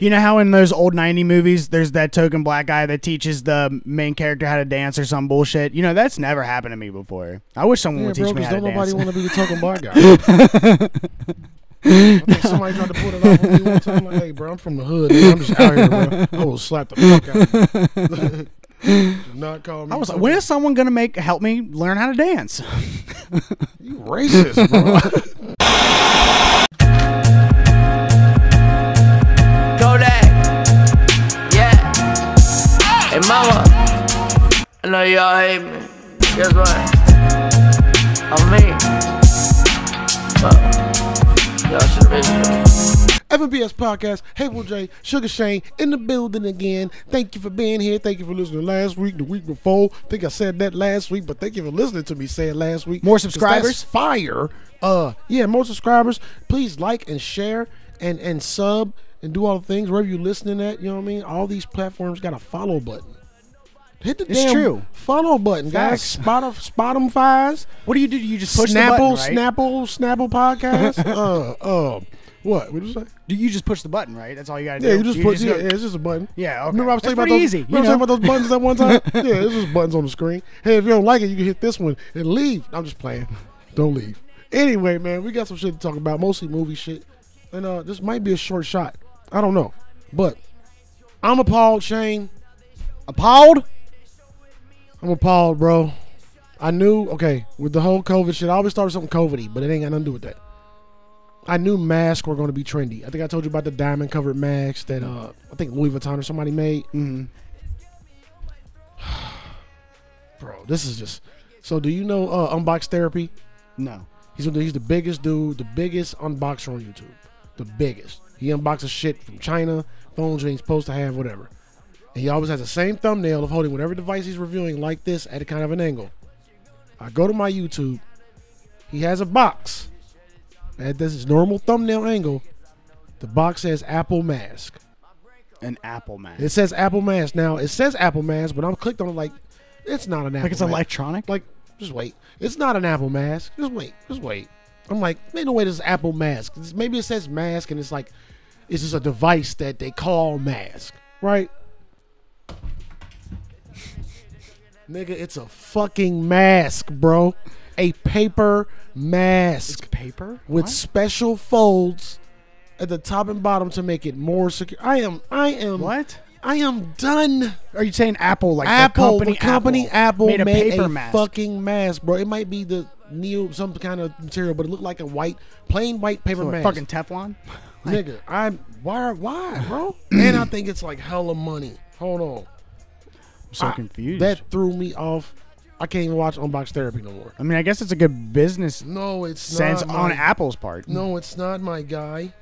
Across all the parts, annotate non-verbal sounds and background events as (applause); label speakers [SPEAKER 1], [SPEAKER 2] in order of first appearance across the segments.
[SPEAKER 1] You know how in those old 90 movies, there's that token black guy that teaches the main character how to dance or some bullshit? You know, that's never happened to me before. I wish someone
[SPEAKER 2] Yeah,
[SPEAKER 1] would
[SPEAKER 2] bro,
[SPEAKER 1] teach me
[SPEAKER 2] because
[SPEAKER 1] how to
[SPEAKER 2] don't nobody want to be the token black guy. (laughs) I think somebody tried to pull it off on me one time. Like, hey, bro, I'm from the hood. Man. I'm just out here, bro. I will slap the fuck out of you. (laughs) Do not call me.
[SPEAKER 1] I was like, when is someone going to make help me learn how to dance?
[SPEAKER 2] You racist, bro. (laughs)
[SPEAKER 3] I know y'all hate me. Guess what? I'm me. But y'all should have been
[SPEAKER 2] FNBS podcast. Hey, Will J, Sugar Shane in the building again. Thank you for being here. Thank you for listening last week, the week before. I think I said that last week, but thank you for listening to me say it last week.
[SPEAKER 1] More
[SPEAKER 2] 'Cause that's
[SPEAKER 1] subscribers?
[SPEAKER 2] fire. Uh, yeah, more subscribers. Please like and share and and sub and do all the things wherever you're listening at. You know what I mean? All these platforms got a follow button. Hit the
[SPEAKER 1] It's
[SPEAKER 2] damn
[SPEAKER 1] true.
[SPEAKER 2] follow button,
[SPEAKER 1] Facts.
[SPEAKER 2] guys. Spot Spotify's.
[SPEAKER 1] What do you do? You just push
[SPEAKER 2] Snapple,
[SPEAKER 1] the button, right?
[SPEAKER 2] Snapple, Snapple podcast. (laughs) uh, uh, what? What did you say?
[SPEAKER 1] Do you just push the button, right? That's all you got to do.
[SPEAKER 2] Yeah,
[SPEAKER 1] do.
[SPEAKER 2] you just put.
[SPEAKER 1] go-
[SPEAKER 2] yeah, yeah, it's just a button.
[SPEAKER 1] Yeah, okay.
[SPEAKER 2] Remember I was
[SPEAKER 1] That's
[SPEAKER 2] talking about
[SPEAKER 1] pretty
[SPEAKER 2] those.
[SPEAKER 1] easy,
[SPEAKER 2] Remember I was talking about those buttons at one time? (laughs) yeah, it's just buttons on the screen. Hey, if you don't like it, you can hit this one and leave. I'm just playing. Don't leave. Anyway, man, we got some shit to talk about. Mostly movie shit, and uh, this might be a short shot. I don't know, but I'm appalled, Shane.
[SPEAKER 1] Appalled?
[SPEAKER 2] I'm appalled, bro. I knew, okay, with the whole COVID shit, I always start with something COVID but it ain't got nothing to do with that. I knew masks were going to be trendy. I think I told you about the diamond covered masks that uh, I think Louis Vuitton or somebody made.
[SPEAKER 1] Mm-hmm. (sighs)
[SPEAKER 2] Bro, this is just. So, do you know uh, Unbox Therapy?
[SPEAKER 1] No.
[SPEAKER 2] He's he's the biggest dude, the biggest unboxer on YouTube, the biggest. He unboxes shit from China, phones you ain't supposed to have, whatever. And he always has the same thumbnail of holding whatever device he's reviewing like this at a kind of an angle. I go to my YouTube. He has a box at this is normal thumbnail angle. The box says Apple Mask.
[SPEAKER 1] An Apple Mask.
[SPEAKER 2] It says Apple Mask. Now it says Apple Mask, but I'm clicked on it like it's not an Apple.
[SPEAKER 1] like it's
[SPEAKER 2] mask.
[SPEAKER 1] electronic?
[SPEAKER 2] Like, just wait. It's not an Apple mask. Just wait. Just wait. I'm like, ain't no way this is Apple mask. Maybe it says mask and it's like, it's just a device that they call mask, right? Nigga, it's a fucking mask, bro. A paper mask
[SPEAKER 1] paper?
[SPEAKER 2] with
[SPEAKER 1] What?
[SPEAKER 2] special folds at the top and bottom to make it more secure. I am, I am,
[SPEAKER 1] What?
[SPEAKER 2] I am done.
[SPEAKER 1] Are you saying Apple like
[SPEAKER 2] Apple,
[SPEAKER 1] the company,
[SPEAKER 2] the company Apple,
[SPEAKER 1] made a paper mask?
[SPEAKER 2] fucking mask, bro. It might be the neo some kind of material, but it looked like a white, plain white paper
[SPEAKER 1] What,
[SPEAKER 2] mask.
[SPEAKER 1] fucking Teflon? (laughs)
[SPEAKER 2] nigga, I'm why why, bro? (clears throat) and I think it's like hella money. Hold on,
[SPEAKER 1] so
[SPEAKER 2] I-
[SPEAKER 1] confused.
[SPEAKER 2] that threw me off. I can't even watch Unbox Therapy no more.
[SPEAKER 1] I mean, I guess it's a good business
[SPEAKER 2] No, it's
[SPEAKER 1] sense
[SPEAKER 2] not
[SPEAKER 1] on Apple's part.
[SPEAKER 2] No, it's not my guy.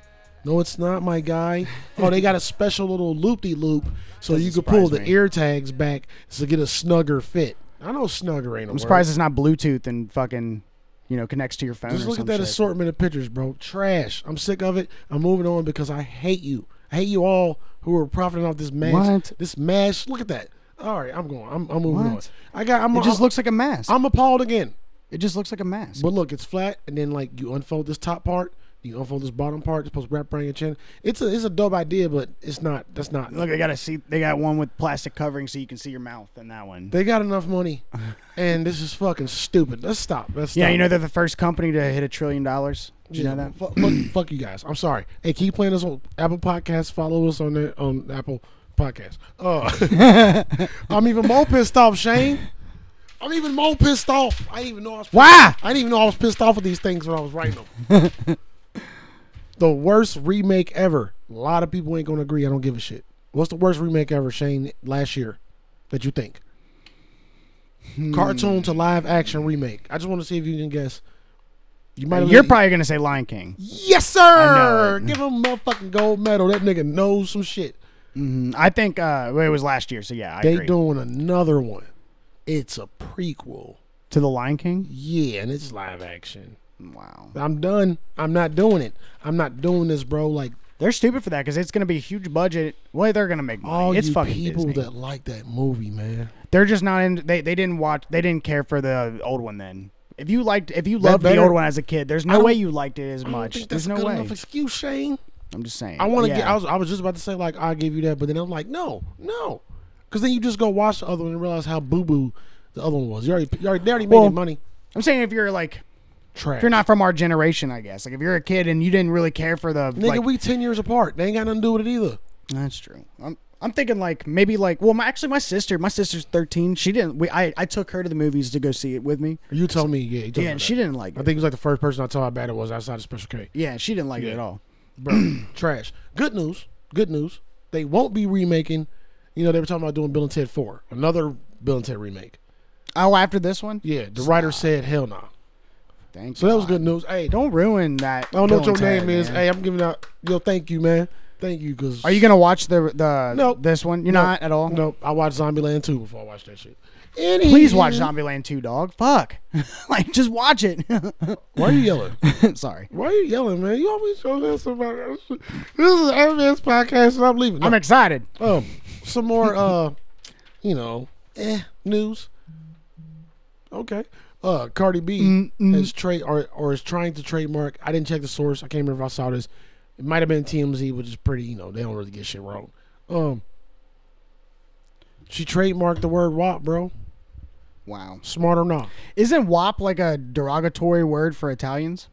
[SPEAKER 2] No, it's not my guy. Oh, they got a special little loopy loop so
[SPEAKER 1] Doesn't
[SPEAKER 2] you can pull the
[SPEAKER 1] me.
[SPEAKER 2] ear tags back to get a snugger fit. I know snugger ain't.
[SPEAKER 1] I'm
[SPEAKER 2] word.
[SPEAKER 1] surprised it's not Bluetooth and fucking, you know, connects to your phone.
[SPEAKER 2] Just
[SPEAKER 1] or
[SPEAKER 2] look at that
[SPEAKER 1] shit.
[SPEAKER 2] assortment of pictures, bro. Trash. I'm sick of it. I'm moving on because I hate you. I hate you all who are profiting off this mask.
[SPEAKER 1] What?
[SPEAKER 2] This mask. Look at that. All right, I'm going. I'm, I'm moving on.
[SPEAKER 1] What?
[SPEAKER 2] I got. I'm.
[SPEAKER 1] It just
[SPEAKER 2] I'm,
[SPEAKER 1] looks like a mask.
[SPEAKER 2] I'm appalled again.
[SPEAKER 1] it just looks like a mask.
[SPEAKER 2] But look, it's flat, and then like you unfold this top part, you unfold this bottom part. It's supposed to wrap around your chin. It's a it's a dope idea, but it's not. That's not.
[SPEAKER 1] Look, they got a see. They got one with plastic covering so you can see your mouth, in that one.
[SPEAKER 2] They got enough money, (laughs) and this is fucking stupid. Let's stop. Let's stop.
[SPEAKER 1] yeah, you know they're the first company to hit a trillion dollars. Did you
[SPEAKER 2] Yeah,
[SPEAKER 1] know that?
[SPEAKER 2] Fuck, fuck, fuck you guys. I'm sorry. Hey, keep playing us on Apple Podcasts. Follow us on there on Apple Podcasts. Uh, (laughs) I'm even more pissed off, Shane. I'm even more pissed off. I didn't even know I was.
[SPEAKER 1] Why?
[SPEAKER 2] I didn't even know I was pissed off with these things when I was writing them. (laughs) the worst remake ever. A lot of people ain't gonna agree. I don't give a shit. What's the worst remake ever, Shane? Last year, that you think?
[SPEAKER 1] Hmm.
[SPEAKER 2] Cartoon to live action remake. I just want to see if you can guess. You might.
[SPEAKER 1] You're probably gonna say Lion King.
[SPEAKER 2] Yes, sir. Give him a motherfucking gold medal. That nigga knows some shit.
[SPEAKER 1] Hmm I think uh, it was last year, so yeah, I
[SPEAKER 2] they
[SPEAKER 1] agree.
[SPEAKER 2] doing another one. It's a prequel.
[SPEAKER 1] to the Lion King.
[SPEAKER 2] Yeah, and it's live action.
[SPEAKER 1] Wow,
[SPEAKER 2] I'm done. I'm not doing it. I'm not doing this, bro. Like
[SPEAKER 1] they're stupid for that because it's gonna be a huge budget. Well, they're gonna make money.
[SPEAKER 2] all
[SPEAKER 1] it's
[SPEAKER 2] you
[SPEAKER 1] fucking
[SPEAKER 2] people
[SPEAKER 1] Disney.
[SPEAKER 2] that like that movie, man.
[SPEAKER 1] They're just not in. They they didn't watch. They didn't care for the old one. Then if you liked, if you loved the old one as a kid, there's no way you liked it as much. There's no way.
[SPEAKER 2] enough excuse, Shane.
[SPEAKER 1] I'm just saying.
[SPEAKER 2] I want to
[SPEAKER 1] Yeah.
[SPEAKER 2] get. I was, I was just about to say like I give you that, but then I'm like, no, no, because then you just go watch the other one and realize how boo boo the other one was. You already, you already they already made
[SPEAKER 1] Well,
[SPEAKER 2] their money.
[SPEAKER 1] I'm saying if you're like
[SPEAKER 2] Trash.
[SPEAKER 1] if you're not from our generation, I guess. Like if you're a kid and you didn't really care for the
[SPEAKER 2] Nigga,
[SPEAKER 1] like,
[SPEAKER 2] we ten years apart. They ain't got nothing to do with it either.
[SPEAKER 1] That's true. I'm I'm thinking like maybe like well, my actually my sister, my sister's 13. She didn't. We I I took her to the movies to go see it with me.
[SPEAKER 2] You told me, yeah. You told
[SPEAKER 1] Yeah,
[SPEAKER 2] me
[SPEAKER 1] and
[SPEAKER 2] that.
[SPEAKER 1] she didn't like it.
[SPEAKER 2] I think it was like the first person I told how bad it was outside of Special K.
[SPEAKER 1] Yeah, she didn't like it at all.
[SPEAKER 2] Bro, (clears throat) trash. Good news. Good news. They won't be remaking. You know, they were talking about doing Bill and Ted 4, another Bill and Ted remake.
[SPEAKER 1] Oh, after this one.
[SPEAKER 2] Yeah, the writer said hell no.
[SPEAKER 1] Thank you.
[SPEAKER 2] So that was good news. Hey, don't.
[SPEAKER 1] Ruin that.
[SPEAKER 2] I don't know what your
[SPEAKER 1] Ted,
[SPEAKER 2] name is.
[SPEAKER 1] man.
[SPEAKER 2] Hey, I'm giving out. Yo, thank you, man. Thank you, cause
[SPEAKER 1] Are you gonna watch the the
[SPEAKER 2] Nope.
[SPEAKER 1] this one? You're
[SPEAKER 2] Nope.
[SPEAKER 1] not at all.
[SPEAKER 2] Nope. I watched Zombieland 2 before I watched that shit.
[SPEAKER 1] Please watch Zombieland 2, dog. Fuck. (laughs) like just watch it. (laughs)
[SPEAKER 2] Why are you yelling? (laughs)
[SPEAKER 1] Sorry.
[SPEAKER 2] Why are you yelling, man? You always show this about this is MS podcast, and I'm leaving. No.
[SPEAKER 1] I'm excited.
[SPEAKER 2] Um, some more, uh, you know, eh, news. Okay. Uh, Cardi B
[SPEAKER 1] Mm, mm.
[SPEAKER 2] has trade or or is trying to trademark. I didn't check the source. I can't remember if I saw this. It might have been TMZ, which is pretty. You know, they don't really get shit wrong. Um, she trademarked the word "wop," bro.
[SPEAKER 1] Wow.
[SPEAKER 2] Smart or not?
[SPEAKER 1] Isn't WAP like a derogatory word for Italians?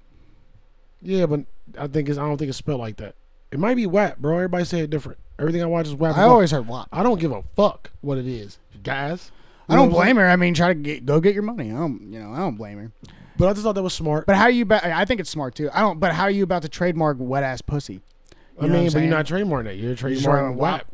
[SPEAKER 2] Yeah, but I think it's. I don't think it's spelled like that. It might be WAP, bro. Everybody say it different. Everything I watch is WAP.
[SPEAKER 1] I always heard WAP.
[SPEAKER 2] I don't give a fuck what it is, guys.
[SPEAKER 1] I don't blame her. I mean, try to get, go get your money. I don't, you know, I don't blame her.
[SPEAKER 2] But I just thought that was smart.
[SPEAKER 1] But how you? Ba- I think it's smart too. I don't. But how are you about to trademark wet ass pussy?
[SPEAKER 2] I
[SPEAKER 1] You know
[SPEAKER 2] mean, but you're not trademarking that. You're
[SPEAKER 1] You're
[SPEAKER 2] trademarking
[SPEAKER 1] trademarking
[SPEAKER 2] WAP.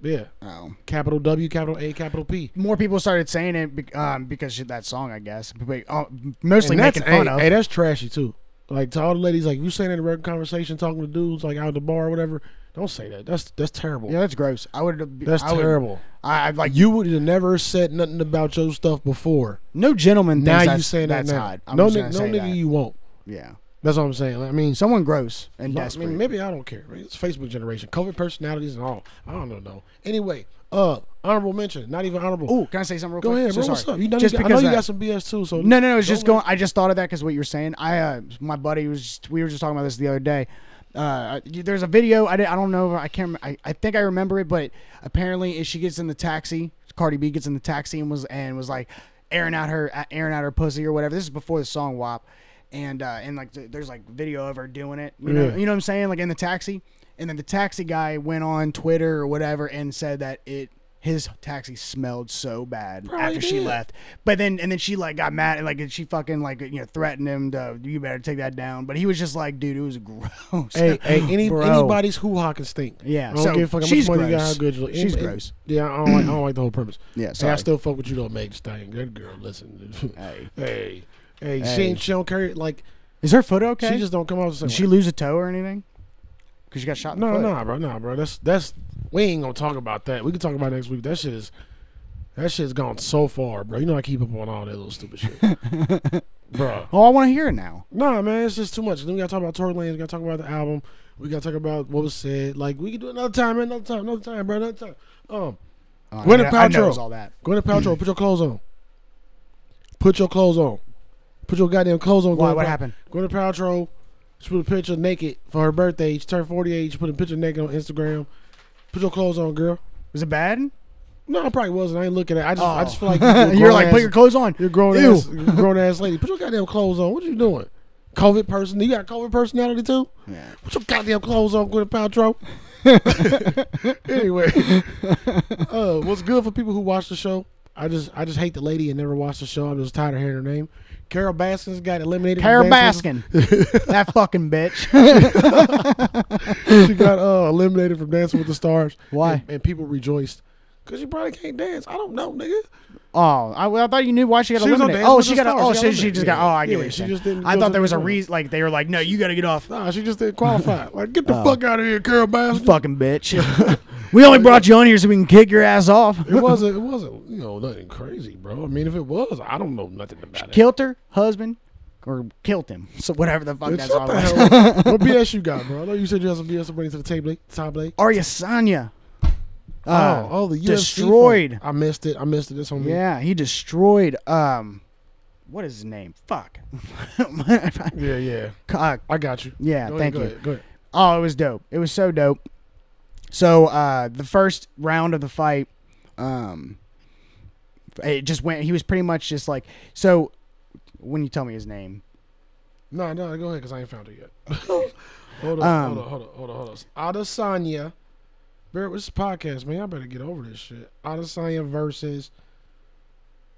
[SPEAKER 2] Yeah.
[SPEAKER 1] Oh.
[SPEAKER 2] Capital W, capital A, capital P.
[SPEAKER 1] More people started saying it be- um, because of that song, I guess. But, uh, mostly
[SPEAKER 2] And that's,
[SPEAKER 1] making fun
[SPEAKER 2] hey,
[SPEAKER 1] of.
[SPEAKER 2] hey, that's trashy too. Like to all the ladies, like you saying in a regular conversation, talking to dudes like out at the bar or whatever. Don't say that. That's that's terrible.
[SPEAKER 1] yeah, that's gross. I would.
[SPEAKER 2] that's
[SPEAKER 1] I would-
[SPEAKER 2] terrible.
[SPEAKER 1] I I'd like
[SPEAKER 2] You would have never said nothing about your stuff before.
[SPEAKER 1] no gentleman.
[SPEAKER 2] Now
[SPEAKER 1] thinks
[SPEAKER 2] you
[SPEAKER 1] that's,
[SPEAKER 2] saying that
[SPEAKER 1] that's
[SPEAKER 2] now.
[SPEAKER 1] hot. I'm
[SPEAKER 2] no
[SPEAKER 1] just
[SPEAKER 2] nigga,
[SPEAKER 1] gonna
[SPEAKER 2] no
[SPEAKER 1] say
[SPEAKER 2] nigga,
[SPEAKER 1] that.
[SPEAKER 2] you won't.
[SPEAKER 1] Yeah,
[SPEAKER 2] That's what I'm saying. I mean,
[SPEAKER 1] someone gross and
[SPEAKER 2] I
[SPEAKER 1] desperate.
[SPEAKER 2] mean, maybe I don't care. It's Facebook generation, COVID personalities and all. I don't know. though. Anyway, uh, honorable mention. Not even honorable.
[SPEAKER 1] Oh, can I say something real
[SPEAKER 2] Go
[SPEAKER 1] quick?
[SPEAKER 2] Go ahead,
[SPEAKER 1] So
[SPEAKER 2] bro. What's up? You done
[SPEAKER 1] Just
[SPEAKER 2] you got, I know you got some BS too. So
[SPEAKER 1] No, no, no. It's just going. I just thought of that because what you were saying. I, uh, my buddy was. Just, we were just talking about this the other day. Uh, there's a video. I, did, I don't know. I can't. I, I think I remember it, but apparently, if she gets in the taxi, Cardi B gets in the taxi and was and was like airing out her airing out her pussy or whatever. This is before the song WAP, and uh, and like th- there's like video of her doing it. You know,
[SPEAKER 2] Yeah.
[SPEAKER 1] you know what I'm saying? Like in the taxi, and then the taxi guy went on Twitter or whatever and said that it. His taxi smelled so bad
[SPEAKER 2] Probably
[SPEAKER 1] after she left. But then and then she like got mad and like and she fucking like you know threatened him to you better take that down. But he was just like, dude, it was (laughs) gross.
[SPEAKER 2] Hey, hey, any, anybody's hoo ha can stink.
[SPEAKER 1] Yeah,
[SPEAKER 2] I don't
[SPEAKER 1] so
[SPEAKER 2] give a fuck how
[SPEAKER 1] she's
[SPEAKER 2] much money you got,
[SPEAKER 1] gross.
[SPEAKER 2] how good you look.
[SPEAKER 1] She's
[SPEAKER 2] And-
[SPEAKER 1] gross.
[SPEAKER 2] Yeah, I don't like, I don't (clears throat) like the whole premise.
[SPEAKER 1] Yeah,
[SPEAKER 2] Hey, I still fuck with you though, Meg Stein. Good girl. Listen,
[SPEAKER 1] Hey. (laughs)
[SPEAKER 2] hey, hey,
[SPEAKER 1] Hey.
[SPEAKER 2] she ain't, she don't carry like
[SPEAKER 1] Is her foot okay?
[SPEAKER 2] she just don't come out.
[SPEAKER 1] Did she lose a toe or anything? Because she got shot in the
[SPEAKER 2] No,
[SPEAKER 1] foot.
[SPEAKER 2] no, bro, no, bro. That's that's we ain't gonna talk about that. We can talk about it next week. That shit is that shit's gone so far, bro. You know I keep up on all that little stupid shit, (laughs) bro.
[SPEAKER 1] Oh, I want to hear it now.
[SPEAKER 2] Nah, man, it's just too much. Then we gotta talk about Tory Lanez. We gotta talk about the album. We gotta talk about what was said. Like we can do it another time, man. Another time, another time, bro. Another time. Um,
[SPEAKER 1] Oh,
[SPEAKER 2] Gwyneth
[SPEAKER 1] I, I
[SPEAKER 2] Paltrow.
[SPEAKER 1] all that.
[SPEAKER 2] Gwyneth Paltrow, put your clothes on. Put your clothes on. Put your goddamn clothes on.
[SPEAKER 1] Why? What
[SPEAKER 2] Pal-
[SPEAKER 1] happened?
[SPEAKER 2] Gwyneth Paltrow. She put a picture naked for her birthday. She turned 48. She put a picture naked on Instagram. Put your clothes on, girl.
[SPEAKER 1] Was it bad?
[SPEAKER 2] No, I probably wasn't. I ain't looking at. it. I just, I
[SPEAKER 1] Oh.
[SPEAKER 2] just feel like (laughs) you're,
[SPEAKER 1] You're like,
[SPEAKER 2] grown
[SPEAKER 1] put your clothes on.
[SPEAKER 2] You're grown
[SPEAKER 1] Ew.
[SPEAKER 2] ass, you're grown ass lady. Put your goddamn clothes on. What you doing? COVID person. You got COVID personality too?
[SPEAKER 1] Yeah.
[SPEAKER 2] Put your goddamn clothes on, Gwyneth Paltrow. (laughs) anyway, uh, what's good for people who watch the show? I just, I just hate the lady and never watched the show. I'm just tired of hearing her name. Carole Baskin's got eliminated. Carole
[SPEAKER 1] Baskin. (laughs) that fucking bitch. (laughs)
[SPEAKER 2] she got uh, eliminated from Dancing with the Stars.
[SPEAKER 1] Why?
[SPEAKER 2] And, and people rejoiced because she probably can't dance. I don't know, nigga.
[SPEAKER 1] Oh, I, I thought you knew why she got
[SPEAKER 2] She
[SPEAKER 1] eliminated. Oh, she got.
[SPEAKER 2] Stars.
[SPEAKER 1] Oh,
[SPEAKER 2] She
[SPEAKER 1] she, she just got. Oh, I get
[SPEAKER 2] Yeah,
[SPEAKER 1] what
[SPEAKER 2] she just didn't
[SPEAKER 1] I thought there was a reason. Like they were like, no, you got to get off.
[SPEAKER 2] Nah, she just didn't qualify. Like, get the
[SPEAKER 1] Oh.
[SPEAKER 2] fuck out of here, Carole Baskin.
[SPEAKER 1] Fucking bitch. (laughs) we only brought you on here so we can kick your ass off.
[SPEAKER 2] It (laughs) wasn't. It wasn't. You know, nothing crazy, bro. I mean, if it was, I don't know nothing about it.
[SPEAKER 1] Killed her husband or killed him. So whatever the fuck
[SPEAKER 2] Bitch,
[SPEAKER 1] that
[SPEAKER 2] shut
[SPEAKER 1] song
[SPEAKER 2] the hell (laughs) what BS you got, bro? I know you said you had some BS to bring to the table. Table.
[SPEAKER 1] Adesanya. Uh,
[SPEAKER 2] oh, oh, the UFC
[SPEAKER 1] destroyed.
[SPEAKER 2] fight. I missed it. I missed it. This on me.
[SPEAKER 1] Yeah, he destroyed. Um, what is his name? Fuck. (laughs)
[SPEAKER 2] yeah, yeah.
[SPEAKER 1] uh,
[SPEAKER 2] I got you.
[SPEAKER 1] yeah,
[SPEAKER 2] Go ahead,
[SPEAKER 1] thank
[SPEAKER 2] go
[SPEAKER 1] you.
[SPEAKER 2] Ahead, go ahead.
[SPEAKER 1] Oh, it was dope. It was so dope. So uh, the first round of the fight, um, it just went. He was pretty much just like so. When you tell me his name,
[SPEAKER 2] No, no, go ahead because I ain't found it yet. (laughs) hold on,
[SPEAKER 1] Um,
[SPEAKER 2] hold on, hold on, hold on, hold on. Adesanya. Barrett, what's this podcast, man? I better get over this shit. Adesanya versus.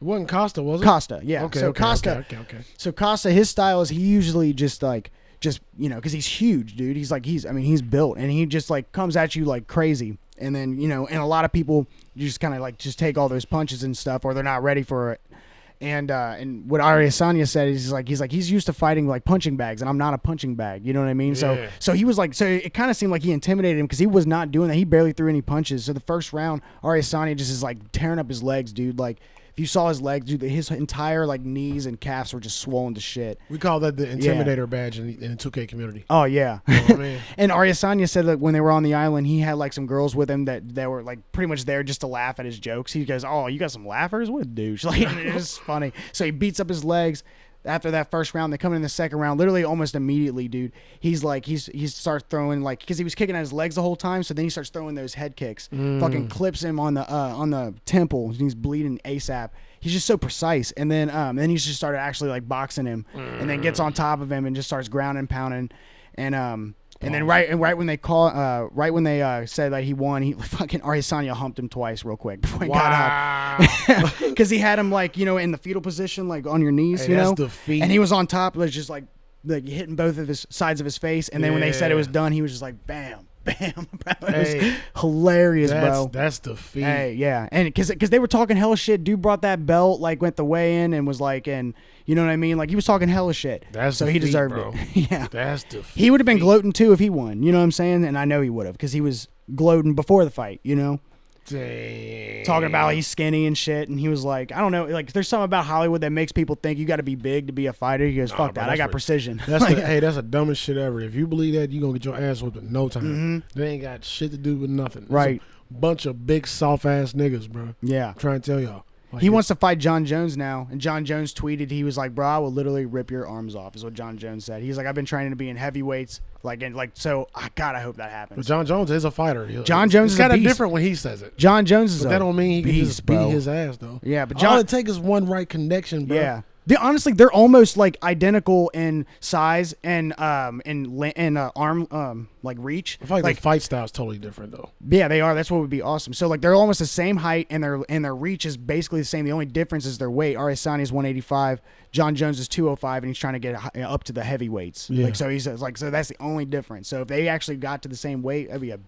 [SPEAKER 2] It wasn't Costa, was it?
[SPEAKER 1] Costa. Yeah.
[SPEAKER 2] Okay,
[SPEAKER 1] so
[SPEAKER 2] okay,
[SPEAKER 1] Costa.
[SPEAKER 2] Okay, okay, okay.
[SPEAKER 1] So Costa, his style is he usually just like just you know because he's huge, dude. He's like he's I mean he's built and he just like comes at you like crazy, and then you know and a lot of people you just kind of like just take all those punches and stuff, or they're not ready for it. And uh, and what Adesanya said is he's like he's like he's used to fighting like punching bags, and I'm not a punching bag. You know what I mean? So so he was like so it kind of seemed like he intimidated him because he was not doing that. He barely threw any punches. So the first round, Adesanya just is like tearing up his legs, dude. Like if you saw his legs, dude, his entire like knees and calves were just swollen to shit.
[SPEAKER 2] We call that the intimidator badge in, in the 2K community.
[SPEAKER 1] Oh yeah.
[SPEAKER 2] You know I mean? (laughs)
[SPEAKER 1] and Adesanya said that when they were on the island, he had like some girls with him that, that were like pretty much there just to laugh at his jokes. He goes, "Oh, you got some laughers? What a douche!" (laughs) Like it was funny. So he beats up his legs. After that first round, they come in the second round, literally almost immediately, dude. He's like, he's he starts throwing like because he was kicking at his legs the whole time, so then he starts throwing those head kicks, fucking clips him on the uh, on the temple, he's bleeding asap. He's just so precise, and then um, then he just started actually like boxing him, and then gets on top of him and just starts grounding, pounding, and um, and then right and right when they call uh right when they uh said that he won, he (laughs) fucking Adesanya humped him twice real quick (laughs) before he got up because (laughs) he had him like you know in the fetal position like on your knees,
[SPEAKER 2] Hey,
[SPEAKER 1] you know, and he was on top, was just like like hitting both of his sides of his face, and then when they said it was done, he was just like bam, (laughs) bam, was
[SPEAKER 2] Hey,
[SPEAKER 1] hilarious,
[SPEAKER 2] that's,
[SPEAKER 1] bro.
[SPEAKER 2] that's defeat.
[SPEAKER 1] Hey, yeah, and because because they were talking hella shit. Dude brought that belt, like went the way in and was like, and you know what I mean. Like he was talking hella shit.
[SPEAKER 2] That's
[SPEAKER 1] so he
[SPEAKER 2] defeat,
[SPEAKER 1] deserved
[SPEAKER 2] bro.
[SPEAKER 1] it. (laughs) yeah,
[SPEAKER 2] That's defeat.
[SPEAKER 1] he would have been gloating too if he won. You know what I'm saying? And I know he would have because he was gloating before the fight. You know,
[SPEAKER 2] Dang.
[SPEAKER 1] talking about he's skinny and shit, and he was like, I don't know, like there's something about Hollywood that makes people think you got to be big to be a fighter. He goes,
[SPEAKER 2] Nah,
[SPEAKER 1] fuck
[SPEAKER 2] bro,
[SPEAKER 1] that, I got
[SPEAKER 2] what-
[SPEAKER 1] precision. (laughs)
[SPEAKER 2] That's (laughs)
[SPEAKER 1] Like,
[SPEAKER 2] the, hey, that's the dumbest shit ever. If you believe that, you gonna get your ass whooped in no time. Mm-hmm. They ain't got shit to do with nothing.
[SPEAKER 1] Right.
[SPEAKER 2] bunch of big soft ass niggas, bro.
[SPEAKER 1] yeah.
[SPEAKER 2] I'm trying to tell y'all.
[SPEAKER 1] He wants to fight Jon Jones now, and Jon Jones tweeted he was like, "Bro, I will literally rip your arms off." Is what Jon Jones said. He's like, "I've been training to be in heavyweights, like and like so." I God, I hope that happens."
[SPEAKER 2] But. Jon Jones is a fighter. He- Jon
[SPEAKER 1] Jones is a
[SPEAKER 2] kind of different when he says it.
[SPEAKER 1] Jon Jones is
[SPEAKER 2] But that don't mean he can just beat
[SPEAKER 1] bro.
[SPEAKER 2] his ass though.
[SPEAKER 1] Yeah, but
[SPEAKER 2] All
[SPEAKER 1] John,
[SPEAKER 2] it takes is one right connection, bro.
[SPEAKER 1] yeah. They, honestly, they're almost like identical in size and um and and uh, arm um like reach.
[SPEAKER 2] I feel like,
[SPEAKER 1] like
[SPEAKER 2] the fight style is totally different though.
[SPEAKER 1] Yeah, they are. That's what would be awesome. So like they're almost the same height and their and their reach is basically the same. The only difference is their weight. Adesanya is 185, Jon Jones is 205 and he's trying to get up to the heavyweights.
[SPEAKER 2] Yeah.
[SPEAKER 1] Like so he's like so that's the only difference. So if they actually got to the same weight, that'd be a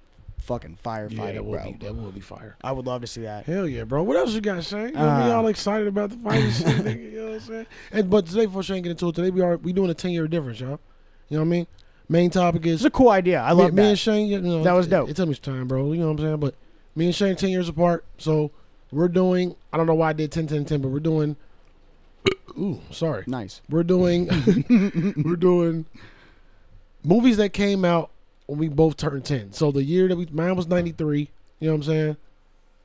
[SPEAKER 1] fucking firefighter,
[SPEAKER 2] Yeah, that would
[SPEAKER 1] bro.
[SPEAKER 2] be that would be fire.
[SPEAKER 1] I would love to see that.
[SPEAKER 2] Hell yeah, bro. What else you got, Shane? You know, we
[SPEAKER 1] Uh,
[SPEAKER 2] all excited about the fight and (laughs) shit, nigga. You know what I'm saying? And but today, before Shane get into it, today we are we doing a ten year difference, y'all. You know what I mean? Main topic is
[SPEAKER 1] It's a cool idea. I
[SPEAKER 2] me,
[SPEAKER 1] love
[SPEAKER 2] me
[SPEAKER 1] that.
[SPEAKER 2] and Shane. You know,
[SPEAKER 1] That was
[SPEAKER 2] it-
[SPEAKER 1] dope.
[SPEAKER 2] It, took me some time, bro. You know what I'm saying? But me and Shane ten years apart, so we're doing. I don't know why I did 10, 10, 10, but we're doing. Ooh, sorry.
[SPEAKER 1] nice.
[SPEAKER 2] We're doing. (laughs) we're doing movies that came out when we both turned ten. So the year that we mine was ninety three. You know what I'm saying?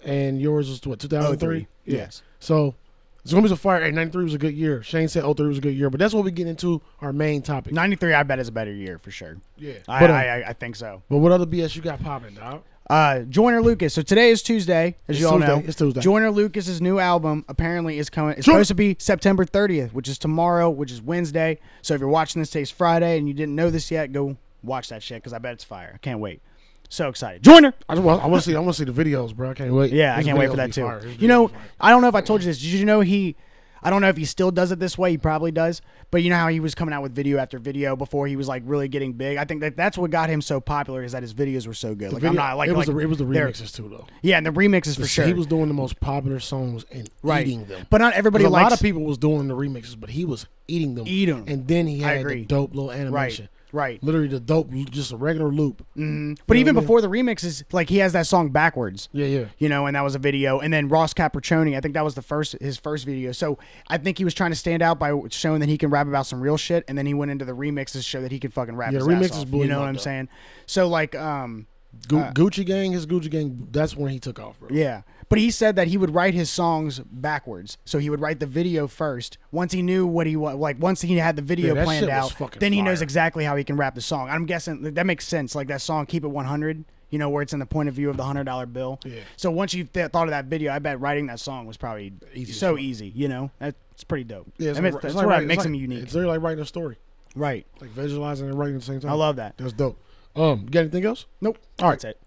[SPEAKER 2] And yours was what two thousand three?
[SPEAKER 1] 03. Yes.
[SPEAKER 2] So it's gonna be a fire. Hey, 93 was a good year. Shane said 03 was a good year, but that's what we get into our main topic.
[SPEAKER 1] 93 I bet is a better year for sure.
[SPEAKER 2] Yeah.
[SPEAKER 1] I
[SPEAKER 2] but, uh,
[SPEAKER 1] I, I, I think so.
[SPEAKER 2] but what other BS you got popping, dog?
[SPEAKER 1] Uh, Joyner Lucas. So today is Tuesday, as
[SPEAKER 2] It's
[SPEAKER 1] you all
[SPEAKER 2] Tuesday.
[SPEAKER 1] know.
[SPEAKER 2] It's Tuesday.
[SPEAKER 1] Joyner Lucas's new album apparently is coming. It's
[SPEAKER 2] Sure.
[SPEAKER 1] supposed to be September 30th, which is tomorrow, which is Wednesday. So if you're watching this, today's Friday, and you didn't know this yet, go watch that shit because I bet it's fire. I can't wait. So excited. Joyner.
[SPEAKER 2] I just want, I want to see I want to see the videos, bro. I can't wait.
[SPEAKER 1] Yeah, I can't wait for that too.
[SPEAKER 2] fire.
[SPEAKER 1] You know,
[SPEAKER 2] videos be fire.
[SPEAKER 1] I don't know if I told you this. Did you know he? I don't know if he still does it this way. He probably does. But you know how he was coming out with video after video before he was like really getting big. I think that that's what got him so popular is that his videos were so good.
[SPEAKER 2] The
[SPEAKER 1] Like
[SPEAKER 2] video-
[SPEAKER 1] I'm not like
[SPEAKER 2] it was
[SPEAKER 1] like
[SPEAKER 2] the, it was the remixes too, though.
[SPEAKER 1] Yeah, and the remixes for sure.
[SPEAKER 2] He was doing the most popular songs and
[SPEAKER 1] right,
[SPEAKER 2] eating them.
[SPEAKER 1] but not everybody
[SPEAKER 2] Because a lot of people was doing the remixes, but he was eating them.
[SPEAKER 1] Eat 'em.
[SPEAKER 2] And then he had the dope little animation.
[SPEAKER 1] right, right.
[SPEAKER 2] Literally the dope, just a regular loop.
[SPEAKER 1] hmm But
[SPEAKER 2] You know
[SPEAKER 1] even
[SPEAKER 2] what I mean?
[SPEAKER 1] before the remixes, like he has that song backwards.
[SPEAKER 2] Yeah, yeah.
[SPEAKER 1] you know, and that was a video. And then Ross Capicchioni, I think that was the first his first video. So I think he was trying to stand out by showing that he can rap about some real shit, and then he went into the remixes to show that he can fucking rap.
[SPEAKER 2] Yeah,
[SPEAKER 1] his
[SPEAKER 2] remixes blew
[SPEAKER 1] You know what I'm
[SPEAKER 2] though.
[SPEAKER 1] saying? So like, um,
[SPEAKER 2] Gu-
[SPEAKER 1] Uh,
[SPEAKER 2] Gucci Gang, his Gucci Gang, that's when he took off, bro.
[SPEAKER 1] Yeah. But he said that he would write his songs backwards. So he would write the video first. Once he knew what he was like, once he had the video
[SPEAKER 2] that
[SPEAKER 1] planned out, then he knows exactly how he can rap the song. I'm guessing that makes sense. Like that song, Keep It 100, you know, where it's in the point of view of the $100 bill.
[SPEAKER 2] Yeah.
[SPEAKER 1] So once you th- thought of that video, I bet writing that song was probably
[SPEAKER 2] Easy
[SPEAKER 1] so easy, you know? That's pretty dope.
[SPEAKER 2] Yeah, it's
[SPEAKER 1] I mean,
[SPEAKER 2] like-
[SPEAKER 1] that's
[SPEAKER 2] like
[SPEAKER 1] what
[SPEAKER 2] writing-
[SPEAKER 1] makes
[SPEAKER 2] it's
[SPEAKER 1] him unique.
[SPEAKER 2] It's literally like writing a story,
[SPEAKER 1] right.
[SPEAKER 2] like visualizing and writing at the same time.
[SPEAKER 1] I love that.
[SPEAKER 2] That's dope. Um, you got anything else?
[SPEAKER 1] Nope.
[SPEAKER 2] All right.
[SPEAKER 1] That's it.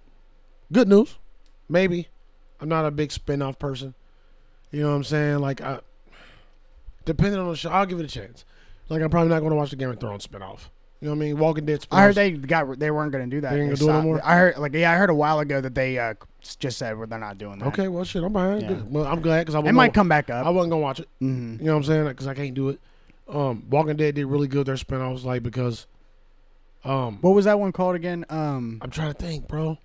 [SPEAKER 2] Good news. Maybe. I'm not a big spin-off person. You know what I'm saying? Like, I, depending on the show, I'll give it a chance. Like, I'm probably not going to watch the Game of Thrones spinoff. You know what I mean? Walking Dead.
[SPEAKER 1] I heard they got they weren't going to do that.
[SPEAKER 2] They ain't gonna do it no?
[SPEAKER 1] I heard like yeah, I heard a while ago that they uh, just said well, they're not doing that.
[SPEAKER 2] Okay, well, shit, I'm behind.
[SPEAKER 1] Yeah.
[SPEAKER 2] Well, I'm glad because I
[SPEAKER 1] It might
[SPEAKER 2] gonna-
[SPEAKER 1] come back up.
[SPEAKER 2] I wasn't gonna watch it.
[SPEAKER 1] hmm
[SPEAKER 2] You know what I'm saying? Because I can't do it. Um, Walking Dead did really good. Their spinoffs, like because, um,
[SPEAKER 1] What was that one called again? Um,
[SPEAKER 2] I'm trying to think, bro.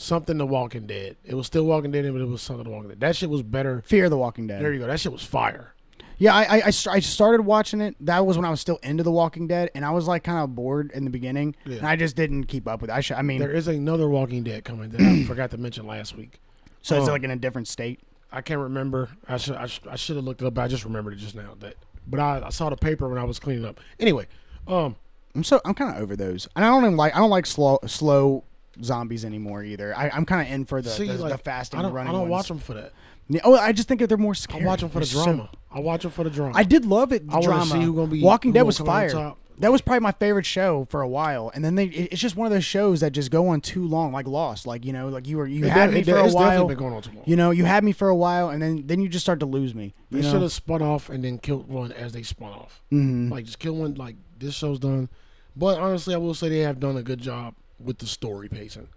[SPEAKER 2] Something The Walking Dead. It was still Walking Dead, but it was something The Walking Dead. That shit was better.
[SPEAKER 1] Fear the Walking Dead.
[SPEAKER 2] There you go. That shit was fire.
[SPEAKER 1] Yeah, I, I, I, st- I started watching it. That was when I was still into The Walking Dead, and I was like kind of bored in the beginning,
[SPEAKER 2] Yeah.
[SPEAKER 1] and I just didn't keep up with it. I, sh- I mean,
[SPEAKER 2] There is another Walking Dead coming that I (coughs) forgot to mention last week.
[SPEAKER 1] so it's
[SPEAKER 2] oh.
[SPEAKER 1] like in a different state.
[SPEAKER 2] I can't remember. I should I, sh- I should have looked it up. But I just remembered it just now. That, but I, I saw the paper when I was cleaning up. Anyway, um,
[SPEAKER 1] I'm so I'm kind of over those, and I don't even like I don't like slow slow zombies anymore either. I, I'm kind of in for the
[SPEAKER 2] see,
[SPEAKER 1] the,
[SPEAKER 2] like,
[SPEAKER 1] the fasting
[SPEAKER 2] I don't,
[SPEAKER 1] running
[SPEAKER 2] I don't
[SPEAKER 1] ones.
[SPEAKER 2] watch them for that.
[SPEAKER 1] Yeah, oh, I just think that they're more
[SPEAKER 2] I watch them for the
[SPEAKER 1] They're so-
[SPEAKER 2] drama. I watch them for the drama.
[SPEAKER 1] I did love it.
[SPEAKER 2] I
[SPEAKER 1] drama.
[SPEAKER 2] see who gonna be-
[SPEAKER 1] Walking Dead was
[SPEAKER 2] come out on
[SPEAKER 1] fire. That was probably my favorite show for a while, and then they it- it's just one of those shows that just go on too long, like Lost. Like you know, like you were you
[SPEAKER 2] It
[SPEAKER 1] had me for a while.
[SPEAKER 2] been going on too long.
[SPEAKER 1] You know, you had me for a while, and then then you just start to lose me.
[SPEAKER 2] They
[SPEAKER 1] You
[SPEAKER 2] should have spun off and then killed one as they spun off.
[SPEAKER 1] Mhm.
[SPEAKER 2] Like just kill one. Like this show's done. But honestly, I will say they have done a good job with the story pacing.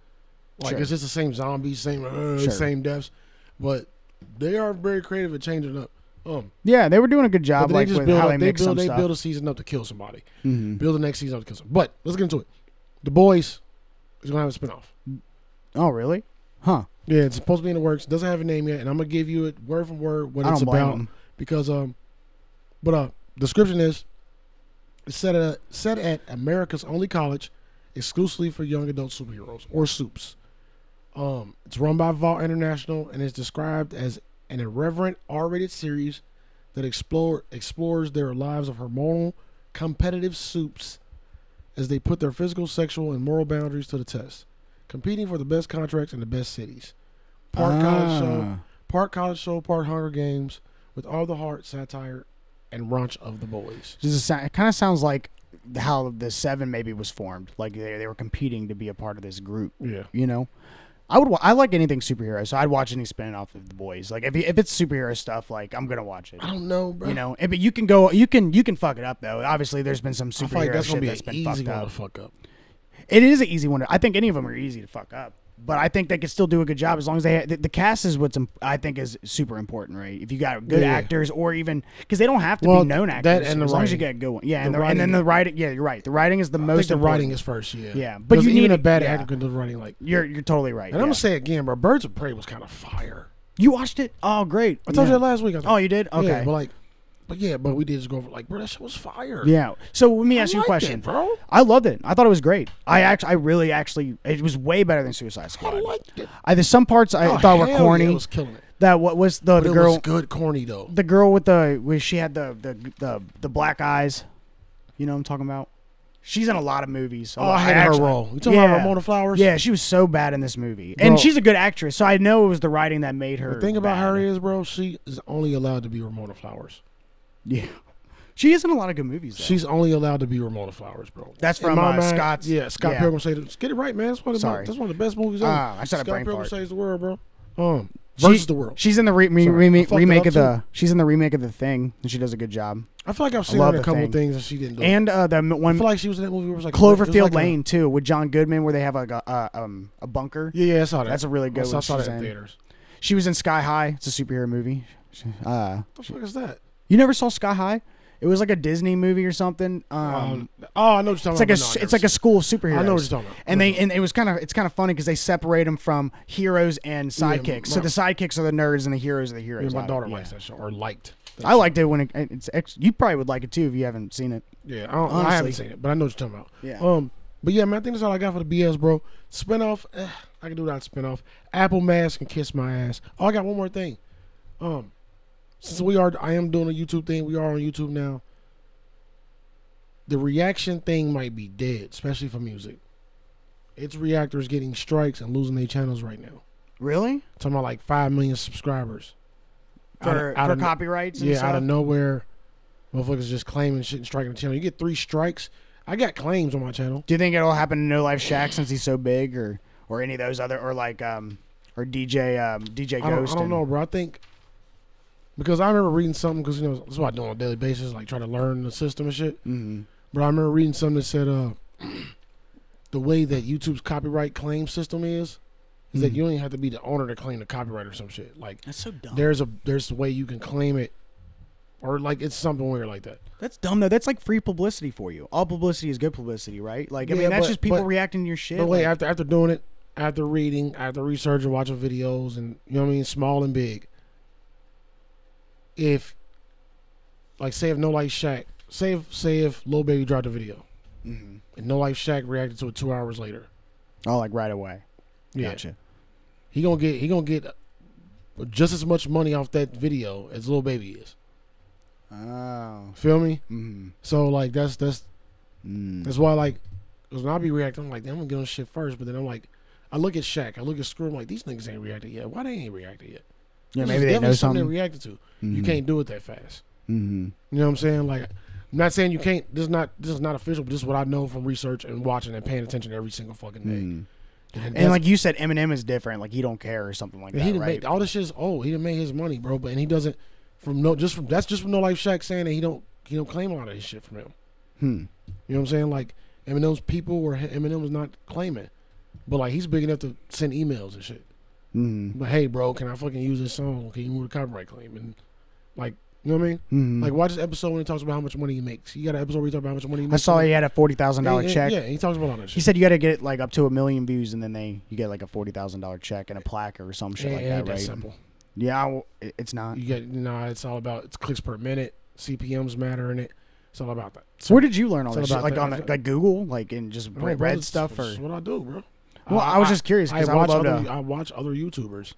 [SPEAKER 2] Like
[SPEAKER 1] Sure.
[SPEAKER 2] it's just the same zombies, same uh,
[SPEAKER 1] Sure.
[SPEAKER 2] same deaths, but they are very creative at changing up. Um,
[SPEAKER 1] Yeah, they were doing a good job,
[SPEAKER 2] they
[SPEAKER 1] like
[SPEAKER 2] just build
[SPEAKER 1] how
[SPEAKER 2] up,
[SPEAKER 1] they
[SPEAKER 2] build they
[SPEAKER 1] stuff.
[SPEAKER 2] build a season up to kill somebody.
[SPEAKER 1] Mhm.
[SPEAKER 2] Build the next season up to kill somebody. But let's get into it. The Boys is gonna have a spinoff.
[SPEAKER 1] Oh, really? Huh?
[SPEAKER 2] Yeah, it's supposed to be in the works. Doesn't have a name yet, and I'm gonna give you it word for word what
[SPEAKER 1] I
[SPEAKER 2] it's about.
[SPEAKER 1] them.
[SPEAKER 2] because um but uh description is it's set at set at America's only college exclusively for young adult superheroes or supes. Um it's run by Vought International and is described as an irreverent R-rated series that explore explores their lives of hormonal competitive supes as they put their physical, sexual, and moral boundaries to the test, competing for the best contracts in the best cities. Part college show,
[SPEAKER 1] Ah.
[SPEAKER 2] part college show, part Hunger Games, with all the heart, satire, and raunch of the boys.
[SPEAKER 1] This is, it kind of sounds like how the Seven maybe was formed. Like they they were competing to be a part of this group.
[SPEAKER 2] Yeah,
[SPEAKER 1] You know, I would wa- I like anything superhero, so I'd watch any spin off of the boys. Like if if it's superhero stuff, like I'm gonna watch it.
[SPEAKER 2] I don't know, bro.
[SPEAKER 1] You know, and- but you can go, you can you can fuck it up though. Obviously, there's been some superhero
[SPEAKER 2] like that's
[SPEAKER 1] shit that's been fucked up.
[SPEAKER 2] fuck up.
[SPEAKER 1] It is an easy one. To, I think any of them are easy to fuck up. But I think they could still do a good job as long as they the, the cast is what's I think is super important, right? If you got good
[SPEAKER 2] Yeah.
[SPEAKER 1] actors or even because they don't have to
[SPEAKER 2] Well,
[SPEAKER 1] be known actors as long as you
[SPEAKER 2] writing.
[SPEAKER 1] get good one. Yeah,
[SPEAKER 2] The
[SPEAKER 1] and, the, and then the writing. Yeah, you're right. The writing is the
[SPEAKER 2] I
[SPEAKER 1] most.
[SPEAKER 2] the
[SPEAKER 1] important.
[SPEAKER 2] writing is first. Yeah,
[SPEAKER 1] Yeah, but you
[SPEAKER 2] even
[SPEAKER 1] need
[SPEAKER 2] a bad
[SPEAKER 1] yeah.
[SPEAKER 2] actor can do the writing. Like,
[SPEAKER 1] You're you're totally right.
[SPEAKER 2] and I'm gonna say again, bro. Birds of Prey was kind of fire.
[SPEAKER 1] you watched it. Oh, great.
[SPEAKER 2] I told
[SPEAKER 1] yeah.
[SPEAKER 2] you that last week. I
[SPEAKER 1] Oh, you did. Okay.
[SPEAKER 2] yeah, but like, but yeah, but we did just go over like, bro, that shit was fire.
[SPEAKER 1] Yeah. So let me
[SPEAKER 2] I
[SPEAKER 1] ask you a question,
[SPEAKER 2] it, bro.
[SPEAKER 1] I loved it. I thought it was great. I actually, I really, actually, it was way better than Suicide Squad.
[SPEAKER 2] I liked it.
[SPEAKER 1] I, there's some parts I
[SPEAKER 2] Oh,
[SPEAKER 1] thought were corny.
[SPEAKER 2] Yeah, it was killing it.
[SPEAKER 1] that what was the
[SPEAKER 2] But
[SPEAKER 1] the girl,
[SPEAKER 2] was good, corny though.
[SPEAKER 1] the girl with the where she had the the the, the black eyes. You know what I'm talking about? She's in a lot of movies.
[SPEAKER 2] Oh, I hated
[SPEAKER 1] actually-
[SPEAKER 2] her role. You talking
[SPEAKER 1] Yeah.
[SPEAKER 2] about Ramona Flowers?
[SPEAKER 1] Yeah, she was so bad in this movie,
[SPEAKER 2] Bro.
[SPEAKER 1] and she's a good actress. So I know it was the writing that made her.
[SPEAKER 2] The thing about
[SPEAKER 1] bad.
[SPEAKER 2] her is, bro, she is only allowed to be Ramona Flowers.
[SPEAKER 1] Yeah, she is in a lot of good movies. Though.
[SPEAKER 2] She's only allowed to be Ramona Flowers, bro.
[SPEAKER 1] That's from,
[SPEAKER 2] my
[SPEAKER 1] uh, Scott's-
[SPEAKER 2] Yeah, Scott
[SPEAKER 1] yeah.
[SPEAKER 2] Pilgrim says, "Get it right, man. That's one of the,
[SPEAKER 1] Sorry.
[SPEAKER 2] that's one of the best movies ever."
[SPEAKER 1] Ah, I a
[SPEAKER 2] Scott
[SPEAKER 1] brain
[SPEAKER 2] Pilgrim
[SPEAKER 1] fart.
[SPEAKER 2] saves the world, bro. Um,
[SPEAKER 1] She-
[SPEAKER 2] versus the world.
[SPEAKER 1] She's in the re- re-
[SPEAKER 2] I
[SPEAKER 1] remake, of the. She's in the remake of the Thing, and she does a good job.
[SPEAKER 2] I feel like I've seen her in a couple
[SPEAKER 1] Thing.
[SPEAKER 2] things and she didn't do.
[SPEAKER 1] And uh, the m-
[SPEAKER 2] I
[SPEAKER 1] one
[SPEAKER 2] feel like she was in that movie. Where it was like
[SPEAKER 1] Cloverfield
[SPEAKER 2] was like a-
[SPEAKER 1] Lane too, with John Goodman, where they have like a uh, um a bunker.
[SPEAKER 2] yeah, yeah, I saw that.
[SPEAKER 1] That's a really
[SPEAKER 2] I
[SPEAKER 1] good
[SPEAKER 2] saw, I
[SPEAKER 1] one.
[SPEAKER 2] saw that in
[SPEAKER 1] in.
[SPEAKER 2] theaters.
[SPEAKER 1] She was in Sky High. It's a superhero movie. Uh,
[SPEAKER 2] What the fuck is that?
[SPEAKER 1] You never saw Sky High? It was like a Disney movie or something. Um,
[SPEAKER 2] Um, oh, I know what you're talking
[SPEAKER 1] it's like a
[SPEAKER 2] about.
[SPEAKER 1] s-
[SPEAKER 2] but no,
[SPEAKER 1] it's like a school of superheroes.
[SPEAKER 2] I know what you're talking about.
[SPEAKER 1] And they and it was kind of it's kind of funny because they separate them from heroes and sidekicks. so
[SPEAKER 2] my-
[SPEAKER 1] the sidekicks are the nerds and the heroes are the
[SPEAKER 2] Yeah,
[SPEAKER 1] heroes.
[SPEAKER 2] my
[SPEAKER 1] I-
[SPEAKER 2] daughter
[SPEAKER 1] yeah.
[SPEAKER 2] likes that show or liked.
[SPEAKER 1] I
[SPEAKER 2] show.
[SPEAKER 1] liked it when it, it's ex- you probably would like it too if you haven't seen it.
[SPEAKER 2] Yeah, I, don't, I haven't seen it, but I know what you're talking about.
[SPEAKER 1] Yeah.
[SPEAKER 2] Um, But yeah, man, I think that's all I got for the BS, bro. Spinoff, eh, I can do that spinoff. Apple Mask and Kiss My Ass. Oh, I got one more thing. Um, since we are, I am doing a YouTube thing. We are on YouTube now. The reaction thing might be dead, especially for music. It's reactors getting strikes and losing their channels right now.
[SPEAKER 1] Really?
[SPEAKER 2] talking about like five million subscribers. Out of-
[SPEAKER 1] For,
[SPEAKER 2] out
[SPEAKER 1] for
[SPEAKER 2] of
[SPEAKER 1] copyrights and
[SPEAKER 2] yeah, out of nowhere, motherfuckers just claiming shit and striking the channel. You get three strikes. I got claims on my channel.
[SPEAKER 1] Do you think it'll happen to No Life Shaq since he's so big, or or any of those other, or like um, or DJ um DJ
[SPEAKER 2] I don't,
[SPEAKER 1] Ghost?
[SPEAKER 2] I don't know, bro. I think because I remember reading something because you know that's what I do on a daily basis, like trying to learn the system and shit.
[SPEAKER 1] Mhm.
[SPEAKER 2] But I remember reading something that said uh, (clears throat) the way that YouTube's copyright claim system is is that
[SPEAKER 1] Mhm.
[SPEAKER 2] you don't even have to be the owner to claim the copyright or some shit. Like
[SPEAKER 1] That's so dumb.
[SPEAKER 2] there's a there's a way you can claim it, or like it's something weird like that.
[SPEAKER 1] That's dumb though. That's like free publicity for you. All publicity is good publicity, right? Like I
[SPEAKER 2] Yeah,
[SPEAKER 1] mean, that's
[SPEAKER 2] but-
[SPEAKER 1] just people
[SPEAKER 2] but-
[SPEAKER 1] reacting to your shit.
[SPEAKER 2] But wait,
[SPEAKER 1] like-
[SPEAKER 2] after after doing it, after reading, after researching, watching videos, and you know what I mean, small and big. If, like, say if No Life Shaq, say if say if Lil Baby dropped a video,
[SPEAKER 1] Mhm.
[SPEAKER 2] and No Life Shack reacted to it two hours later,
[SPEAKER 1] oh, like right away.
[SPEAKER 2] yeah,
[SPEAKER 1] Gotcha.
[SPEAKER 2] he gonna get he gonna get just as much money off that video as Lil Baby is.
[SPEAKER 1] Oh.
[SPEAKER 2] Feel me?
[SPEAKER 1] Mm.
[SPEAKER 2] So like that's that's
[SPEAKER 1] Mm.
[SPEAKER 2] that's why like, cause when I be reacting, I'm like, damn, I'm gonna get on shit first, but then I'm like. I look at Shaq. I look at Screw. I'm like, these niggas ain't reacted yet. Why they ain't reacted yet?
[SPEAKER 1] Yeah, maybe they know
[SPEAKER 2] something they reacted to. You
[SPEAKER 1] Mhm.
[SPEAKER 2] can't do it that fast.
[SPEAKER 1] Mm-hmm.
[SPEAKER 2] You know what I'm saying? Like, I'm not saying you can't. This is not this is not official, but this is what I know from research and watching and paying attention every single fucking day.
[SPEAKER 1] Mm.
[SPEAKER 2] And,
[SPEAKER 1] And like you said, Eminem is different. Like he don't care or something like that,
[SPEAKER 2] he didn't
[SPEAKER 1] right?
[SPEAKER 2] make all this shit is old. He didn't make his money, bro. But and he doesn't from no just from that's just from No Life Shaq saying that he don't he don't claim a lot of his shit from him.
[SPEAKER 1] Hmm.
[SPEAKER 2] You know what I'm saying? Like Eminem's people were Eminem was not claiming, but like he's big enough to send emails and shit.
[SPEAKER 1] Mm-hmm.
[SPEAKER 2] But hey, bro, can I fucking use this song? Can you move the copyright claim? And like, you know what I mean?
[SPEAKER 1] Mm-hmm.
[SPEAKER 2] Like, watch this episode when he talks about how much money he makes. You got an episode where he talks about how much money he makes.
[SPEAKER 1] I saw he had a forty thousand dollar
[SPEAKER 2] Yeah, yeah,
[SPEAKER 1] check.
[SPEAKER 2] Yeah, he talks about all that
[SPEAKER 1] He said you got to get like up to a million views, and then they you get like a forty thousand dollar check and a plaque or some shit
[SPEAKER 2] Yeah,
[SPEAKER 1] like
[SPEAKER 2] it
[SPEAKER 1] that, right?
[SPEAKER 2] simple.
[SPEAKER 1] Yeah, it's not.
[SPEAKER 2] You get nah. It's all about it's clicks per minute. CPMS matter in it. It's all about that. So,
[SPEAKER 1] Where did you learn all this shit?
[SPEAKER 2] about
[SPEAKER 1] Like
[SPEAKER 2] that.
[SPEAKER 1] on like Google, like and just
[SPEAKER 2] bro,
[SPEAKER 1] read stuff, or
[SPEAKER 2] what I do, bro.
[SPEAKER 1] Well, I, was just curious
[SPEAKER 2] I
[SPEAKER 1] because I, would
[SPEAKER 2] watch other
[SPEAKER 1] to,
[SPEAKER 2] I watch other YouTubers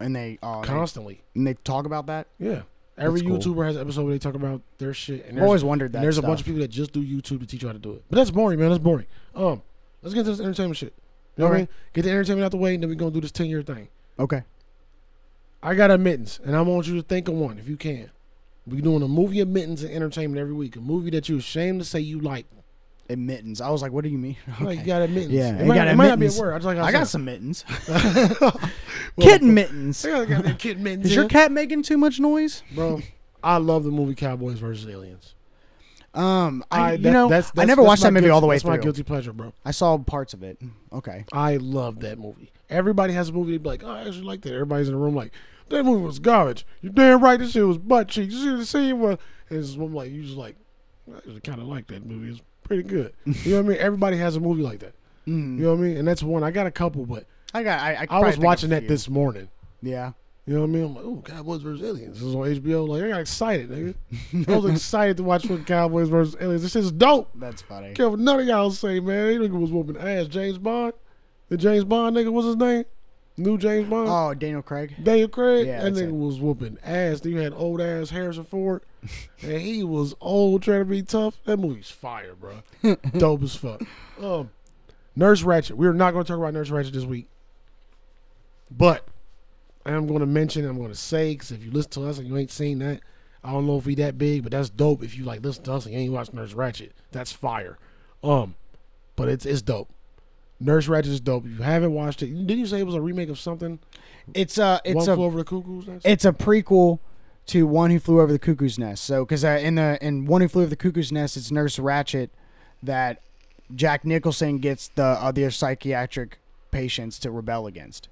[SPEAKER 1] and they they,
[SPEAKER 2] constantly.
[SPEAKER 1] and they talk about that.
[SPEAKER 2] Yeah, every
[SPEAKER 1] cool.
[SPEAKER 2] YouTuber has an episode where they talk about their shit. And
[SPEAKER 1] I've always wondered that.
[SPEAKER 2] and there's a bunch of people that just do YouTube to teach you how to do it. But that's boring, man. That's boring. Um, let's get into this entertainment shit. You know what I mean? Get the entertainment out the way, and then we're gonna do this ten year thing.
[SPEAKER 1] Okay.
[SPEAKER 2] I got admittance, and I want you to think of one if you can. We're doing a movie admittance and entertainment every week. A movie that you're ashamed to say you like.
[SPEAKER 1] Admittance. I was like, what do you mean? (laughs)
[SPEAKER 2] Like you got admittance.
[SPEAKER 1] Yeah,
[SPEAKER 2] it,
[SPEAKER 1] you
[SPEAKER 2] might,
[SPEAKER 1] got
[SPEAKER 2] it might not be a word. I just like how
[SPEAKER 1] I got
[SPEAKER 2] sounds.
[SPEAKER 1] some mittens. (laughs) (laughs)
[SPEAKER 2] Well,
[SPEAKER 1] Kitten mittens.
[SPEAKER 2] I got that kid mittens.
[SPEAKER 1] Is your cat making too much noise?
[SPEAKER 2] bro? I love the movie Cowboys versus Aliens.
[SPEAKER 1] Um, I, you
[SPEAKER 2] that-
[SPEAKER 1] know,
[SPEAKER 2] that's,
[SPEAKER 1] I never
[SPEAKER 2] that's
[SPEAKER 1] watched that movie
[SPEAKER 2] guilty-
[SPEAKER 1] all the way
[SPEAKER 2] That's my guilty pleasure, bro.
[SPEAKER 1] I saw parts of it. Okay.
[SPEAKER 2] I love that movie. Everybody has a movie. They be like, oh, I actually like that. Everybody's in the room like, that movie was garbage. You're damn right. This shit was butt cheeks. You see the scene where it's one like you just like, I actually kind of like that movie. It's pretty good. you know what I mean? Everybody has a movie like that.
[SPEAKER 1] Mm.
[SPEAKER 2] You know what I mean? And that's one. I got a couple, but
[SPEAKER 1] I got. I, I,
[SPEAKER 2] I was
[SPEAKER 1] probably think of
[SPEAKER 2] watching that this morning.
[SPEAKER 1] Yeah.
[SPEAKER 2] You know what I mean? I'm like, oh, Cowboys versus Aliens. This is on HBO. Like, I got excited, nigga. I was excited to watch fucking Cowboys versus Aliens. This is dope.
[SPEAKER 1] That's funny.
[SPEAKER 2] care what none of y'all say, man. That nigga was whooping ass. James Bond, the James Bond nigga, what's his name? New James Bond,
[SPEAKER 1] Oh, Daniel Craig.
[SPEAKER 2] Daniel Craig.
[SPEAKER 1] Yeah,
[SPEAKER 2] that nigga
[SPEAKER 1] it.
[SPEAKER 2] was whooping ass. Then you had old ass Harrison Ford, (laughs) and he was old trying to be tough. That movie's fire, bro. (laughs) Dope as fuck. Um, Nurse Ratched. We're not going to talk about Nurse Ratched this week, but I am going to mention. I'm going to say because if you listen to us and you ain't seen that, I don't know if we that big, but that's dope. If you like listen to us and you ain't watched Nurse Ratched, that's fire. Um, but it's it's dope. Nurse Ratched is dope. If you haven't watched it, didn't you say it was a remake of something?
[SPEAKER 1] It's a. It's
[SPEAKER 2] One
[SPEAKER 1] a.
[SPEAKER 2] Over the Cuckoo's
[SPEAKER 1] It's a prequel to One Who Flew Over the Cuckoo's Nest. So, because uh, in the in One Who Flew Over the Cuckoo's Nest, it's Nurse Ratched that Jack Nicholson gets the other psychiatric patients to rebel against.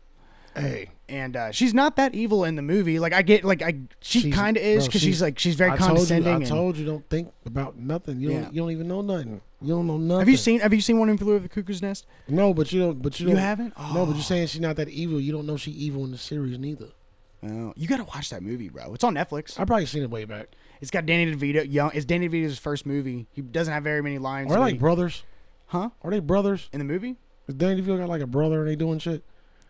[SPEAKER 2] hey,
[SPEAKER 1] And uh, she's not that evil in the movie. Like I get, like I, she kind of is because
[SPEAKER 2] she's-
[SPEAKER 1] she's like she's very
[SPEAKER 2] I told you,
[SPEAKER 1] condescending.
[SPEAKER 2] I
[SPEAKER 1] and-
[SPEAKER 2] told you, don't think about nothing. You don't. You don't even know nothing. You don't know nothing.
[SPEAKER 1] have you seen Have you seen One Who Flew Over the Cuckoo's Nest?
[SPEAKER 2] No, but you don't. But you
[SPEAKER 1] You,
[SPEAKER 2] don't.
[SPEAKER 1] haven't?
[SPEAKER 2] No, but
[SPEAKER 1] Oh.
[SPEAKER 2] you're saying she's not that evil. You don't know she evil in the series neither.
[SPEAKER 1] Oh, you got to watch that movie, bro. It's on Netflix.
[SPEAKER 2] I probably seen it way back.
[SPEAKER 1] It's got Danny DeVito. Young. It's Danny DeVito's first movie. He doesn't have very many lines.
[SPEAKER 2] Or
[SPEAKER 1] but
[SPEAKER 2] like
[SPEAKER 1] he-
[SPEAKER 2] brothers.
[SPEAKER 1] Huh?
[SPEAKER 2] Are they brothers?
[SPEAKER 1] In the movie?
[SPEAKER 2] Is Danny DeVito got like a brother and they doing shit?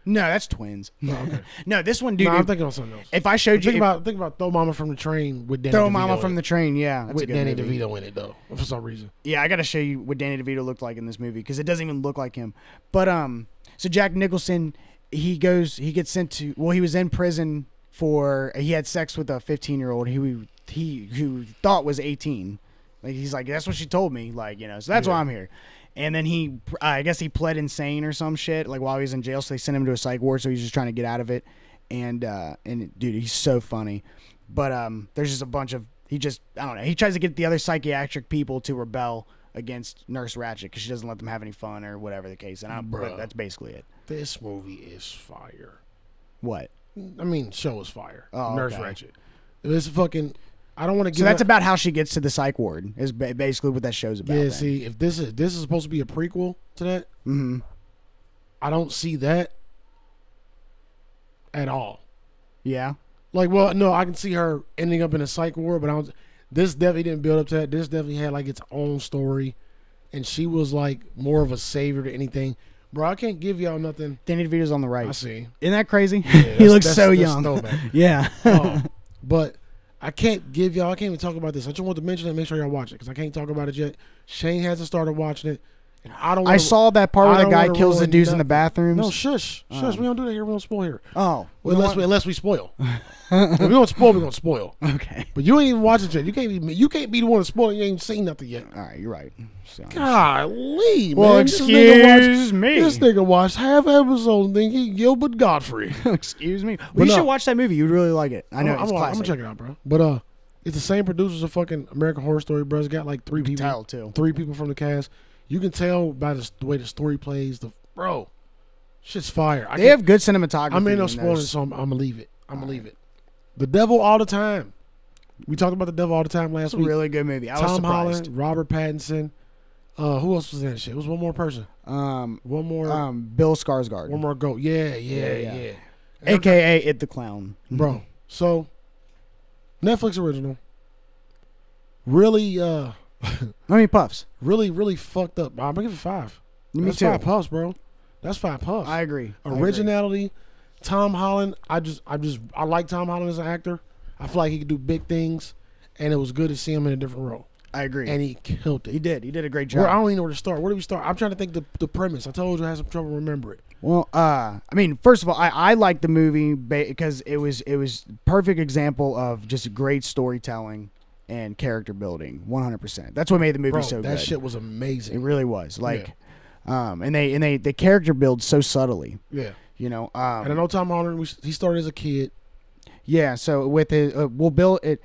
[SPEAKER 1] No, that's twins.
[SPEAKER 2] No, okay. (laughs)
[SPEAKER 1] no, this one, dude.
[SPEAKER 2] no, I'm thinking of something else.
[SPEAKER 1] if I showed you,
[SPEAKER 2] Think about think about Throw Mama from the Train with Danny
[SPEAKER 1] throw
[SPEAKER 2] DeVito
[SPEAKER 1] Mama from
[SPEAKER 2] it.
[SPEAKER 1] the train, yeah,
[SPEAKER 2] with Danny
[SPEAKER 1] movie.
[SPEAKER 2] DeVito in it though for some reason.
[SPEAKER 1] Yeah, I got to show you what Danny DeVito looked like in this movie because it doesn't even look like him. But um, so Jack Nicholson, he goes, he gets sent to. Well, he was in prison for he had sex with a 15 year old. He he who thought was 18. Like he's like that's what she told me. Like you know, so that's why I'm here. And then he, I guess he pled insane or some shit. Like while he was in jail, so they sent him to a psych ward. So he's just trying to get out of it. And uh, and dude, he's so funny. But um, there's just a bunch of he just I don't know. He tries to get the other psychiatric people to rebel against Nurse Ratched because she doesn't let them have any fun or whatever the case. And I, but that's basically it.
[SPEAKER 2] This movie is fire.
[SPEAKER 1] What?
[SPEAKER 2] I mean, show is fire.
[SPEAKER 1] Oh,
[SPEAKER 2] Nurse
[SPEAKER 1] okay.
[SPEAKER 2] Ratched. It's fucking. I don't want to give.
[SPEAKER 1] So that's about how she gets to the psych ward. Is basically what that show's about.
[SPEAKER 2] Yeah,
[SPEAKER 1] then.
[SPEAKER 2] see, if this is this is supposed to be a prequel to that,
[SPEAKER 1] Mhm.
[SPEAKER 2] I don't see that at all.
[SPEAKER 1] Yeah.
[SPEAKER 2] Like, well, no, I can see her ending up in a psych ward, but I don't. This definitely didn't build up to that. This definitely had like its own story, and she was like more of a savior to anything. Bro, I can't give y'all nothing.
[SPEAKER 1] Danny DeVito's on the right.
[SPEAKER 2] I see.
[SPEAKER 1] Isn't that crazy? (laughs) he looks
[SPEAKER 2] that's-
[SPEAKER 1] so
[SPEAKER 2] that's
[SPEAKER 1] young. (laughs) yeah.
[SPEAKER 2] Um, (laughs) but I can't give y'all. I can't even talk about this. I just want to mention it. and Make sure y'all watch it because I can't talk about it yet. Shane hasn't started watching it, I don't. Wanna-
[SPEAKER 1] saw that part where the guy kills the dudes in the
[SPEAKER 2] nothing.
[SPEAKER 1] bathrooms.
[SPEAKER 2] No, shush, shush.
[SPEAKER 1] Um,
[SPEAKER 2] we don't do that here. We don't spoil here.
[SPEAKER 1] oh.
[SPEAKER 2] Well, unless we unless we spoil. (laughs) if we don't spoil, we don't spoil.
[SPEAKER 1] Okay.
[SPEAKER 2] But you ain't even watching it. You can't even. You can't be the one to spoil. You ain't seen nothing yet.
[SPEAKER 1] All right, you're right. So-
[SPEAKER 2] Golly,
[SPEAKER 1] well,
[SPEAKER 2] man. This nigga watched-
[SPEAKER 1] excuse me.
[SPEAKER 2] This nigga watched half episode and think he Gilbert Gottfried. (laughs)
[SPEAKER 1] excuse me. We
[SPEAKER 2] no.
[SPEAKER 1] should watch that movie. You'd really like it. I know
[SPEAKER 2] I'm,
[SPEAKER 1] it's
[SPEAKER 2] I'm, I'm gonna check it out, bro. But uh, it's the same producers of fucking American Horror Story, bro. It's got like three people,
[SPEAKER 1] Tell too.
[SPEAKER 2] three people from the cast. You can tell by the, the way the story plays. The bro, shit's fire. I
[SPEAKER 1] They
[SPEAKER 2] can't-
[SPEAKER 1] have good cinematography.
[SPEAKER 2] I mean, no spoilers, so I'm, I'm gonna leave it. I'm gonna leave it. The Devil all the time. We talked about the Devil all the time last week.
[SPEAKER 1] really good movie. I was
[SPEAKER 2] Tom. Holland, Robert Pattinson. Uh, who else was in that shit? It was one more person.
[SPEAKER 1] Um,
[SPEAKER 2] One more.
[SPEAKER 1] um, Bill Skarsgård,
[SPEAKER 2] one more goat. Yeah, yeah,
[SPEAKER 1] Yeah,
[SPEAKER 2] yeah.
[SPEAKER 1] yeah. aka It the Clown.
[SPEAKER 2] bro. So, Netflix original. Really, uh, (laughs)
[SPEAKER 1] How many puffs?
[SPEAKER 2] really, really fucked up. I'm gonna give it five.
[SPEAKER 1] Me
[SPEAKER 2] That's
[SPEAKER 1] too.
[SPEAKER 2] five puffs, bro. That's five puffs.
[SPEAKER 1] I agree. I agree.
[SPEAKER 2] Originality. Tom Holland. I just, I just, I like Tom Holland as an actor. I feel like he could do big things, and it was good to see him in a different role.
[SPEAKER 1] I agree.
[SPEAKER 2] And he killed it.
[SPEAKER 1] he did. He did a great
[SPEAKER 2] Where, I don't even know where to start. Where do we start? I'm trying to think the the premise. I told you I had some trouble remember it.
[SPEAKER 1] Well, uh, I mean, first of all, I, I like the movie because it was it was perfect example of just great storytelling and character building. One hundred percent. That's what made the movie
[SPEAKER 2] Bro,
[SPEAKER 1] so
[SPEAKER 2] that
[SPEAKER 1] good.
[SPEAKER 2] That shit was amazing It
[SPEAKER 1] really was. Like, um, and they and they the character builds so subtly.
[SPEAKER 2] Yeah.
[SPEAKER 1] You know.
[SPEAKER 2] And I
[SPEAKER 1] Um,
[SPEAKER 2] know Tom Holland. He started as a kid.
[SPEAKER 1] yeah. So with his, uh, we'll build it,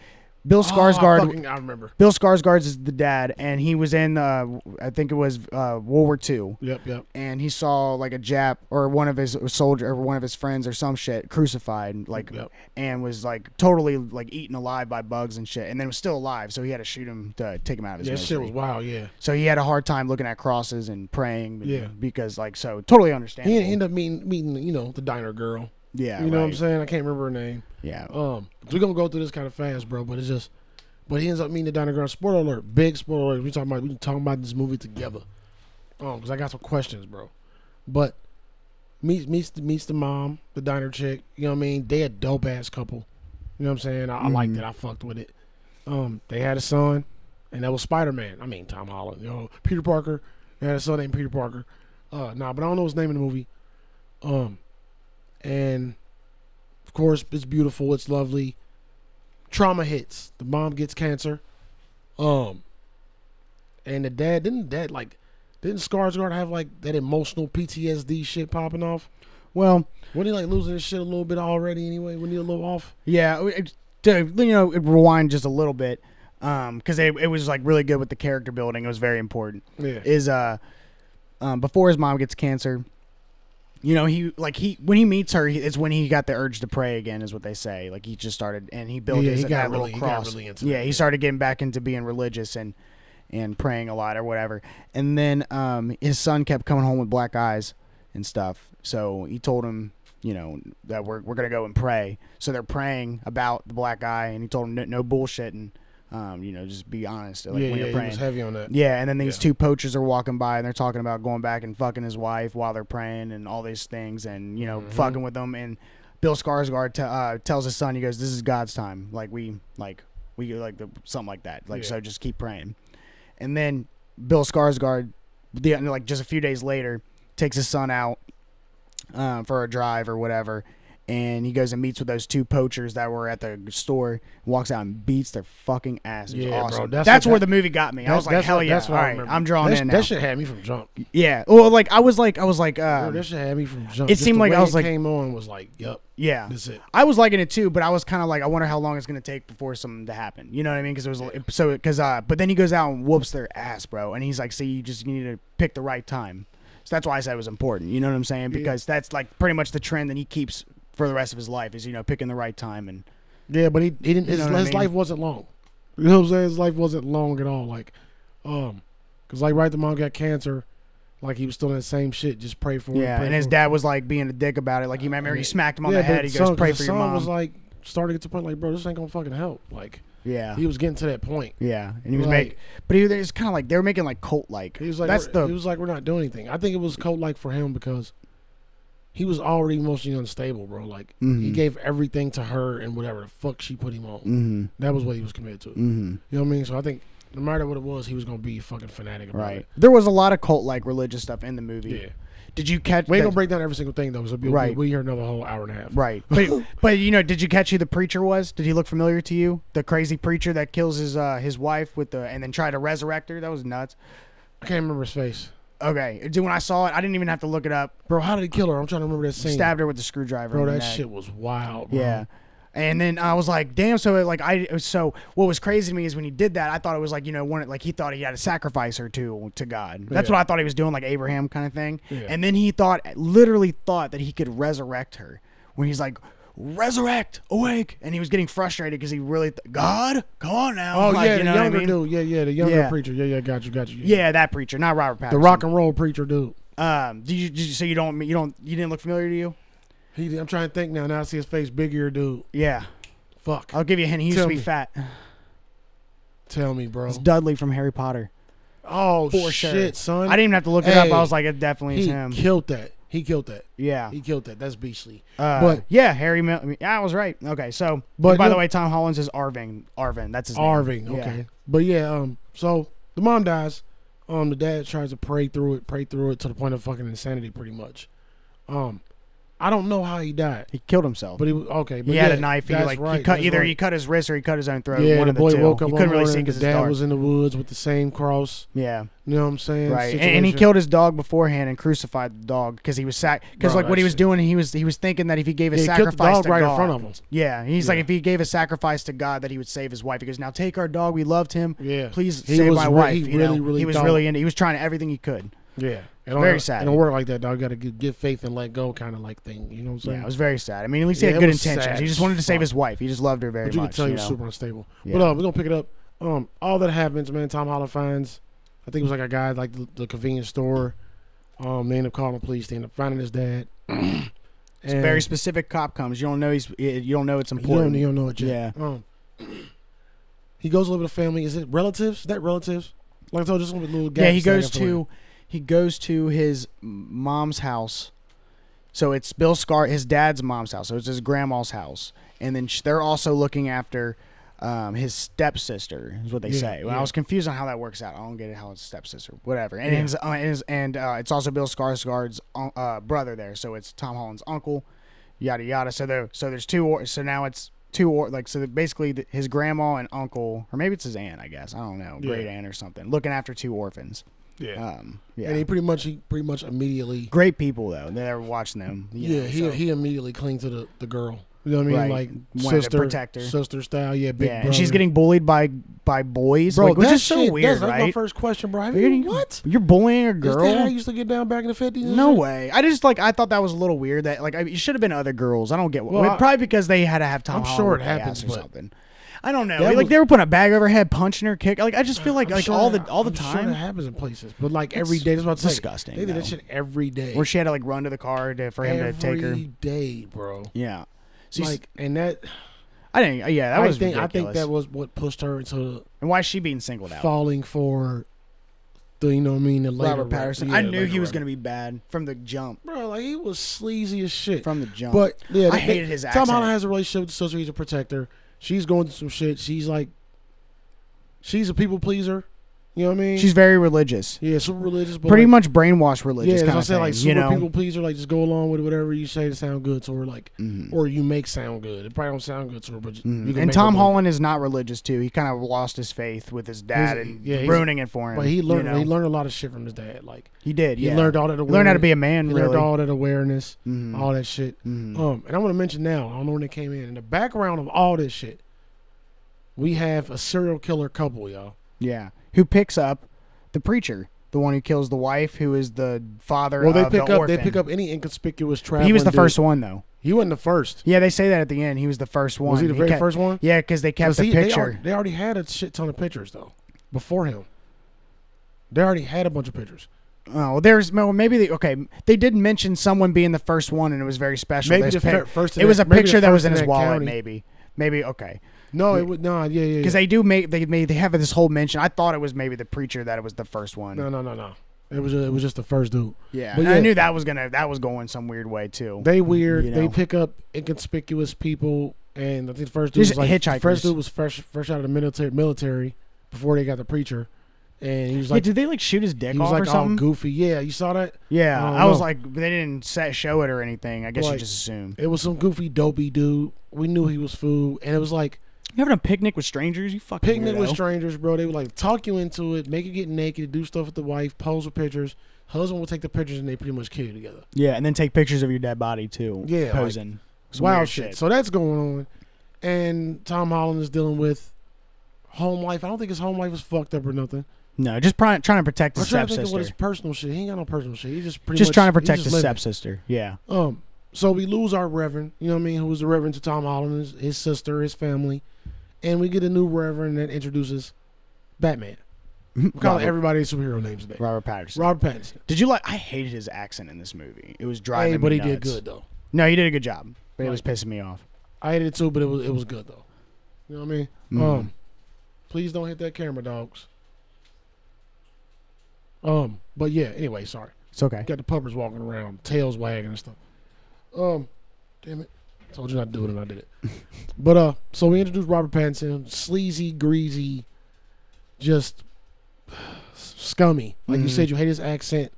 [SPEAKER 1] Bill
[SPEAKER 2] Oh,
[SPEAKER 1] Skarsgård.
[SPEAKER 2] I, fucking- I remember.
[SPEAKER 1] Bill Skarsgård is the dad, and he was in, uh, I think it was uh, World War II,
[SPEAKER 2] Yep, yep.
[SPEAKER 1] and he saw like a Jap or one of his soldier or one of his friends or some shit crucified, like,
[SPEAKER 2] Yep.
[SPEAKER 1] and was like totally like eaten alive by bugs and shit, and then was still alive, so he had to shoot him to take him out of his
[SPEAKER 2] Yeah, that shit
[SPEAKER 1] misery.
[SPEAKER 2] was wild. Yeah.
[SPEAKER 1] So he had a hard time looking at crosses and praying,
[SPEAKER 2] Yeah.
[SPEAKER 1] because like so totally understand.
[SPEAKER 2] He
[SPEAKER 1] understandable.
[SPEAKER 2] ended up meeting, meeting, you know, the diner girl.
[SPEAKER 1] yeah,
[SPEAKER 2] you know what I'm saying? I can't remember her name.
[SPEAKER 1] Yeah,
[SPEAKER 2] Um, we're gonna go through this kind of fast, bro. But it's just, but he ends up meeting the diner girl. Spoiler alert! Big spoiler alert. We talking about we talking about this movie together. Um, because I got some questions, bro. But meets meets the, meets the mom, the diner chick. You know what I mean? They a dope ass couple. You know what I'm saying? I, I liked it. I fucked with it. Um, they had a son, and that was Spider Man. I mean Tom Holland. You know, Peter Parker. They had a son named Peter Parker. Uh, nah, but I don't know his name in the movie. Um, and of course, it's beautiful. It's lovely. Trauma hits. The mom gets cancer. Um, and the dad didn't dad like didn't Skarsgård have like that emotional PTSD shit popping off?
[SPEAKER 1] well,
[SPEAKER 2] Wasn't he like losing his shit a little bit already anyway? When he a little off?
[SPEAKER 1] Yeah, it, to you know, it rewind just a little bit, um, because it, it was like really good with the character building. It was very important.
[SPEAKER 2] Yeah.
[SPEAKER 1] Is uh, um, before his mom gets cancer, you know, he like he when he meets her, he, it's when he got the urge to pray again, is what they say. Like he just started and he built
[SPEAKER 2] Yeah,
[SPEAKER 1] his
[SPEAKER 2] he got
[SPEAKER 1] that little
[SPEAKER 2] really- he got
[SPEAKER 1] cross.
[SPEAKER 2] really into
[SPEAKER 1] yeah,
[SPEAKER 2] that,
[SPEAKER 1] he started getting back into being religious and and praying a lot or whatever. And then um, his son kept coming home with black eyes and stuff. So he told him, you know, that we're we're gonna go and pray. So they're praying about the black eye, and he told him no, no bullshit. And Um, you know, just be honest. Like
[SPEAKER 2] yeah,
[SPEAKER 1] when
[SPEAKER 2] yeah,
[SPEAKER 1] you're
[SPEAKER 2] he
[SPEAKER 1] praying.
[SPEAKER 2] was heavy on that.
[SPEAKER 1] Yeah, and then these
[SPEAKER 2] Yeah.
[SPEAKER 1] two poachers are walking by and they're talking about going back and fucking his wife while they're praying and all these things and you know
[SPEAKER 2] Mhm.
[SPEAKER 1] fucking with them. And Bill Skarsgård uh, tells his son, he goes, "This is God's time. Like we like we like the something like that. Like so, just keep praying." And then Bill Skarsgård, the like just a few days later, takes his son out um, for a drive or whatever. And he goes and meets with those two poachers that were at the store. Walks out and beats their fucking ass. It was
[SPEAKER 2] Yeah, bro,
[SPEAKER 1] awesome.
[SPEAKER 2] that's
[SPEAKER 1] That's, where
[SPEAKER 2] that-
[SPEAKER 1] the movie got me. I was like,
[SPEAKER 2] that's
[SPEAKER 1] hell
[SPEAKER 2] what-
[SPEAKER 1] yeah!
[SPEAKER 2] that's
[SPEAKER 1] All
[SPEAKER 2] I
[SPEAKER 1] right, I'm drawn
[SPEAKER 2] that,
[SPEAKER 1] in
[SPEAKER 2] That shit had me from jump.
[SPEAKER 1] Yeah. Well, like I was like I was like
[SPEAKER 2] Bro,
[SPEAKER 1] uh,
[SPEAKER 2] that shit had me from jump.
[SPEAKER 1] it
[SPEAKER 2] Just
[SPEAKER 1] seemed like I was
[SPEAKER 2] it
[SPEAKER 1] like-
[SPEAKER 2] came on was like, yep,
[SPEAKER 1] yeah.
[SPEAKER 2] that's it.
[SPEAKER 1] I was liking it too, but I was kind of like I wonder how long it's gonna take before something to happen. You know what I mean? Because it was so because uh, but then he goes out and whoops their ass, bro, and he's like, see, you just need to pick the right time. So that's why I said it was important. You know what I'm saying?
[SPEAKER 2] Yeah.
[SPEAKER 1] Because that's like pretty much the trend that he keeps for the rest of his life is you know picking the right time and
[SPEAKER 2] Yeah, but he, he didn't.
[SPEAKER 1] You
[SPEAKER 2] His,
[SPEAKER 1] know I mean?
[SPEAKER 2] life wasn't long. You know what I'm saying? His life wasn't long at all. Like, um, cause like right the mom got cancer, like he was still in the same shit. Just pray for him.
[SPEAKER 1] yeah. And his
[SPEAKER 2] for him.
[SPEAKER 1] dad was like being a dick about it. Like you remember he smacked him on
[SPEAKER 2] Yeah,
[SPEAKER 1] the head. He
[SPEAKER 2] the
[SPEAKER 1] goes, pray for your
[SPEAKER 2] son
[SPEAKER 1] mom.
[SPEAKER 2] Was like starting to get to the point like, bro, this ain't gonna fucking help. Like
[SPEAKER 1] yeah.
[SPEAKER 2] he was getting to that point.
[SPEAKER 1] yeah, and he was
[SPEAKER 2] Like-
[SPEAKER 1] making, but he was kind of like they were making like cult like.
[SPEAKER 2] He was like,
[SPEAKER 1] that's the
[SPEAKER 2] he was like, we're not doing anything. I think it was cult like for him because he was already emotionally unstable, bro. Like he
[SPEAKER 1] Mhm.
[SPEAKER 2] gave everything to her and whatever the fuck she put him on.
[SPEAKER 1] mm-hmm,
[SPEAKER 2] That was what he was committed to.
[SPEAKER 1] mm-hmm.
[SPEAKER 2] You know what I mean? So I think no matter what it was, he was gonna be fucking fanatic about
[SPEAKER 1] Right.
[SPEAKER 2] it.
[SPEAKER 1] There was a lot of cult like religious stuff in the movie.
[SPEAKER 2] Yeah.
[SPEAKER 1] Did you catch?
[SPEAKER 2] We ain't gonna break down every single thing though, so we'll,
[SPEAKER 1] Right.
[SPEAKER 2] we hear another whole hour and a half.
[SPEAKER 1] Right. But (laughs) but you know, did you catch who the preacher was? Did he look familiar to you? The crazy preacher that kills his uh his wife with the and then try to resurrect her? That was nuts.
[SPEAKER 2] I can't remember his face.
[SPEAKER 1] Okay. Dude, when I saw it, I didn't even have to look it up.
[SPEAKER 2] Bro, how did he kill her? I'm trying to remember that scene.
[SPEAKER 1] Stabbed her with the screwdriver.
[SPEAKER 2] Bro,
[SPEAKER 1] in the
[SPEAKER 2] that
[SPEAKER 1] neck.
[SPEAKER 2] shit was wild, bro.
[SPEAKER 1] Yeah. And then I was like, damn. So it, like I so what was crazy to me is when he did that, I thought it was like you know one like he thought he had to sacrifice her to to God. That's
[SPEAKER 2] Yeah.
[SPEAKER 1] what I thought he was doing, like Abraham kind of thing.
[SPEAKER 2] Yeah.
[SPEAKER 1] And then he thought, literally thought that he could resurrect her when he's like. Resurrect, awake, and he was getting frustrated because he really th- God, come on now.
[SPEAKER 2] Oh
[SPEAKER 1] Like,
[SPEAKER 2] yeah,
[SPEAKER 1] you
[SPEAKER 2] the
[SPEAKER 1] know I
[SPEAKER 2] younger
[SPEAKER 1] mean?
[SPEAKER 2] dude. Yeah, yeah, the younger
[SPEAKER 1] Yeah.
[SPEAKER 2] preacher. Yeah, yeah, got you, got you.
[SPEAKER 1] Yeah, that preacher, not Robert
[SPEAKER 2] The rock and roll preacher dude.
[SPEAKER 1] Um, did you, did you so you don't mean you don't you didn't look familiar to you?
[SPEAKER 2] He, I'm trying to think now. Now I see his face, big ear dude.
[SPEAKER 1] Yeah,
[SPEAKER 2] Fuck.
[SPEAKER 1] I'll give you a hint. He used
[SPEAKER 2] Tell
[SPEAKER 1] to be
[SPEAKER 2] me.
[SPEAKER 1] fat.
[SPEAKER 2] Tell me, bro.
[SPEAKER 1] It's Dudley from Harry Potter.
[SPEAKER 2] Oh
[SPEAKER 1] For
[SPEAKER 2] shit,
[SPEAKER 1] sure.
[SPEAKER 2] son.
[SPEAKER 1] I didn't even have to look it up. I was like, it definitely is him.
[SPEAKER 2] killed that. He killed that.
[SPEAKER 1] yeah.
[SPEAKER 2] He killed that. That's beastly.
[SPEAKER 1] Uh,
[SPEAKER 2] but-
[SPEAKER 1] yeah, Harry. Mil- I mean, yeah, I was right. Okay, so
[SPEAKER 2] But
[SPEAKER 1] by the way, Tom Holland is Arvin. Arvin, that's his name.
[SPEAKER 2] Arving.
[SPEAKER 1] Yeah.
[SPEAKER 2] Okay. But yeah, um, so the mom dies. Um, the dad tries to pray through it, pray through it to the point of fucking insanity, pretty much. Um, I don't know how he died,
[SPEAKER 1] He killed himself.
[SPEAKER 2] but he was okay. But
[SPEAKER 1] he had a knife. He like he cut either
[SPEAKER 2] right.
[SPEAKER 1] he cut his wrist or he cut his own throat.
[SPEAKER 2] Yeah,
[SPEAKER 1] one
[SPEAKER 2] the
[SPEAKER 1] of the
[SPEAKER 2] boy
[SPEAKER 1] two.
[SPEAKER 2] woke up. One
[SPEAKER 1] couldn't really see because his
[SPEAKER 2] dad
[SPEAKER 1] dark.
[SPEAKER 2] was in the woods with the same cross.
[SPEAKER 1] yeah,
[SPEAKER 2] You know what I'm saying?
[SPEAKER 1] right. And, and he killed his dog beforehand and crucified the dog because he was sac. Because like what he was
[SPEAKER 2] shit-
[SPEAKER 1] doing, he was he was thinking that if he gave a
[SPEAKER 2] Yeah, he the
[SPEAKER 1] sacrifice
[SPEAKER 2] dog
[SPEAKER 1] to
[SPEAKER 2] right in front of him.
[SPEAKER 1] Yeah, he's like if he gave a sacrifice to God that he would save his wife. He goes, now take our dog. We loved him.
[SPEAKER 2] Yeah,
[SPEAKER 1] Please
[SPEAKER 2] He
[SPEAKER 1] save my wife.
[SPEAKER 2] he
[SPEAKER 1] know?
[SPEAKER 2] really, really
[SPEAKER 1] he was really into. He was trying everything he could.
[SPEAKER 2] yeah. It
[SPEAKER 1] Very sad.
[SPEAKER 2] It don't work like that, dog. Got to give, faith and let go, kind of like thing. You know what I'm saying?
[SPEAKER 1] Yeah, it was very sad. I mean, at least he
[SPEAKER 2] Yeah,
[SPEAKER 1] had good intentions.
[SPEAKER 2] sad
[SPEAKER 1] He just wanted to save his wife. He just loved her very
[SPEAKER 2] but you
[SPEAKER 1] much.
[SPEAKER 2] can tell he
[SPEAKER 1] you
[SPEAKER 2] was
[SPEAKER 1] know?
[SPEAKER 2] super unstable.
[SPEAKER 1] Yeah.
[SPEAKER 2] But uh, we're gonna pick it up. Um, all that happens, man. Tom Holland finds, I think it was like a guy like the, the convenience store. Um, they end up calling the police. They end up finding his dad. and (clears throat)
[SPEAKER 1] It's very specific. Cop comes. You don't know he's. You don't know it's
[SPEAKER 2] you don't,
[SPEAKER 1] important.
[SPEAKER 2] you don't know it yet.
[SPEAKER 1] Yeah.
[SPEAKER 2] Um, he goes to live with a family. Is it relatives? Is that relatives? Like I told you, just a little.
[SPEAKER 1] Yeah, he
[SPEAKER 2] gaps that I
[SPEAKER 1] goes to he goes to his mom's house. So it's Bill Scar, his dad's mom's house. So it's his grandma's house, and then sh- they're also looking after um, his stepsister. Is what they
[SPEAKER 2] Yeah,
[SPEAKER 1] say. Well, I was confused on how that works out. I don't get it how it's stepsister, whatever. And
[SPEAKER 2] Yeah.
[SPEAKER 1] his, uh, his, and uh, it's also Bill Skarsgård's un- uh, brother there. So it's Tom Holland's uncle. Yada yada. So there, so there's two. Or, so now it's two or like so basically th- his grandma and uncle, or maybe it's his aunt. I guess I don't know,
[SPEAKER 2] Yeah.
[SPEAKER 1] great aunt or something, looking after two orphans.
[SPEAKER 2] Yeah.
[SPEAKER 1] Um, yeah.
[SPEAKER 2] And he pretty much he pretty much immediately
[SPEAKER 1] Great people though. They were watching them.
[SPEAKER 2] yeah
[SPEAKER 1] know,
[SPEAKER 2] he
[SPEAKER 1] so-
[SPEAKER 2] he immediately cling to the, the girl. You know what I mean?
[SPEAKER 1] Right.
[SPEAKER 2] Like
[SPEAKER 1] Wanted
[SPEAKER 2] sister
[SPEAKER 1] protect her.
[SPEAKER 2] sister style. Yeah, big
[SPEAKER 1] yeah, and she's getting bullied by by boys,
[SPEAKER 2] bro.
[SPEAKER 1] like, which is so
[SPEAKER 2] shit-
[SPEAKER 1] weird,
[SPEAKER 2] that's, that's my first question, bro. Have you, what?
[SPEAKER 1] You're bullying a
[SPEAKER 2] Is that how
[SPEAKER 1] girl?
[SPEAKER 2] used to get down back in the fifties?
[SPEAKER 1] No way. I just like I thought that was a little weird. That like I, it should have been other girls. I don't get.
[SPEAKER 2] Well,
[SPEAKER 1] Well,
[SPEAKER 2] I-
[SPEAKER 1] probably because they had to have Tom
[SPEAKER 2] I'm sure it happens,
[SPEAKER 1] or
[SPEAKER 2] but-
[SPEAKER 1] something. I don't know.
[SPEAKER 2] That
[SPEAKER 1] like
[SPEAKER 2] was-
[SPEAKER 1] they were putting a bag over her head, punching her, kick. Like I just uh, feel like
[SPEAKER 2] I'm
[SPEAKER 1] like
[SPEAKER 2] sure
[SPEAKER 1] all the all the
[SPEAKER 2] I'm Sure
[SPEAKER 1] time.
[SPEAKER 2] that happens in places, but like every day. That's what I'm
[SPEAKER 1] disgusting,
[SPEAKER 2] They did that shit every day.
[SPEAKER 1] Where she had to like run to the car to, for him to take her.
[SPEAKER 2] Every day, bro.
[SPEAKER 1] Yeah. So
[SPEAKER 2] like, and that
[SPEAKER 1] I didn't. Yeah, that
[SPEAKER 2] I
[SPEAKER 1] was
[SPEAKER 2] think I think that was what pushed her into
[SPEAKER 1] and why is she being singled out?
[SPEAKER 2] falling for the you know what I mean the
[SPEAKER 1] Robert Patterson.
[SPEAKER 2] yeah,
[SPEAKER 1] I knew he was to be bad from the jump.
[SPEAKER 2] bro like he was sleazy as shit.
[SPEAKER 1] From the jump.
[SPEAKER 2] But yeah,
[SPEAKER 1] I
[SPEAKER 2] they-
[SPEAKER 1] hated his
[SPEAKER 2] Tom
[SPEAKER 1] accent.
[SPEAKER 2] Holland has a relationship with the sister. He's a protector. She's going through some shit. She's like, she's a people pleaser. You know what I mean?
[SPEAKER 1] She's very religious.
[SPEAKER 2] yeah, super religious. But
[SPEAKER 1] Pretty
[SPEAKER 2] like,
[SPEAKER 1] much brainwashed religious
[SPEAKER 2] Yeah,
[SPEAKER 1] kind of thing.
[SPEAKER 2] say. Like
[SPEAKER 1] you
[SPEAKER 2] super
[SPEAKER 1] know?
[SPEAKER 2] people pleaser. Like just go along with whatever you say to sound good to her. Like,
[SPEAKER 1] Mhm.
[SPEAKER 2] or you make sound good. It probably don't sound good to her, but you can
[SPEAKER 1] And Tom. Holland is not religious too. He kind of lost his faith with his dad
[SPEAKER 2] He's-
[SPEAKER 1] and
[SPEAKER 2] yeah,
[SPEAKER 1] ruining it for him.
[SPEAKER 2] But he
[SPEAKER 1] you
[SPEAKER 2] learned
[SPEAKER 1] know?
[SPEAKER 2] he learned a lot of shit from his dad. Like
[SPEAKER 1] He did.
[SPEAKER 2] he
[SPEAKER 1] Yeah.
[SPEAKER 2] learned all that.
[SPEAKER 1] He learned how to be a man.
[SPEAKER 2] He
[SPEAKER 1] really.
[SPEAKER 2] learned all that awareness,
[SPEAKER 1] Mhm.
[SPEAKER 2] all that shit. Um, and I want to mention now. I don't know when it came in. In the background of all this shit, we have a serial killer couple, y'all.
[SPEAKER 1] Yeah. Who picks up the preacher, the one who kills the wife, who is the father
[SPEAKER 2] Well, they
[SPEAKER 1] of
[SPEAKER 2] pick
[SPEAKER 1] the
[SPEAKER 2] up.
[SPEAKER 1] orphan.
[SPEAKER 2] They pick up any inconspicuous traveler.
[SPEAKER 1] He was the first one though.
[SPEAKER 2] He wasn't the first.
[SPEAKER 1] Yeah, they say that at the end. He was the first one.
[SPEAKER 2] Was he the very
[SPEAKER 1] kept-
[SPEAKER 2] first one?
[SPEAKER 1] Yeah, because they kept the
[SPEAKER 2] he- They,
[SPEAKER 1] picture.
[SPEAKER 2] they already had a shit ton of pictures though before him. They already had a bunch of pictures.
[SPEAKER 1] Oh, there's well, maybe they okay. They did mention someone being the first one, and it was very special.
[SPEAKER 2] Maybe
[SPEAKER 1] There's
[SPEAKER 2] the first.
[SPEAKER 1] it was a
[SPEAKER 2] that- maybe the
[SPEAKER 1] picture that was in his wallet.
[SPEAKER 2] county.
[SPEAKER 1] Maybe, maybe okay.
[SPEAKER 2] No, it would no. Yeah, yeah.
[SPEAKER 1] Because
[SPEAKER 2] yeah.
[SPEAKER 1] they do make they made they have this whole mention. I thought it was maybe the preacher that it was the first one.
[SPEAKER 2] no, no, no, no. It was it was just the first dude.
[SPEAKER 1] Yeah,
[SPEAKER 2] But
[SPEAKER 1] and I knew that was gonna that was going some weird way too.
[SPEAKER 2] They weird.
[SPEAKER 1] You
[SPEAKER 2] They pick up inconspicuous people, and I think the first dude
[SPEAKER 1] Just
[SPEAKER 2] was like
[SPEAKER 1] hitchhikers.
[SPEAKER 2] the first dude was fresh fresh out of the military military before they got the preacher, and he was
[SPEAKER 1] yeah,
[SPEAKER 2] like
[SPEAKER 1] did they like shoot his dick
[SPEAKER 2] he was
[SPEAKER 1] off
[SPEAKER 2] like
[SPEAKER 1] or
[SPEAKER 2] all
[SPEAKER 1] something?
[SPEAKER 2] goofy. Yeah, you saw that?
[SPEAKER 1] yeah,
[SPEAKER 2] I
[SPEAKER 1] I was like, they didn't set, show it or anything. I guess you just assume.
[SPEAKER 2] It was some goofy dopey dude. We knew he was food, and it was like
[SPEAKER 1] You having a picnic with strangers? You fucking
[SPEAKER 2] picnic with strangers, bro. They would like talk you into it, make you get naked, do stuff with the wife, pose with pictures. Husband will take the pictures, and they pretty much kill you together.
[SPEAKER 1] Yeah, and then take pictures of your dead body too.
[SPEAKER 2] Yeah,
[SPEAKER 1] posing. Some
[SPEAKER 2] Wild
[SPEAKER 1] weird
[SPEAKER 2] shit. So that's going on, and Tom Holland is dealing with home life. I don't think his home life is fucked up or nothing.
[SPEAKER 1] No, just pri- trying to protect
[SPEAKER 2] I'm
[SPEAKER 1] his
[SPEAKER 2] trying to think of what his
[SPEAKER 1] stepsister.
[SPEAKER 2] personal shit. He ain't got no personal shit. He's just pretty
[SPEAKER 1] Just
[SPEAKER 2] much,
[SPEAKER 1] trying to protect his
[SPEAKER 2] living.
[SPEAKER 1] stepsister. Yeah.
[SPEAKER 2] Um, so we lose our reverend. You know what I mean? Who was the reverend to Tom Holland, his, his sister, his family, and we get a new reverend that introduces Batman. (laughs) We call
[SPEAKER 1] Robert,
[SPEAKER 2] everybody superhero names today.
[SPEAKER 1] Robert Patterson.
[SPEAKER 2] Robert Pattinson.
[SPEAKER 1] Did you like? I hated his accent in this movie. It was driving
[SPEAKER 2] Hey, but
[SPEAKER 1] me
[SPEAKER 2] he did good though.
[SPEAKER 1] No, he did a good job, but it was pissing me off.
[SPEAKER 2] I hated it too, but it was it was good though. You know what I mean?
[SPEAKER 1] Mhm.
[SPEAKER 2] Um, please don't hit that camera, dogs. Um, but yeah. Anyway, sorry.
[SPEAKER 1] It's okay.
[SPEAKER 2] Got the puppers walking around, tails wagging and stuff. Um, damn it. Told you not to do it and I did it. (laughs) but uh so we introduced Robert Pattinson, sleazy, greasy, just scummy. Like you
[SPEAKER 1] Mhm.
[SPEAKER 2] said, you hate his accent.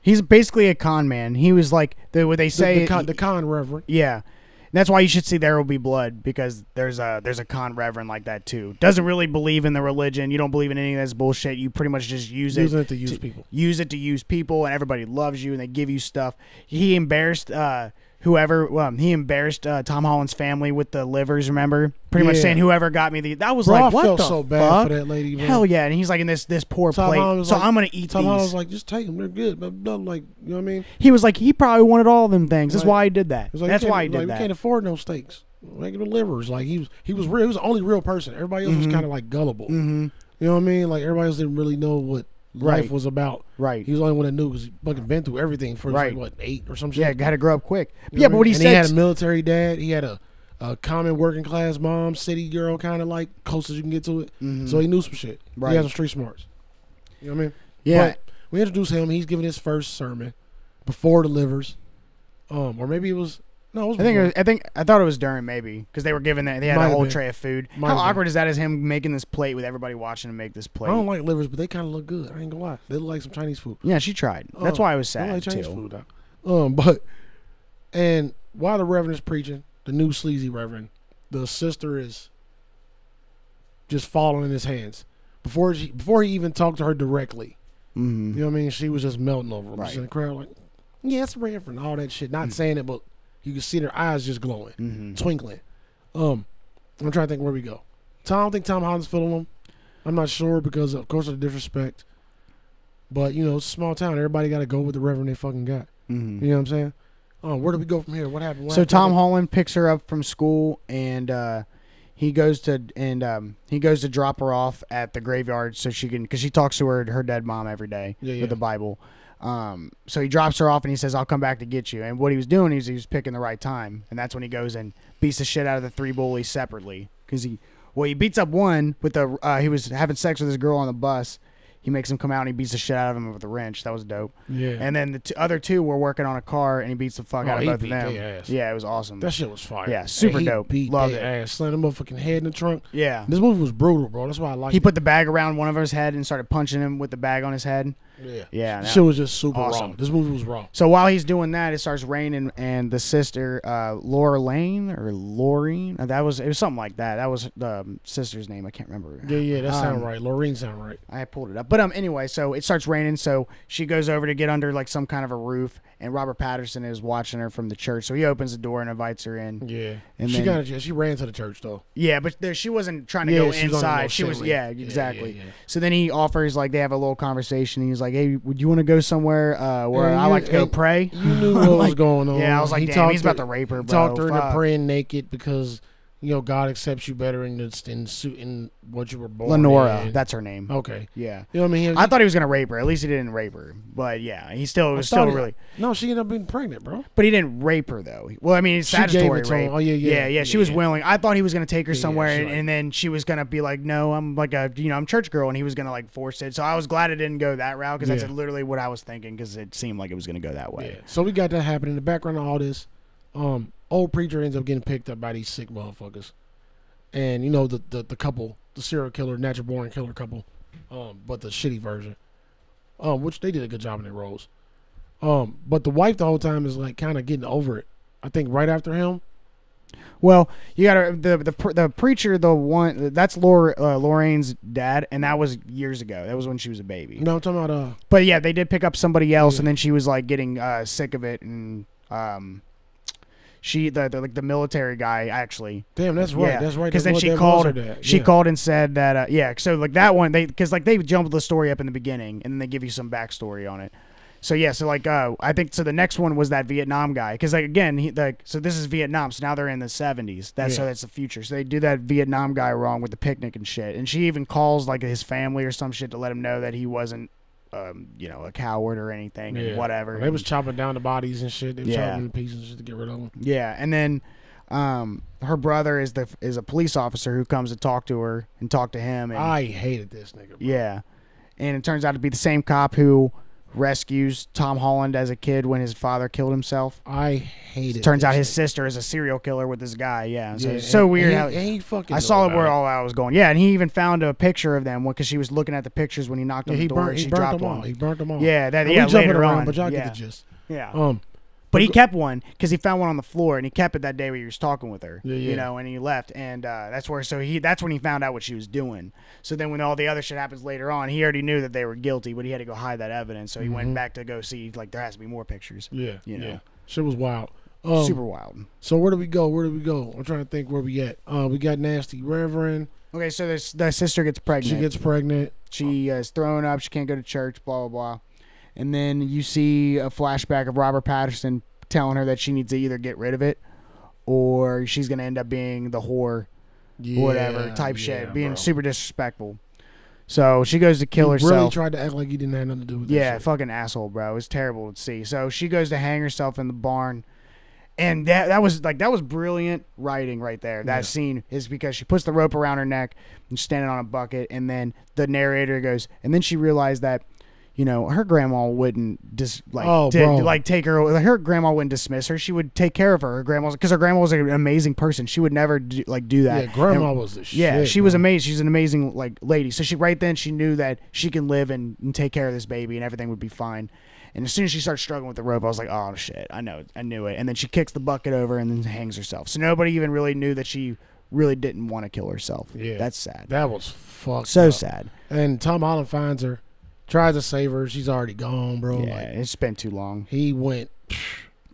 [SPEAKER 1] He's basically a con man. He was like the what they
[SPEAKER 2] The,
[SPEAKER 1] say.
[SPEAKER 2] the, con, the con reverend.
[SPEAKER 1] yeah, and that's why you should see There Will Be Blood because there's a there's a con reverend like that too. Doesn't really believe in the religion. You don't believe in any of this bullshit. You pretty much just use it
[SPEAKER 2] Using it to use people.
[SPEAKER 1] use it to use people and everybody loves you and they give you stuff he embarrassed uh whoever um, he embarrassed uh, tom holland's family with the livers remember pretty much saying whoever got me the that was
[SPEAKER 2] Bro,
[SPEAKER 1] like
[SPEAKER 2] I
[SPEAKER 1] what
[SPEAKER 2] felt
[SPEAKER 1] the
[SPEAKER 2] so bad
[SPEAKER 1] fuck?
[SPEAKER 2] for that lady. Man.
[SPEAKER 1] hell yeah and he's like in this this poor
[SPEAKER 2] Tom
[SPEAKER 1] plate
[SPEAKER 2] Holland
[SPEAKER 1] so
[SPEAKER 2] like-
[SPEAKER 1] i'm gonna eat
[SPEAKER 2] Tom Holland was like, just take them. They're good. But nothing like, you know what I mean?
[SPEAKER 1] he was like he probably wanted all of them things that's
[SPEAKER 2] Like-
[SPEAKER 1] why he did that
[SPEAKER 2] like,
[SPEAKER 1] that's why he
[SPEAKER 2] like,
[SPEAKER 1] did
[SPEAKER 2] We can't afford no steaks. Regular livers. Like he was, he was real. He was the only real person. Everybody else
[SPEAKER 1] Mhm.
[SPEAKER 2] was kind of like gullible.
[SPEAKER 1] mm-hmm.
[SPEAKER 2] You know what I mean? Like everybody else didn't really know what
[SPEAKER 1] Right.
[SPEAKER 2] life was about.
[SPEAKER 1] right
[SPEAKER 2] He was the only one that knew because he fucking been through everything for
[SPEAKER 1] Right.
[SPEAKER 2] like, what eight or some shit.
[SPEAKER 1] yeah had to grow up quick
[SPEAKER 2] You
[SPEAKER 1] yeah but what he
[SPEAKER 2] and
[SPEAKER 1] said
[SPEAKER 2] he had a military dad. He had a, a common working class mom, city girl, kind of like close as you can get to it.
[SPEAKER 1] Mhm.
[SPEAKER 2] So he knew some shit.
[SPEAKER 1] Right.
[SPEAKER 2] He had some street smarts. You know what I mean?
[SPEAKER 1] yeah
[SPEAKER 2] But we introduce him. He's giving his first sermon before delivers. Um, or maybe it was no. It was
[SPEAKER 1] I think, it was, I think I thought it was during maybe because they were giving that they had
[SPEAKER 2] Might
[SPEAKER 1] a whole tray of food.
[SPEAKER 2] Might
[SPEAKER 1] How
[SPEAKER 2] have been.
[SPEAKER 1] awkward is that? Is him making this plate with everybody watching him make this plate?
[SPEAKER 2] I don't like livers, but they kind of look good. I ain't gonna lie. They look like some Chinese food.
[SPEAKER 1] Yeah, she tried. That's
[SPEAKER 2] Oh,
[SPEAKER 1] why I was
[SPEAKER 2] I don't
[SPEAKER 1] sad
[SPEAKER 2] like Chinese
[SPEAKER 1] too.
[SPEAKER 2] food. Doc. Um, (laughs) but and while the reverend is preaching, the new sleazy reverend, the sister is just falling in his hands. Before she, before he even talked to her directly,
[SPEAKER 1] Mm-hmm.
[SPEAKER 2] you know what I mean? She was just melting over him.
[SPEAKER 1] Right.
[SPEAKER 2] Just in the crowd, like, yes, reverend, all that shit. Not
[SPEAKER 1] Mm.
[SPEAKER 2] saying it, but you can see their eyes just glowing,
[SPEAKER 1] Mm-hmm.
[SPEAKER 2] twinkling. Um, I'm trying to think where we go. Tom, I don't think Tom Holland's feeling him. I'm not sure because, of course, of the disrespect. But you know, it's a small town. Everybody got to go with the reverend they fucking got.
[SPEAKER 1] Mm-hmm.
[SPEAKER 2] You know what I'm saying? Oh, where do we go from here? What happened? What
[SPEAKER 1] So
[SPEAKER 2] happened?
[SPEAKER 1] Tom Holland picks her up from school and uh, he goes to and um, he goes to drop her off at the graveyard so she can because she talks to her her dead mom every day
[SPEAKER 2] Yeah, yeah.
[SPEAKER 1] with the Bible. Um, so he drops her off and he says, "I'll come back to get you." And what he was doing is he was picking the right time, and that's when he goes and beats the shit out of the three bullies separately because he, well, he beats up one with the uh, he was having sex with his girl on the bus. He makes him come out and he beats the shit out of him with a wrench. That was dope.
[SPEAKER 2] Yeah.
[SPEAKER 1] And then the t- other two were working on a car and he beats the fuck
[SPEAKER 2] Oh,
[SPEAKER 1] out of both of them. Yeah, it was awesome.
[SPEAKER 2] that shit was fire.
[SPEAKER 1] Yeah, super
[SPEAKER 2] he
[SPEAKER 1] dope.
[SPEAKER 2] Beat
[SPEAKER 1] Loved it.
[SPEAKER 2] ass, slammed the motherfucking head in the trunk.
[SPEAKER 1] yeah.
[SPEAKER 2] This movie was brutal, bro. That's why I like.
[SPEAKER 1] He put the bag around one of his head and started punching him with the bag on his head.
[SPEAKER 2] Yeah.
[SPEAKER 1] Yeah, that-
[SPEAKER 2] shit was just super
[SPEAKER 1] awesome.
[SPEAKER 2] raw. This movie was raw.
[SPEAKER 1] So while he's doing that, it starts raining, and the sister, uh, Laura Lane or Laureen, uh, that was it was something like that. That was the um, sister's name. I can't remember.
[SPEAKER 2] Yeah, yeah, that sound
[SPEAKER 1] Um,
[SPEAKER 2] right. Lorraine sound right.
[SPEAKER 1] I pulled it up, but um, anyway, so it starts raining. So she goes over to get under like some kind of a roof, and Robert Patterson is watching her from the church. So he opens the door and invites her in.
[SPEAKER 2] Yeah.
[SPEAKER 1] And
[SPEAKER 2] she
[SPEAKER 1] then-
[SPEAKER 2] got yeah, she ran to the church though.
[SPEAKER 1] Yeah, but there, she wasn't trying to
[SPEAKER 2] Yeah,
[SPEAKER 1] go
[SPEAKER 2] she was
[SPEAKER 1] inside.
[SPEAKER 2] little
[SPEAKER 1] She was,
[SPEAKER 2] silly.
[SPEAKER 1] yeah,
[SPEAKER 2] Yeah,
[SPEAKER 1] exactly.
[SPEAKER 2] yeah, yeah.
[SPEAKER 1] So then he offers like they have a little conversation. And he's like, "Hey, would you want to go somewhere uh, where I
[SPEAKER 2] you-
[SPEAKER 1] like to go
[SPEAKER 2] and
[SPEAKER 1] pray?"
[SPEAKER 2] You knew (laughs) what was going on.
[SPEAKER 1] yeah, I was like,
[SPEAKER 2] He
[SPEAKER 1] "Damn,
[SPEAKER 2] talked
[SPEAKER 1] he's about to rape her,
[SPEAKER 2] he
[SPEAKER 1] bro.
[SPEAKER 2] Talked her into
[SPEAKER 1] Fuck.
[SPEAKER 2] praying naked because you know God accepts you better in the, in suit in what you were born.
[SPEAKER 1] Lenora,
[SPEAKER 2] in.
[SPEAKER 1] that's her name.
[SPEAKER 2] okay.
[SPEAKER 1] Yeah,
[SPEAKER 2] You know what I mean?
[SPEAKER 1] I thought he was gonna rape her. At least he didn't rape her. But yeah, he still was still
[SPEAKER 2] he-
[SPEAKER 1] really.
[SPEAKER 2] no, she ended up being pregnant, bro.
[SPEAKER 1] But he didn't rape her though. Well, I mean, it's
[SPEAKER 2] She gave
[SPEAKER 1] statutory
[SPEAKER 2] it to him.
[SPEAKER 1] rape.
[SPEAKER 2] Oh, yeah, yeah.
[SPEAKER 1] yeah, yeah. She
[SPEAKER 2] Yeah,
[SPEAKER 1] was
[SPEAKER 2] yeah.
[SPEAKER 1] willing. I thought he was gonna take her
[SPEAKER 2] Yeah,
[SPEAKER 1] somewhere, and,
[SPEAKER 2] right.
[SPEAKER 1] and then she was gonna be like, "No, I'm like a you know I'm church girl," and he was gonna like force it. So I was glad it didn't go that route because that's literally what I was thinking because it seemed like it was gonna go that way.
[SPEAKER 2] Yeah. So we got that happening in the background of all this. Um, old preacher ends up getting picked up by these sick motherfuckers, and you know the the, the couple, the serial killer, natural born killer couple, um, but the shitty version, um, which they did a good job in their roles. Um, but the wife the whole time is like kind of getting over it. I think right after him.
[SPEAKER 1] Well, you got the the the preacher, the one that's Laura uh, Lorraine's dad, and that was years ago. That was when she was a baby.
[SPEAKER 2] No, I'm talking about uh,
[SPEAKER 1] But yeah, they did pick up somebody else,
[SPEAKER 2] Yeah.
[SPEAKER 1] and then she was like getting uh, sick of it, and um, she the, the like the military guy actually.
[SPEAKER 2] Damn, that's right,
[SPEAKER 1] Yeah,
[SPEAKER 2] that's right.
[SPEAKER 1] because then she called
[SPEAKER 2] her dad.
[SPEAKER 1] she called and said that uh, yeah so like that one they because like they jumbled the story up in the beginning and then they give you some backstory on it. So yeah so like uh i think so the next one was that vietnam guy because like again he like so this is vietnam so now they're in the 70s that's so that's the future. So they do that vietnam guy wrong with the picnic and shit and she even calls like his family or some shit to let him know that he wasn't um you know a coward or anything and
[SPEAKER 2] Yeah.
[SPEAKER 1] whatever
[SPEAKER 2] They was chopping down the bodies and shit. They was
[SPEAKER 1] Yeah.
[SPEAKER 2] chopping them to pieces and shit to get rid of them.
[SPEAKER 1] Yeah, and then um, her brother is the is a police officer who comes to talk to her and talk to him. And,
[SPEAKER 2] I hated this nigga. Bro.
[SPEAKER 1] yeah, and it turns out to be the same cop who rescues Tom Holland as a kid when his father killed himself.
[SPEAKER 2] I hate it.
[SPEAKER 1] turns out his sister is a serial killer with this guy. Yeah, so
[SPEAKER 2] Yeah,
[SPEAKER 1] it's so
[SPEAKER 2] and-
[SPEAKER 1] weird how.
[SPEAKER 2] he, he fucking
[SPEAKER 1] I saw
[SPEAKER 2] knew
[SPEAKER 1] where all I was going. Yeah, and he even found a picture of them because she was looking at the pictures when he knocked
[SPEAKER 2] it.
[SPEAKER 1] on
[SPEAKER 2] Yeah,
[SPEAKER 1] the
[SPEAKER 2] he
[SPEAKER 1] door.
[SPEAKER 2] burnt. He
[SPEAKER 1] she
[SPEAKER 2] burnt
[SPEAKER 1] dropped
[SPEAKER 2] them all.
[SPEAKER 1] one.
[SPEAKER 2] He burnt them all.
[SPEAKER 1] Yeah, that
[SPEAKER 2] And
[SPEAKER 1] yeah later
[SPEAKER 2] around,
[SPEAKER 1] on.
[SPEAKER 2] but y'all
[SPEAKER 1] yeah.
[SPEAKER 2] get the gist.
[SPEAKER 1] yeah.
[SPEAKER 2] Um,
[SPEAKER 1] But he kept one because he found one on the floor, and he kept it that day where he was talking with her.
[SPEAKER 2] Yeah, yeah.
[SPEAKER 1] You know, and he left, and uh, that's where. So he that's when he found out what she was doing. So then when all the other shit happens later on, he already knew that they were guilty, but he had to go hide that evidence. So he
[SPEAKER 2] Mhm.
[SPEAKER 1] went back to go see like there has to be more pictures.
[SPEAKER 2] yeah,
[SPEAKER 1] You know.
[SPEAKER 2] yeah. Shit was wild. Um,
[SPEAKER 1] Super wild.
[SPEAKER 2] So where do we go? Where do we go? I'm trying to think where we at. Uh, we got nasty Reverend.
[SPEAKER 1] Okay, so this the sister gets pregnant.
[SPEAKER 2] She gets pregnant.
[SPEAKER 1] She uh, is throwing up. She can't go to church. Blah blah blah. And then you see a flashback of Robert Patterson telling her that she needs to either get rid of it, or she's gonna end up being the whore
[SPEAKER 2] Yeah,
[SPEAKER 1] whatever type
[SPEAKER 2] yeah,
[SPEAKER 1] shit, being
[SPEAKER 2] bro.
[SPEAKER 1] super disrespectful. So she goes to kill
[SPEAKER 2] he
[SPEAKER 1] herself.
[SPEAKER 2] Really tried to act like he didn't have nothing to do with
[SPEAKER 1] yeah, fucking asshole, bro. It was terrible to see. So she goes to hang herself in the barn. And that that was like that was brilliant writing right there. That
[SPEAKER 2] Yeah.
[SPEAKER 1] scene is because she puts the rope around her neck and standing on a bucket, and then the narrator goes, and then she realized that, you know, her grandma wouldn't just like
[SPEAKER 2] Oh,
[SPEAKER 1] did- like take her. Her grandma wouldn't dismiss her. She would take care of her. Her grandma because her grandma was an amazing person. She would never do, like do that.
[SPEAKER 2] Yeah, grandma
[SPEAKER 1] And-
[SPEAKER 2] was the shit.
[SPEAKER 1] yeah, she was amazing. She's an amazing like lady. So she right then she knew that she can live and, and take care of this baby and everything would be fine. And as soon as she starts struggling with the rope, I was like, oh shit, I know, I knew it. And then she kicks the bucket over and then hangs herself. So nobody even really knew that she really didn't want to kill herself.
[SPEAKER 2] Yeah.
[SPEAKER 1] that's sad.
[SPEAKER 2] That was fucked.
[SPEAKER 1] so
[SPEAKER 2] up.
[SPEAKER 1] sad.
[SPEAKER 2] And Tom Holland finds her, tries to save her. She's already gone, bro.
[SPEAKER 1] yeah,
[SPEAKER 2] Like
[SPEAKER 1] it's been too long.
[SPEAKER 2] he went,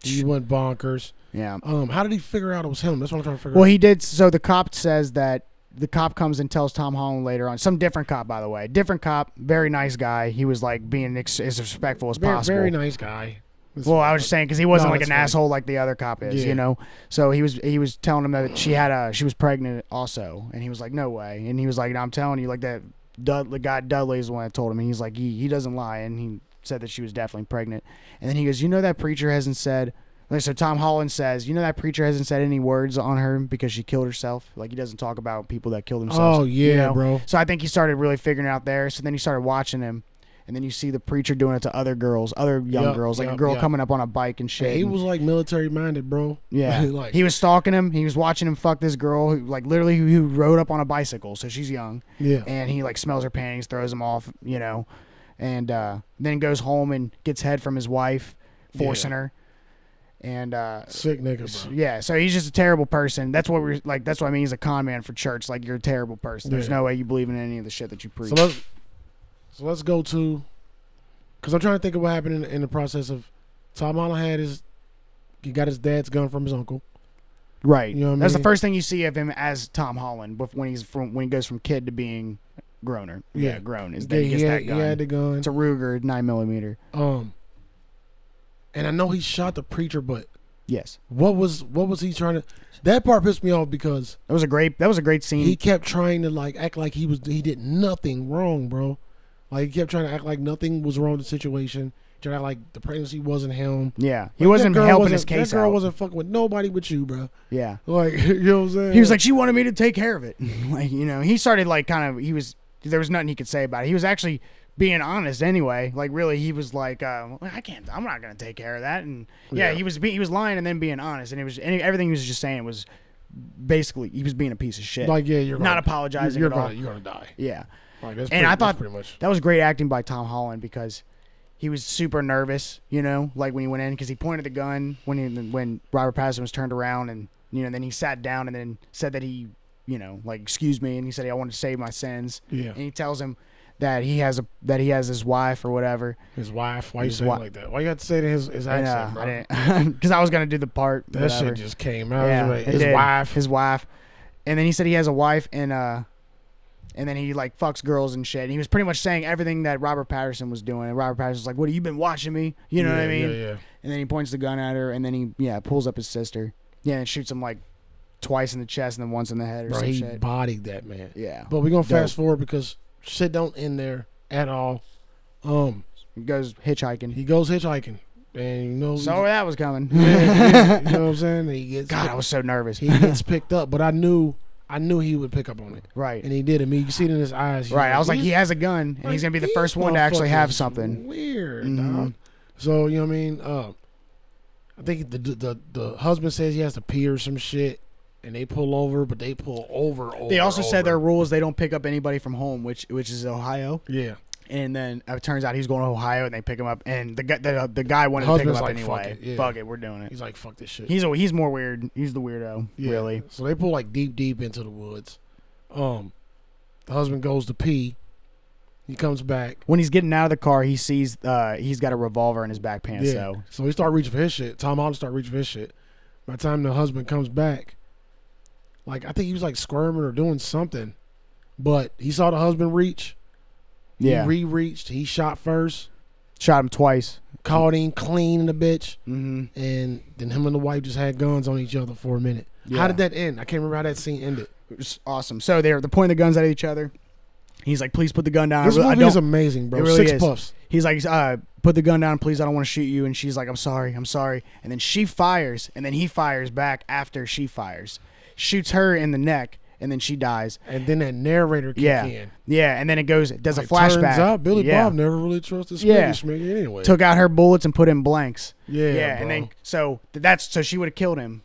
[SPEAKER 2] he went bonkers.
[SPEAKER 1] Yeah.
[SPEAKER 2] Um, how did he figure out it was him? That's what I'm trying to figure
[SPEAKER 1] Well,
[SPEAKER 2] out.
[SPEAKER 1] he did. So the cop says that the cop comes and tells Tom Holland later on. Some different cop, by the way. Different cop, very nice guy. He was like being as respectful as
[SPEAKER 2] very,
[SPEAKER 1] possible.
[SPEAKER 2] very nice guy.
[SPEAKER 1] Well, I was just saying because he wasn't
[SPEAKER 2] No,
[SPEAKER 1] like an
[SPEAKER 2] fine.
[SPEAKER 1] asshole like the other cop is,
[SPEAKER 2] Yeah.
[SPEAKER 1] you know. So he was he was telling him that she had a she was pregnant also, and he was like, no way, and he was like, no, I'm telling you, like that. Dud, the guy Dudley is the one that told him, and he's like, he, he doesn't lie, and he said that she was definitely pregnant. And then he goes, "You know that preacher hasn't said." Like, so Tom Holland says, "You know that preacher hasn't said any words on her because she killed herself. Like he doesn't talk about people that kill themselves."
[SPEAKER 2] Oh,
[SPEAKER 1] you
[SPEAKER 2] yeah,
[SPEAKER 1] know?
[SPEAKER 2] bro.
[SPEAKER 1] So I think he started really figuring it out there. So then he started watching him. And then you see the preacher doing it to other girls, other young
[SPEAKER 2] Yup,
[SPEAKER 1] girls, like a girl
[SPEAKER 2] yup.
[SPEAKER 1] coming up on a bike and shit.
[SPEAKER 2] he
[SPEAKER 1] and-
[SPEAKER 2] was like military minded, bro. (laughs)
[SPEAKER 1] yeah,
[SPEAKER 2] like
[SPEAKER 1] he was stalking him. He was watching him fuck this girl who, like, literally who, who rode up on a bicycle. So she's young,
[SPEAKER 2] yeah.
[SPEAKER 1] and he like smells her panties, throws them off, you know, and uh, then goes home and gets head from his wife, forcing her, and uh,
[SPEAKER 2] Sick nigga, bro.
[SPEAKER 1] yeah. So he's just a terrible person. That's what we're like. That's what I mean. He's a con man for church. Like you're a terrible person. There's
[SPEAKER 2] Yeah.
[SPEAKER 1] no way you believe in any of the shit that you preach.
[SPEAKER 2] So so let's go to because I'm trying to think of what happened in, in the process of Tom Holland had his he got his dad's gun from his uncle.
[SPEAKER 1] right.
[SPEAKER 2] You know I
[SPEAKER 1] That's the first thing you see of him as Tom Holland, when he's from when he goes from kid to being growner. Yeah,
[SPEAKER 2] Yeah.
[SPEAKER 1] grown is that he
[SPEAKER 2] he,
[SPEAKER 1] gets
[SPEAKER 2] had,
[SPEAKER 1] that
[SPEAKER 2] he
[SPEAKER 1] gun.
[SPEAKER 2] had the gun.
[SPEAKER 1] It's a Ruger nine millimeter.
[SPEAKER 2] Um, and I know he shot the preacher, but
[SPEAKER 1] Yes,
[SPEAKER 2] what was what was he trying to? That part pissed me off because
[SPEAKER 1] that was a great. That was a great scene.
[SPEAKER 2] he kept trying to like act like he was he did nothing wrong, bro. Like he kept trying to act like nothing was wrong with the situation. Trying to act like the pregnancy wasn't him.
[SPEAKER 1] yeah, he
[SPEAKER 2] Like,
[SPEAKER 1] wasn't
[SPEAKER 2] girl
[SPEAKER 1] helping
[SPEAKER 2] wasn't-
[SPEAKER 1] his case
[SPEAKER 2] That girl
[SPEAKER 1] out.
[SPEAKER 2] wasn't fucking with nobody but you, bro.
[SPEAKER 1] yeah,
[SPEAKER 2] Like (laughs) you know what I'm saying?
[SPEAKER 1] he was like, she wanted me to take care of it. (laughs) like you know, he started like kind of. He was there was nothing he could say about it. He was actually being honest anyway. Like really, he was like, uh, I can't. I'm not gonna take care of that. And yeah,
[SPEAKER 2] Yeah.
[SPEAKER 1] he was be, he was lying and then being honest. And it was and everything he was just saying was basically he was being a piece of shit.
[SPEAKER 2] like yeah, you're
[SPEAKER 1] not
[SPEAKER 2] gonna,
[SPEAKER 1] apologizing
[SPEAKER 2] You're,
[SPEAKER 1] at
[SPEAKER 2] you're
[SPEAKER 1] all.
[SPEAKER 2] gonna you're gonna die.
[SPEAKER 1] yeah.
[SPEAKER 2] Like
[SPEAKER 1] And
[SPEAKER 2] pretty,
[SPEAKER 1] I thought-
[SPEAKER 2] pretty much.
[SPEAKER 1] That was great acting by Tom Holland because he was super nervous, you know, like when he went in because he pointed the gun when he when Robert Pattinson was turned around and you know then he sat down and then said that he you know like excuse me and he said I wanted to save my sins
[SPEAKER 2] Yeah,
[SPEAKER 1] and he tells him that he has a that he has his wife or whatever.
[SPEAKER 2] his wife. Why you
[SPEAKER 1] His
[SPEAKER 2] saying
[SPEAKER 1] wi-
[SPEAKER 2] like that? Why you got to say to his his accent, bro?
[SPEAKER 1] I didn't (laughs) because I was gonna do the part
[SPEAKER 2] that
[SPEAKER 1] whatever.
[SPEAKER 2] shit just came out.
[SPEAKER 1] yeah, it
[SPEAKER 2] His
[SPEAKER 1] did.
[SPEAKER 2] wife.
[SPEAKER 1] his wife, and then he said he has a wife and uh. And then he like fucks girls and shit. And he was pretty much saying everything that Robert Patterson was doing. And Robert Patterson's like, "What have you been watching me? You know what I mean?"
[SPEAKER 2] Yeah, yeah.
[SPEAKER 1] And then he points the gun at her, and then he yeah pulls up his sister, yeah, and shoots him like twice in the chest and then once in the head or
[SPEAKER 2] Bro,
[SPEAKER 1] some
[SPEAKER 2] he
[SPEAKER 1] shit.
[SPEAKER 2] bodied that man.
[SPEAKER 1] Yeah,
[SPEAKER 2] But we're gonna
[SPEAKER 1] Dope.
[SPEAKER 2] fast forward because shit don't end there at all. Um,
[SPEAKER 1] he goes hitchhiking.
[SPEAKER 2] he goes hitchhiking, and you know,
[SPEAKER 1] So that was coming.
[SPEAKER 2] yeah, yeah, you know what I'm (laughs) saying? He gets
[SPEAKER 1] God, I was so nervous.
[SPEAKER 2] he gets picked up, but I knew I knew he would pick up on it,
[SPEAKER 1] right,
[SPEAKER 2] and he did. I mean, you see it in his eyes.
[SPEAKER 1] Right. I was like, he has a gun, and he's gonna be the first one to actually have something.
[SPEAKER 2] weird.
[SPEAKER 1] Mhm.
[SPEAKER 2] Dog. So you know what I mean? Uh, I think the, the the husband says he has to pee or some shit, and they pull over, but they pull over. over
[SPEAKER 1] They also said their rules they don't pick up anybody from home, which which is Ohio.
[SPEAKER 2] yeah.
[SPEAKER 1] And then it turns out he's going to Ohio, and they pick him up. And the guy, the, the guy wanted to pick him up
[SPEAKER 2] like,
[SPEAKER 1] anyway.
[SPEAKER 2] "Fuck it, yeah."
[SPEAKER 1] Fuck it, we're doing it.
[SPEAKER 2] He's like, fuck this shit.
[SPEAKER 1] He's a, he's more weird. He's the weirdo,
[SPEAKER 2] Yeah.
[SPEAKER 1] really.
[SPEAKER 2] So they pull like deep, deep into the woods. Um, the husband goes to pee. He comes back.
[SPEAKER 1] When he's getting out of the car, he sees uh, he's got a revolver in his back pants.
[SPEAKER 2] Yeah.
[SPEAKER 1] So
[SPEAKER 2] So he start reaching for his shit. Tom Holland start reaching for his shit. By the time the husband comes back, like I think he was like squirming or doing something, but he saw the husband reach.
[SPEAKER 1] Yeah,
[SPEAKER 2] He re-reached. He shot first.
[SPEAKER 1] shot him twice.
[SPEAKER 2] Caught him clean in the bitch,
[SPEAKER 1] Mm-hmm.
[SPEAKER 2] and then him and the wife just had guns on each other for a minute.
[SPEAKER 1] Yeah.
[SPEAKER 2] How did that end? I can't remember how that scene ended.
[SPEAKER 1] It was awesome. So they're they're pointing the guns at each other. He's like, "Please put the gun down."
[SPEAKER 2] This
[SPEAKER 1] really,
[SPEAKER 2] movie is amazing, bro.
[SPEAKER 1] Really
[SPEAKER 2] Six
[SPEAKER 1] is.
[SPEAKER 2] puffs.
[SPEAKER 1] He's like, uh, "Put the gun down, please. I don't want to shoot you." And she's like, "I'm sorry, I'm sorry." And then she fires, and then he fires back after she fires, shoots her in the neck, and then she dies.
[SPEAKER 2] And then that narrator kick
[SPEAKER 1] Yeah.
[SPEAKER 2] in.
[SPEAKER 1] Yeah, and then it goes, it does a
[SPEAKER 2] It
[SPEAKER 1] flashback.
[SPEAKER 2] Turns out Billy
[SPEAKER 1] yeah.
[SPEAKER 2] Bob never really trusted
[SPEAKER 1] Yeah.
[SPEAKER 2] Spaghetti Schmiggy anyway.
[SPEAKER 1] took out her bullets and put in blanks.
[SPEAKER 2] yeah,
[SPEAKER 1] Yeah,
[SPEAKER 2] bro.
[SPEAKER 1] and then so that's so she would have killed him.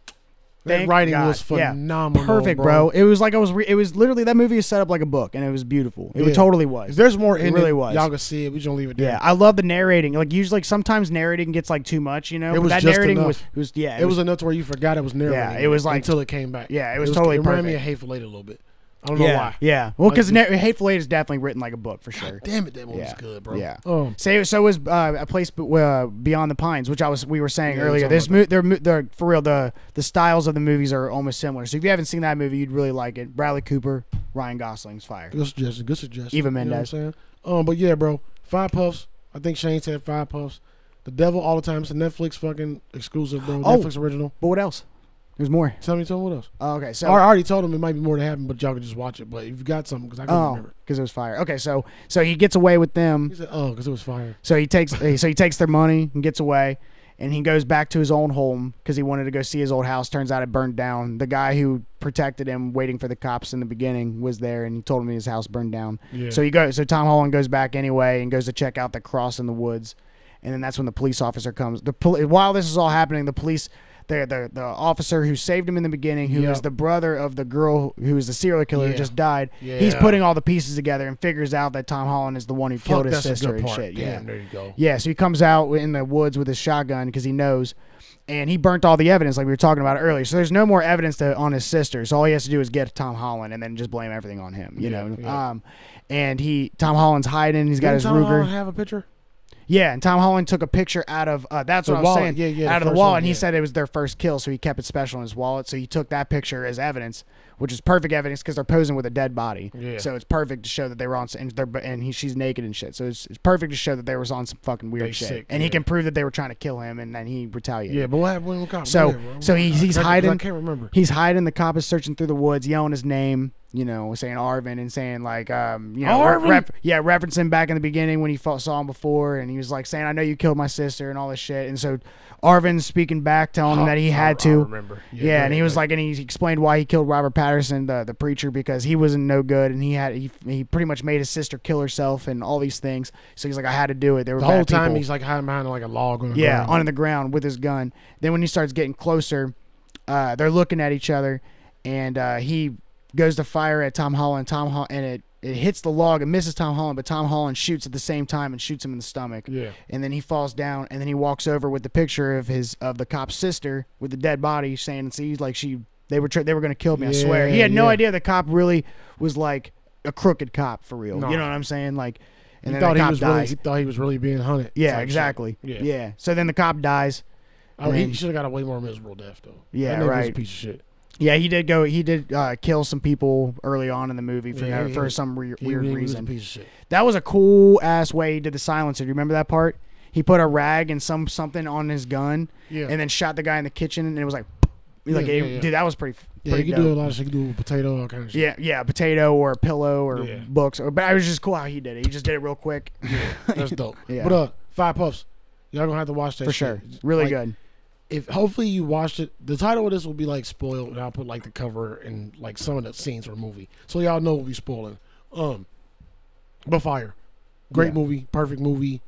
[SPEAKER 2] That
[SPEAKER 1] Thank
[SPEAKER 2] writing
[SPEAKER 1] God.
[SPEAKER 2] was
[SPEAKER 1] Yeah.
[SPEAKER 2] phenomenal.
[SPEAKER 1] Perfect, bro. It was like I was. Re- it was literally that movie is set up like a book, and it was beautiful. It
[SPEAKER 2] Yeah.
[SPEAKER 1] totally
[SPEAKER 2] If
[SPEAKER 1] was.
[SPEAKER 2] there's more
[SPEAKER 1] It
[SPEAKER 2] in
[SPEAKER 1] really
[SPEAKER 2] it,
[SPEAKER 1] was.
[SPEAKER 2] y'all can see it. We just leave it there.
[SPEAKER 1] Yeah, I love the narrating. Like usually, like sometimes narrating gets like too much, you know.
[SPEAKER 2] It
[SPEAKER 1] but
[SPEAKER 2] was
[SPEAKER 1] that
[SPEAKER 2] just
[SPEAKER 1] narrating
[SPEAKER 2] enough.
[SPEAKER 1] was was yeah.
[SPEAKER 2] it was enough to where you forgot it was narrating.
[SPEAKER 1] Yeah, it was like-
[SPEAKER 2] until it came back.
[SPEAKER 1] Yeah, it was totally
[SPEAKER 2] It reminded me of Hateful Eight a little bit. I don't know why.
[SPEAKER 1] yeah. Well,
[SPEAKER 2] Like
[SPEAKER 1] because
[SPEAKER 2] the-
[SPEAKER 1] Hateful Eight is definitely written like a book for sure.
[SPEAKER 2] Damn it, that movie's
[SPEAKER 1] Yeah.
[SPEAKER 2] good, bro.
[SPEAKER 1] Yeah.
[SPEAKER 2] Um,
[SPEAKER 1] Say so was uh, a place b- uh, beyond the pines, which I was we were saying
[SPEAKER 2] Yeah,
[SPEAKER 1] earlier. This
[SPEAKER 2] about
[SPEAKER 1] mo- they're, mo- they're for real. The the styles of the movies are almost similar. So if you haven't seen that movie, you'd really like it. Bradley Cooper, Ryan Gosling's fire.
[SPEAKER 2] good suggestion. Good suggestion.
[SPEAKER 1] Eva
[SPEAKER 2] You know what I'm
[SPEAKER 1] Mendes.
[SPEAKER 2] saying? Um, but yeah, bro. Five puffs. I think Shane said five puffs. The Devil all the time. It's a Netflix fucking exclusive, bro.
[SPEAKER 1] Oh.
[SPEAKER 2] Netflix original.
[SPEAKER 1] But what else? There's more.
[SPEAKER 2] Tell me, tell me what else.
[SPEAKER 1] Oh, okay, so
[SPEAKER 2] I already told him it might be more to happen, but y'all can just watch it. But if you got something, because I couldn't
[SPEAKER 1] oh,
[SPEAKER 2] remember.
[SPEAKER 1] because it was fire. Okay, so so he gets away with them.
[SPEAKER 2] He said, "Oh, because it was fire."
[SPEAKER 1] So he takes so he takes their money and gets away, and he goes back to his own home because he wanted to go see his old house. Turns out it burned down. The guy who protected him, waiting for the cops in the beginning, was there, and he told him his house burned down.
[SPEAKER 2] Yeah.
[SPEAKER 1] So he goes. So Tom Holland goes back anyway and goes to check out the cross in the woods, and then that's when the police officer comes. The poli- while this is all happening, the police. The, the, the officer who saved him in the beginning, who is
[SPEAKER 2] Yep.
[SPEAKER 1] the brother of the girl who was the serial killer who just died, he's putting all the pieces together and figures out that Tom Holland is the one who
[SPEAKER 2] Fuck,
[SPEAKER 1] killed his sister and shit. Yeah,
[SPEAKER 2] there you go.
[SPEAKER 1] yeah, so he comes out in the woods with his shotgun because he knows, and he burnt all the evidence like we were talking about earlier. So there's no more evidence to, on his sister. So all he has to do is get Tom Holland and then just blame everything on him. You
[SPEAKER 2] Yeah,
[SPEAKER 1] know,
[SPEAKER 2] yeah.
[SPEAKER 1] um, and he Tom Holland's hiding. He's got
[SPEAKER 2] Didn't
[SPEAKER 1] his
[SPEAKER 2] Tom
[SPEAKER 1] Ruger.
[SPEAKER 2] Holland have a picture?
[SPEAKER 1] Yeah, and Tom Holland took a picture out of uh, that's
[SPEAKER 2] The
[SPEAKER 1] what I was saying.
[SPEAKER 2] Yeah, yeah, the
[SPEAKER 1] out of the wallet,
[SPEAKER 2] one,
[SPEAKER 1] and he
[SPEAKER 2] yeah.
[SPEAKER 1] said it was their first kill, so he kept it special in his wallet. So he took that picture as evidence, which is perfect evidence because they're posing with a dead body.
[SPEAKER 2] Yeah.
[SPEAKER 1] So it's perfect to show that they were on and they're and he she's naked and shit. So it's, it's perfect to show that they was on some fucking weird
[SPEAKER 2] They
[SPEAKER 1] shit,
[SPEAKER 2] sick,
[SPEAKER 1] and he can prove that they were trying to kill him, and then he retaliated.
[SPEAKER 2] Yeah, but what happened with Cop?
[SPEAKER 1] So-
[SPEAKER 2] bro.
[SPEAKER 1] so he- he's
[SPEAKER 2] I- I-
[SPEAKER 1] hiding-
[SPEAKER 2] I can't remember.
[SPEAKER 1] He's hiding. The cop is searching through the woods, yelling his name. You know, saying Arvin and saying like, um, you know,
[SPEAKER 2] Arvin!
[SPEAKER 1] ref- yeah, referencing back in the beginning when he fought, saw him before, and he was like saying, "I know you killed my sister" and all this shit. And so Arvin's speaking back, telling him that he had
[SPEAKER 2] I
[SPEAKER 1] to.
[SPEAKER 2] remember.
[SPEAKER 1] Yeah,
[SPEAKER 2] go
[SPEAKER 1] and he was like, and he explained why he killed Robert Patterson, the the preacher, because he wasn't no good, and he had he, he pretty much made his sister kill herself and all these things. So he's like, I had to do it. They were
[SPEAKER 2] the whole time
[SPEAKER 1] people.
[SPEAKER 2] he's like hiding behind like a log on the
[SPEAKER 1] yeah,
[SPEAKER 2] ground.
[SPEAKER 1] on the ground with his gun. Then when he starts getting closer, uh, they're looking at each other, and uh, he goes to fire at Tom Holland. Tom Hol- and it it hits the log and misses Tom Holland, but Tom Holland shoots at the same time and shoots him in the stomach.
[SPEAKER 2] Yeah.
[SPEAKER 1] And then he falls down, and then he walks over with the picture of his of the cop's sister with the dead body, saying, "See, like she they were they were gonna kill me. I swear." He had no
[SPEAKER 2] yeah.
[SPEAKER 1] idea the cop really was like a crooked cop for real.
[SPEAKER 2] No.
[SPEAKER 1] You know what I'm saying? Like, and
[SPEAKER 2] he
[SPEAKER 1] then
[SPEAKER 2] thought
[SPEAKER 1] the
[SPEAKER 2] he was really he thought he was really being hunted.
[SPEAKER 1] yeah,
[SPEAKER 2] shit.
[SPEAKER 1] exactly.
[SPEAKER 2] Yeah.
[SPEAKER 1] yeah. So then the cop dies.
[SPEAKER 2] Oh, he should have got a way more miserable death though.
[SPEAKER 1] Yeah,
[SPEAKER 2] that nigga was a
[SPEAKER 1] right.
[SPEAKER 2] piece of shit.
[SPEAKER 1] Yeah, he did go. He did uh, kill some people early on in the movie for
[SPEAKER 2] Yeah,
[SPEAKER 1] no-
[SPEAKER 2] he
[SPEAKER 1] for some re-
[SPEAKER 2] He,
[SPEAKER 1] weird
[SPEAKER 2] was a
[SPEAKER 1] reason.
[SPEAKER 2] piece of shit.
[SPEAKER 1] That was a cool ass way he did the silencer. Do you remember that part? He put a rag and some something on his gun,
[SPEAKER 2] Yeah.
[SPEAKER 1] and then shot the guy in the kitchen, and it was like, like
[SPEAKER 2] Yeah,
[SPEAKER 1] it-
[SPEAKER 2] yeah, yeah.
[SPEAKER 1] dude, that was pretty.
[SPEAKER 2] yeah,
[SPEAKER 1] pretty
[SPEAKER 2] he could do a lot of shit. He could do a potato, all kind of shit.
[SPEAKER 1] Yeah, yeah, potato or a pillow or
[SPEAKER 2] Yeah.
[SPEAKER 1] books. Or, but it was just cool how he did it. He just did it real quick.
[SPEAKER 2] That's (laughs) dope.
[SPEAKER 1] Yeah.
[SPEAKER 2] But uh, Five Puffs, y'all gonna have to watch that
[SPEAKER 1] For
[SPEAKER 2] shit.
[SPEAKER 1] sure, really
[SPEAKER 2] Like,
[SPEAKER 1] good.
[SPEAKER 2] If hopefully you watched it, the title of this will be like spoiled, and I'll put like the cover and like some of the scenes from the movie, so y'all know we'll be spoiling. Um, but fire, great
[SPEAKER 1] Yeah.
[SPEAKER 2] movie, perfect movie.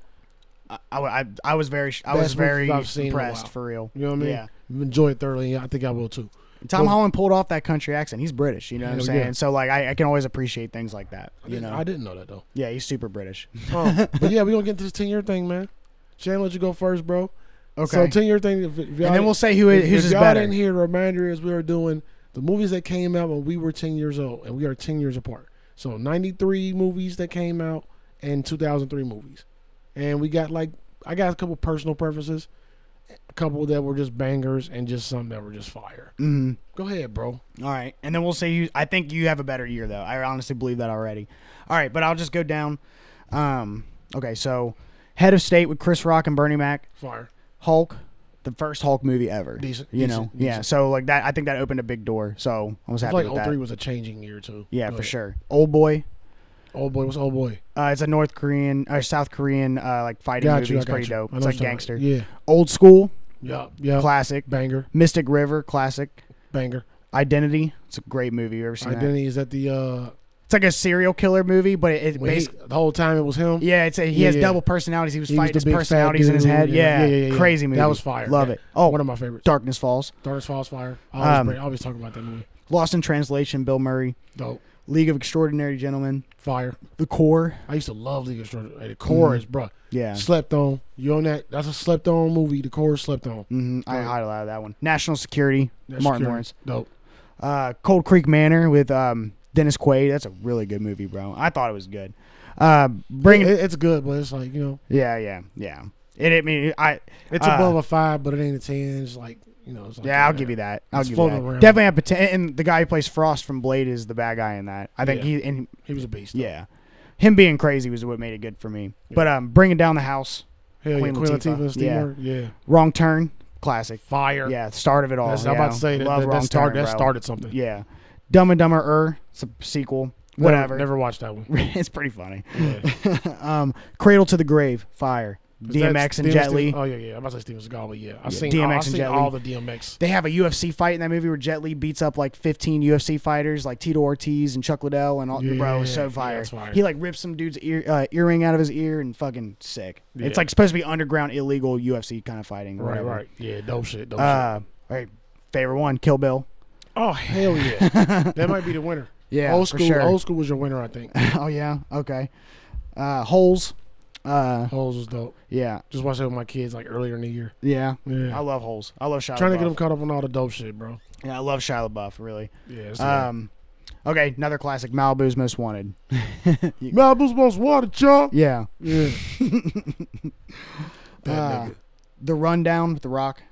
[SPEAKER 1] I, I, I was very, I was
[SPEAKER 2] Best movie
[SPEAKER 1] very impressed for real.
[SPEAKER 2] You know what I mean?
[SPEAKER 1] Yeah.
[SPEAKER 2] Enjoy it thoroughly. I think I will too.
[SPEAKER 1] Tom
[SPEAKER 2] Well-
[SPEAKER 1] Holland pulled off that country accent. He's British, you know what I'm saying?
[SPEAKER 2] yeah.
[SPEAKER 1] So like, I, I can always appreciate things like that. You
[SPEAKER 2] didn't-
[SPEAKER 1] know?
[SPEAKER 2] I didn't know that though.
[SPEAKER 1] Yeah, he's super British.
[SPEAKER 2] Um, but (laughs) yeah, we gonna get into this ten year thing, man. Shane, let you go first, bro.
[SPEAKER 1] Okay.
[SPEAKER 2] So ten year thing. If, if
[SPEAKER 1] and then we'll say who
[SPEAKER 2] if,
[SPEAKER 1] who's
[SPEAKER 2] if
[SPEAKER 1] his
[SPEAKER 2] y'all
[SPEAKER 1] better.
[SPEAKER 2] didn't hear, reminder is we are doing the movies that came out when we were ten years old, and we are ten years apart. So ninety three movies that came out and two thousand three movies, and we got like I got a couple personal preferences, a couple that were just bangers, and just some that were just fire.
[SPEAKER 1] Mhm.
[SPEAKER 2] Go ahead, bro.
[SPEAKER 1] All right, and then we'll say you. I think you have a better year though. I honestly believe that already. All right, but I'll just go down. Um. Okay, so Head of State with Chris Rock and Bernie Mac.
[SPEAKER 2] Fire.
[SPEAKER 1] Hulk, the first Hulk movie ever.
[SPEAKER 2] Decent,
[SPEAKER 1] You
[SPEAKER 2] decent,
[SPEAKER 1] know. Yeah.
[SPEAKER 2] decent.
[SPEAKER 1] So like that, I think that opened a big door. So I was
[SPEAKER 2] I
[SPEAKER 1] happy with
[SPEAKER 2] like
[SPEAKER 1] that.
[SPEAKER 2] 03 was a changing year too.
[SPEAKER 1] yeah,
[SPEAKER 2] Go
[SPEAKER 1] for
[SPEAKER 2] ahead.
[SPEAKER 1] sure. Old Boy.
[SPEAKER 2] Old boy, what's old boy?
[SPEAKER 1] Uh, it's a North Korean or South Korean uh, like fighting
[SPEAKER 2] Got
[SPEAKER 1] movie.
[SPEAKER 2] you. I
[SPEAKER 1] pretty
[SPEAKER 2] you.
[SPEAKER 1] dope. It's like gangster.
[SPEAKER 2] Yeah.
[SPEAKER 1] Old school,
[SPEAKER 2] Yeah. Yeah.
[SPEAKER 1] classic.
[SPEAKER 2] Banger.
[SPEAKER 1] Mystic River, classic.
[SPEAKER 2] Banger.
[SPEAKER 1] Identity. It's a great movie. You ever seen?
[SPEAKER 2] Identity is that the uh
[SPEAKER 1] It's like a serial killer movie, but it, it
[SPEAKER 2] he, the whole time it was him.
[SPEAKER 1] Yeah, it's a, he
[SPEAKER 2] Yeah,
[SPEAKER 1] has
[SPEAKER 2] yeah.
[SPEAKER 1] double personalities. He was
[SPEAKER 2] He
[SPEAKER 1] fighting
[SPEAKER 2] the
[SPEAKER 1] his personalities in his head. Yeah,
[SPEAKER 2] yeah,
[SPEAKER 1] crazy movie.
[SPEAKER 2] That was fire.
[SPEAKER 1] Love it. Oh,
[SPEAKER 2] One of my favorites.
[SPEAKER 1] Darkness Falls.
[SPEAKER 2] Darkness Falls Fire. I always,
[SPEAKER 1] Um,
[SPEAKER 2] always talk about that movie.
[SPEAKER 1] Lost in Translation. Bill Murray.
[SPEAKER 2] Dope.
[SPEAKER 1] League of Extraordinary Gentlemen.
[SPEAKER 2] Fire.
[SPEAKER 1] The Core.
[SPEAKER 2] I used to love League of Extraordinary. The Core is bruh.
[SPEAKER 1] Yeah.
[SPEAKER 2] Slept on. You on that? That's a slept on movie. The Core slept on.
[SPEAKER 1] hmm I highlighted that one. National Security.
[SPEAKER 2] That's
[SPEAKER 1] Martin
[SPEAKER 2] secure.
[SPEAKER 1] Lawrence.
[SPEAKER 2] Dope.
[SPEAKER 1] Uh, Cold Creek Manor with um, Dennis Quaid. That's a really good movie, bro. I thought it was good. Uh, bring
[SPEAKER 2] It-
[SPEAKER 1] it.
[SPEAKER 2] it's good, but it's like you know,
[SPEAKER 1] Yeah, yeah, yeah. It. I mean, I.
[SPEAKER 2] it's
[SPEAKER 1] Uh,
[SPEAKER 2] above a five, but it ain't a ten. It's like you know. It's like,
[SPEAKER 1] Yeah, I'll give you that. I'll give you that.
[SPEAKER 2] around.
[SPEAKER 1] Definitely have potential. And the guy who plays Frost from Blade is the bad guy in that. I think
[SPEAKER 2] Yeah.
[SPEAKER 1] he and
[SPEAKER 2] He was a beast. though.
[SPEAKER 1] Yeah. Him being crazy was what made it good for me. But um, bringing down the house,
[SPEAKER 2] Hell
[SPEAKER 1] Queen
[SPEAKER 2] yeah. Queen
[SPEAKER 1] Latifah.
[SPEAKER 2] Latifah,
[SPEAKER 1] Yeah.
[SPEAKER 2] Yeah.
[SPEAKER 1] wrong turn, classic.
[SPEAKER 2] Fire.
[SPEAKER 1] Yeah, start of it all.
[SPEAKER 2] That's,
[SPEAKER 1] yeah.
[SPEAKER 2] I'm about to say that
[SPEAKER 1] Love
[SPEAKER 2] that, that,
[SPEAKER 1] Turn,
[SPEAKER 2] that started something.
[SPEAKER 1] Yeah, Dumb and Dumber Er. It's a sequel. Whatever.
[SPEAKER 2] Never, watched that one. (laughs)
[SPEAKER 1] it's pretty funny.
[SPEAKER 2] Yeah. (laughs)
[SPEAKER 1] um, Cradle to the Grave. Fire. DMX and Jet Li.
[SPEAKER 2] Oh yeah, yeah. I'm about to say Steven Seagal, but yeah, I've
[SPEAKER 1] Yeah,
[SPEAKER 2] seen
[SPEAKER 1] DMX
[SPEAKER 2] all,
[SPEAKER 1] and
[SPEAKER 2] I've seen
[SPEAKER 1] Jet Li.
[SPEAKER 2] all the DMX.
[SPEAKER 1] They have a UFC fight in that movie where Jet Li beats up like 15 UFC fighters, like Tito Ortiz and Chuck Liddell, and all.
[SPEAKER 2] Yeah,
[SPEAKER 1] bro,
[SPEAKER 2] yeah,
[SPEAKER 1] so fire.
[SPEAKER 2] fire.
[SPEAKER 1] He like rips some dude's ear uh, earring out of his ear and fucking sick.
[SPEAKER 2] Yeah.
[SPEAKER 1] It's like supposed to be underground illegal UFC kind of fighting.
[SPEAKER 2] Right,
[SPEAKER 1] whatever.
[SPEAKER 2] right. Yeah, dope shit. Dope
[SPEAKER 1] Uh, all right, favorite one, Kill Bill.
[SPEAKER 2] Oh hell yeah, (laughs) that might be the winner.
[SPEAKER 1] Yeah,
[SPEAKER 2] old school.
[SPEAKER 1] sure.
[SPEAKER 2] Old school was your winner, I think. (laughs)
[SPEAKER 1] oh yeah, okay. Uh, Holes. Uh,
[SPEAKER 2] Holes was dope.
[SPEAKER 1] yeah,
[SPEAKER 2] Just watched that with my kids like earlier in the year.
[SPEAKER 1] yeah.
[SPEAKER 2] Yeah,
[SPEAKER 1] I love Holes. I love Shia
[SPEAKER 2] trying to get them caught up on all the dope shit, bro.
[SPEAKER 1] Yeah, I love Shia LaBeouf. Really.
[SPEAKER 2] Yeah. Um,
[SPEAKER 1] Um, okay, another classic, Malibu's Most Wanted. (laughs)
[SPEAKER 2] Malibu's most wanted, y'all.
[SPEAKER 1] Yeah.
[SPEAKER 2] Yeah. that
[SPEAKER 1] Uh,
[SPEAKER 2] nigga.
[SPEAKER 1] The Rundown with The Rock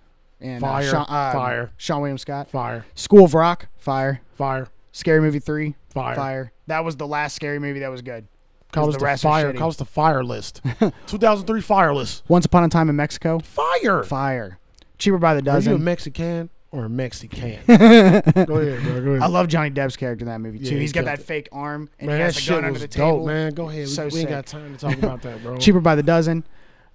[SPEAKER 1] and
[SPEAKER 2] Fire,
[SPEAKER 1] uh, Sean, uh,
[SPEAKER 2] fire.
[SPEAKER 1] Seann William Scott.
[SPEAKER 2] Fire,
[SPEAKER 1] School of Rock, fire.
[SPEAKER 2] fire,
[SPEAKER 1] Scary Movie three,
[SPEAKER 2] fire.
[SPEAKER 1] fire. That was the last scary movie that was good.
[SPEAKER 2] Call us
[SPEAKER 1] the
[SPEAKER 2] the,
[SPEAKER 1] rest
[SPEAKER 2] fire.
[SPEAKER 1] shitty.
[SPEAKER 2] Call us the fire list. (laughs) 2003 fire list.
[SPEAKER 1] Once Upon a Time in Mexico,
[SPEAKER 2] Fire.
[SPEAKER 1] fire. Cheaper by the
[SPEAKER 2] Are you a
[SPEAKER 1] dozen.
[SPEAKER 2] Mexican or a Mexican? (laughs) Go ahead, bro. Go ahead.
[SPEAKER 1] I love Johnny Depp's character in that movie too.
[SPEAKER 2] Yeah,
[SPEAKER 1] He's
[SPEAKER 2] he's
[SPEAKER 1] got
[SPEAKER 2] killed
[SPEAKER 1] that fake arm and
[SPEAKER 2] man,
[SPEAKER 1] he has
[SPEAKER 2] that
[SPEAKER 1] the gun under the
[SPEAKER 2] dope,
[SPEAKER 1] table.
[SPEAKER 2] man. Go ahead.
[SPEAKER 1] So
[SPEAKER 2] we, we ain't got time to talk about that, bro. (laughs)
[SPEAKER 1] Cheaper by the dozen.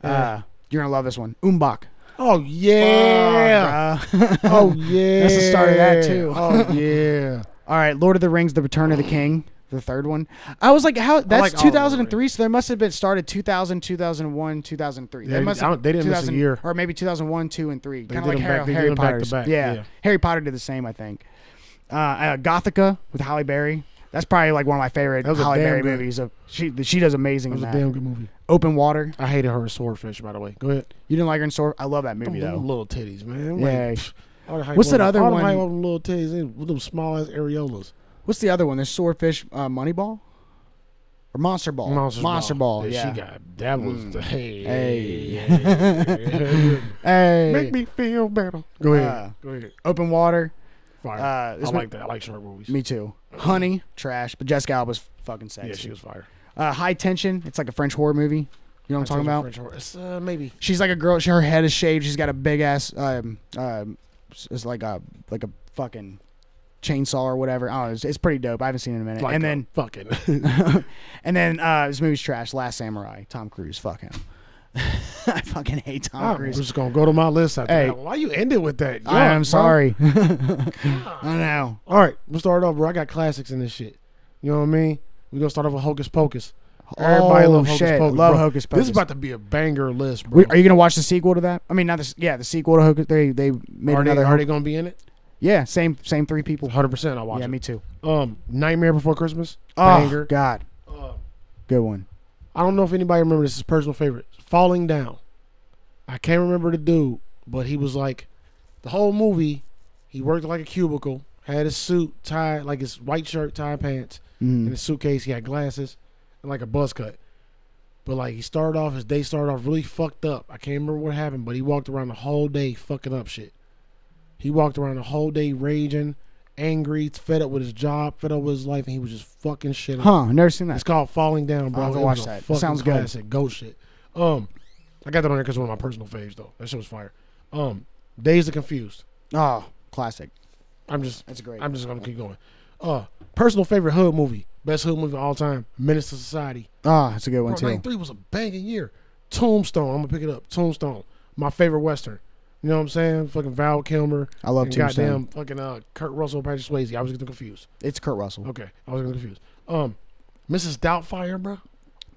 [SPEAKER 1] Uh, you're gonna love this one. Ong-Bak.
[SPEAKER 2] Oh yeah.
[SPEAKER 1] Fuck.
[SPEAKER 2] Oh yeah. (laughs)
[SPEAKER 1] That's the start of that, too.
[SPEAKER 2] Oh (laughs) yeah.
[SPEAKER 1] All right, Lord of the Rings: The Return of the King, the third one. I was like, how? That's
[SPEAKER 2] like all of
[SPEAKER 1] 2003, so there must have been started 2000, 2001, 2003.
[SPEAKER 2] Yeah,
[SPEAKER 1] They
[SPEAKER 2] they-
[SPEAKER 1] must have
[SPEAKER 2] they didn't miss a
[SPEAKER 1] 2000
[SPEAKER 2] year.
[SPEAKER 1] or maybe 2001, two, and three.
[SPEAKER 2] They
[SPEAKER 1] Kind of
[SPEAKER 2] did
[SPEAKER 1] like
[SPEAKER 2] them
[SPEAKER 1] Harry,
[SPEAKER 2] back-
[SPEAKER 1] Harry
[SPEAKER 2] did them back to back,
[SPEAKER 1] Yeah.
[SPEAKER 2] yeah.
[SPEAKER 1] Harry Potter did the same, I think. Uh, uh, Gothika with Halle Berry. That's probably like one of my favorite
[SPEAKER 2] That
[SPEAKER 1] Halle Berry
[SPEAKER 2] good-
[SPEAKER 1] movies. Of she, she does amazing
[SPEAKER 2] It was a
[SPEAKER 1] that.
[SPEAKER 2] damn good movie.
[SPEAKER 1] Open Water.
[SPEAKER 2] I hated her in Swordfish, by the way. Go ahead.
[SPEAKER 1] You didn't like her in Sword. I love that movie
[SPEAKER 2] Them, them
[SPEAKER 1] though.
[SPEAKER 2] little titties, man.
[SPEAKER 1] Yeah.
[SPEAKER 2] Like,
[SPEAKER 1] What's that other
[SPEAKER 2] all
[SPEAKER 1] one?
[SPEAKER 2] The hype them little titties with them small ass areolas.
[SPEAKER 1] What's the other one? There's Swordfish, uh, Moneyball, or Monster Ball.
[SPEAKER 2] Monsters
[SPEAKER 1] Monster Ball. Yeah.
[SPEAKER 2] she got that was
[SPEAKER 1] Mm.
[SPEAKER 2] the hey.
[SPEAKER 1] Hey.
[SPEAKER 2] hey. (laughs)
[SPEAKER 1] Hey.
[SPEAKER 2] Make me feel better. Go ahead.
[SPEAKER 1] Uh,
[SPEAKER 2] Go ahead.
[SPEAKER 1] Open Water.
[SPEAKER 2] Fire.
[SPEAKER 1] Uh,
[SPEAKER 2] I like that. I like short movies.
[SPEAKER 1] Me too. Honey, trash, but Jessica Alba's fucking sexy.
[SPEAKER 2] yeah, she was fire.
[SPEAKER 1] Uh, High Tension. It's like a French horror movie. You know what I'm talking about?
[SPEAKER 2] French horror. Uh, maybe.
[SPEAKER 1] She's like a girl. She, her head is shaved. She's got a big ass. Um, um, it's like a like a fucking chainsaw or whatever. Oh. It's, it's pretty dope. I haven't seen it in a minute.
[SPEAKER 2] Like
[SPEAKER 1] and then
[SPEAKER 2] fucking. (laughs) (laughs)
[SPEAKER 1] and then uh, this movie's trash. Last Samurai. Tom Cruise. Fuck him. (laughs) I fucking hate Tom Cruise.
[SPEAKER 2] I'm just gonna go to my list after
[SPEAKER 1] Hey.
[SPEAKER 2] that. Why you ended with that?
[SPEAKER 1] I am
[SPEAKER 2] bro.
[SPEAKER 1] sorry. I know.
[SPEAKER 2] All right, we'll start off, bro. I got classics in this shit. You know what I mean? We're gonna start off with Hocus Pocus. Everybody
[SPEAKER 1] oh
[SPEAKER 2] love Hocus
[SPEAKER 1] shit!
[SPEAKER 2] Pocus,
[SPEAKER 1] Love
[SPEAKER 2] bro.
[SPEAKER 1] Hocus Pocus.
[SPEAKER 2] This is about to be a banger list, bro.
[SPEAKER 1] Are you gonna watch the sequel to that? I mean, not the s- yeah, the sequel to Hocus. They they made
[SPEAKER 2] are they,
[SPEAKER 1] another.
[SPEAKER 2] are they gonna be in it?
[SPEAKER 1] yeah, same same three people.
[SPEAKER 2] 100. percent I'll watch
[SPEAKER 1] Yeah,
[SPEAKER 2] it.
[SPEAKER 1] me too.
[SPEAKER 2] Um, Nightmare Before Christmas.
[SPEAKER 1] Oh
[SPEAKER 2] Banger.
[SPEAKER 1] God,
[SPEAKER 2] Um,
[SPEAKER 1] good one.
[SPEAKER 2] I don't know if anybody remembers this. Is personal favorite. Falling Down. I can't remember the dude, but he was like, the whole movie, he worked like a cubicle, had his suit tied, like his white shirt, tied pants, in
[SPEAKER 1] Mm.
[SPEAKER 2] his suitcase. He had glasses and like a buzz cut. But like he started off, his day started off really fucked up. I can't remember what happened, but he walked around the whole day fucking up shit. He walked around the whole day raging, angry, fed up with his job, fed up with his life, and he was just fucking shit. up.
[SPEAKER 1] Huh? Never seen that.
[SPEAKER 2] It's called Falling Down, bro.
[SPEAKER 1] I'll have to
[SPEAKER 2] It was
[SPEAKER 1] watch that. Sounds good.
[SPEAKER 2] classic, Goat shit. Um, I got that on there because one of my personal faves though. That shit was fire. Um, Dazed and Confused.
[SPEAKER 1] Oh, classic.
[SPEAKER 2] I'm just,
[SPEAKER 1] That's great.
[SPEAKER 2] I'm just gonna keep going. Uh, personal favorite hood movie, best hood movie of all time, Menace to Society.
[SPEAKER 1] oh, that's a good one
[SPEAKER 2] Bro,
[SPEAKER 1] too.
[SPEAKER 2] 93 was a banging year. Tombstone, I'm gonna pick it up. Tombstone, my favorite western. You know what I'm saying? Fucking Val Kilmer.
[SPEAKER 1] I love Tombstone.
[SPEAKER 2] Goddamn, fucking uh, Kurt Russell, Patrick Swayze. I was getting confused.
[SPEAKER 1] It's Kurt Russell.
[SPEAKER 2] Okay, I was getting confused. Um, Mrs. Doubtfire, bro.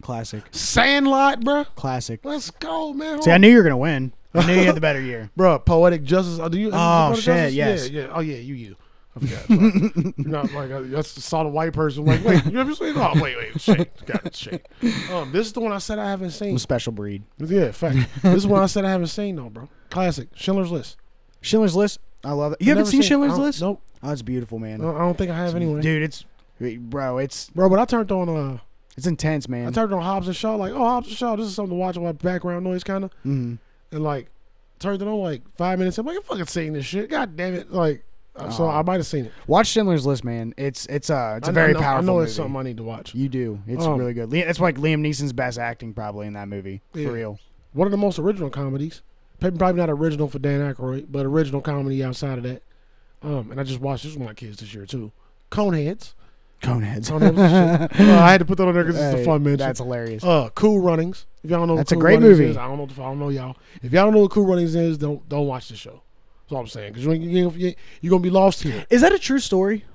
[SPEAKER 1] Classic.
[SPEAKER 2] Sandlot, bro.
[SPEAKER 1] Classic.
[SPEAKER 2] Let's go, man.
[SPEAKER 1] See, I knew you were gonna win. I knew you had the better year. (laughs)
[SPEAKER 2] bro, poetic justice. Oh, do you?
[SPEAKER 1] Oh,
[SPEAKER 2] Poetic
[SPEAKER 1] shit,
[SPEAKER 2] Justice?
[SPEAKER 1] yes.
[SPEAKER 2] Yeah, yeah. Oh, yeah. You, you. I forgot. (laughs) Sorry. You're not like uh, that's the solid white person. Like, wait, you ever seen? Oh, wait, wait, shit, got it, shit. Um, this is the one I said I haven't seen.
[SPEAKER 1] Special breed.
[SPEAKER 2] Yeah, fact. this is one I said I haven't seen though, bro. Classic. Schindler's List.
[SPEAKER 1] Schindler's List. I love it. You haven't
[SPEAKER 2] Never
[SPEAKER 1] seen
[SPEAKER 2] I
[SPEAKER 1] Schindler's List?
[SPEAKER 2] Nope.
[SPEAKER 1] Oh, it's beautiful, man.
[SPEAKER 2] I don't- I don't think I have anyway.
[SPEAKER 1] Dude, it's bro, it's
[SPEAKER 2] Bro, but I turned on uh,
[SPEAKER 1] it's intense, man.
[SPEAKER 2] I turned on Hobbs and Shaw. Like, oh, Hobbs and Shaw. This is something to watch with background noise, kind of.
[SPEAKER 1] Mhm.
[SPEAKER 2] And like, turned it on like five minutes. I'm like, I'm fucking seeing this shit. God damn it. Like, uh, so. I might have seen it.
[SPEAKER 1] Watch Schindler's List, man. It's it's a it's a
[SPEAKER 2] I-
[SPEAKER 1] very
[SPEAKER 2] know,
[SPEAKER 1] powerful
[SPEAKER 2] I know
[SPEAKER 1] movie.
[SPEAKER 2] it's something I need to watch.
[SPEAKER 1] You do. It's
[SPEAKER 2] Um,
[SPEAKER 1] really good. It's like Liam Neeson's best acting probably in that movie.
[SPEAKER 2] Yeah.
[SPEAKER 1] For real.
[SPEAKER 2] One of the most original comedies, Probably not original for Dan Aykroyd, but original comedy outside of that. Um, and I just watched this with my kids this year too. Coneheads.
[SPEAKER 1] Coneheads.
[SPEAKER 2] Coneheads shit. (laughs) Uh, I had to put that on there because it's
[SPEAKER 1] Hey,
[SPEAKER 2] a fun mention.
[SPEAKER 1] That's hilarious.
[SPEAKER 2] Uh, Cool Runnings. If y'all don't know,
[SPEAKER 1] That's a great
[SPEAKER 2] Runnings
[SPEAKER 1] movie.
[SPEAKER 2] Is, I don't know. If, I don't know y'all. If y'all don't know what Cool Runnings is, don't don't watch the show. That's all I'm saying. Because you, you, you, you're gonna be lost here.
[SPEAKER 1] Is that a true story?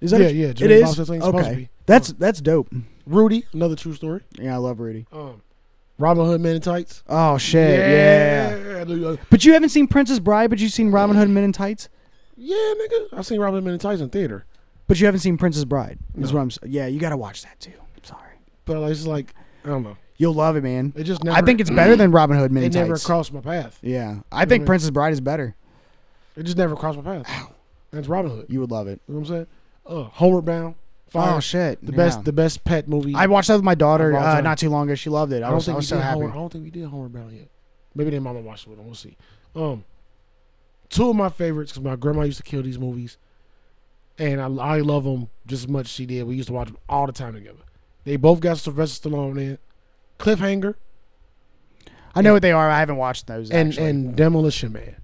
[SPEAKER 1] Is that
[SPEAKER 2] Yeah,
[SPEAKER 1] a-
[SPEAKER 2] yeah,
[SPEAKER 1] It
[SPEAKER 2] Jermaine
[SPEAKER 1] is.
[SPEAKER 2] Boss, that's it's supposed to
[SPEAKER 1] Okay,
[SPEAKER 2] be.
[SPEAKER 1] that's that's dope.
[SPEAKER 2] Rudy, another true story.
[SPEAKER 1] Yeah, I love Rudy.
[SPEAKER 2] Um, Robin Hood Men in Tights.
[SPEAKER 1] Oh shit, yeah.
[SPEAKER 2] yeah, yeah,
[SPEAKER 1] But you haven't seen Princess Bride, but you've seen Robin Hood Men in Tights.
[SPEAKER 2] yeah, nigga. I seen Robin Hood Men in Tights in theater,
[SPEAKER 1] But you haven't seen Princess Bride. Is
[SPEAKER 2] No.
[SPEAKER 1] what I'm. s- Yeah, you got to watch that too. I'm sorry.
[SPEAKER 2] but like, it's like I don't know.
[SPEAKER 1] You'll love it, man.
[SPEAKER 2] It just never.
[SPEAKER 1] I think it's better than Robin Hood Men in
[SPEAKER 2] it never
[SPEAKER 1] Tights.
[SPEAKER 2] crossed my path.
[SPEAKER 1] yeah, I think
[SPEAKER 2] Mhm.
[SPEAKER 1] Princess Bride is better.
[SPEAKER 2] It just never crossed my path. That's Robin Hood.
[SPEAKER 1] You would love it.
[SPEAKER 2] You know what I'm saying? Uh, Homeward Bound. Fire.
[SPEAKER 1] Oh shit,
[SPEAKER 2] the best, the best pet movie.
[SPEAKER 1] I watched that with my daughter
[SPEAKER 2] Of all
[SPEAKER 1] uh,
[SPEAKER 2] time.
[SPEAKER 1] not too long ago. She loved it. I,
[SPEAKER 2] I don't
[SPEAKER 1] was, I
[SPEAKER 2] think
[SPEAKER 1] was
[SPEAKER 2] we
[SPEAKER 1] so
[SPEAKER 2] did
[SPEAKER 1] happy.
[SPEAKER 2] Homeward, I don't think we did Homeward Bound yet. Maybe their mama watched it with them. We'll see. Um, two of my favorites because my grandma used to kill these movies, and I, I love them just as much as she did. We used to watch them all the time together. They both got Sylvester Stallone in. Cliffhanger
[SPEAKER 1] I know what they are. I haven't watched those.
[SPEAKER 2] and
[SPEAKER 1] actually.
[SPEAKER 2] and Demolition Man.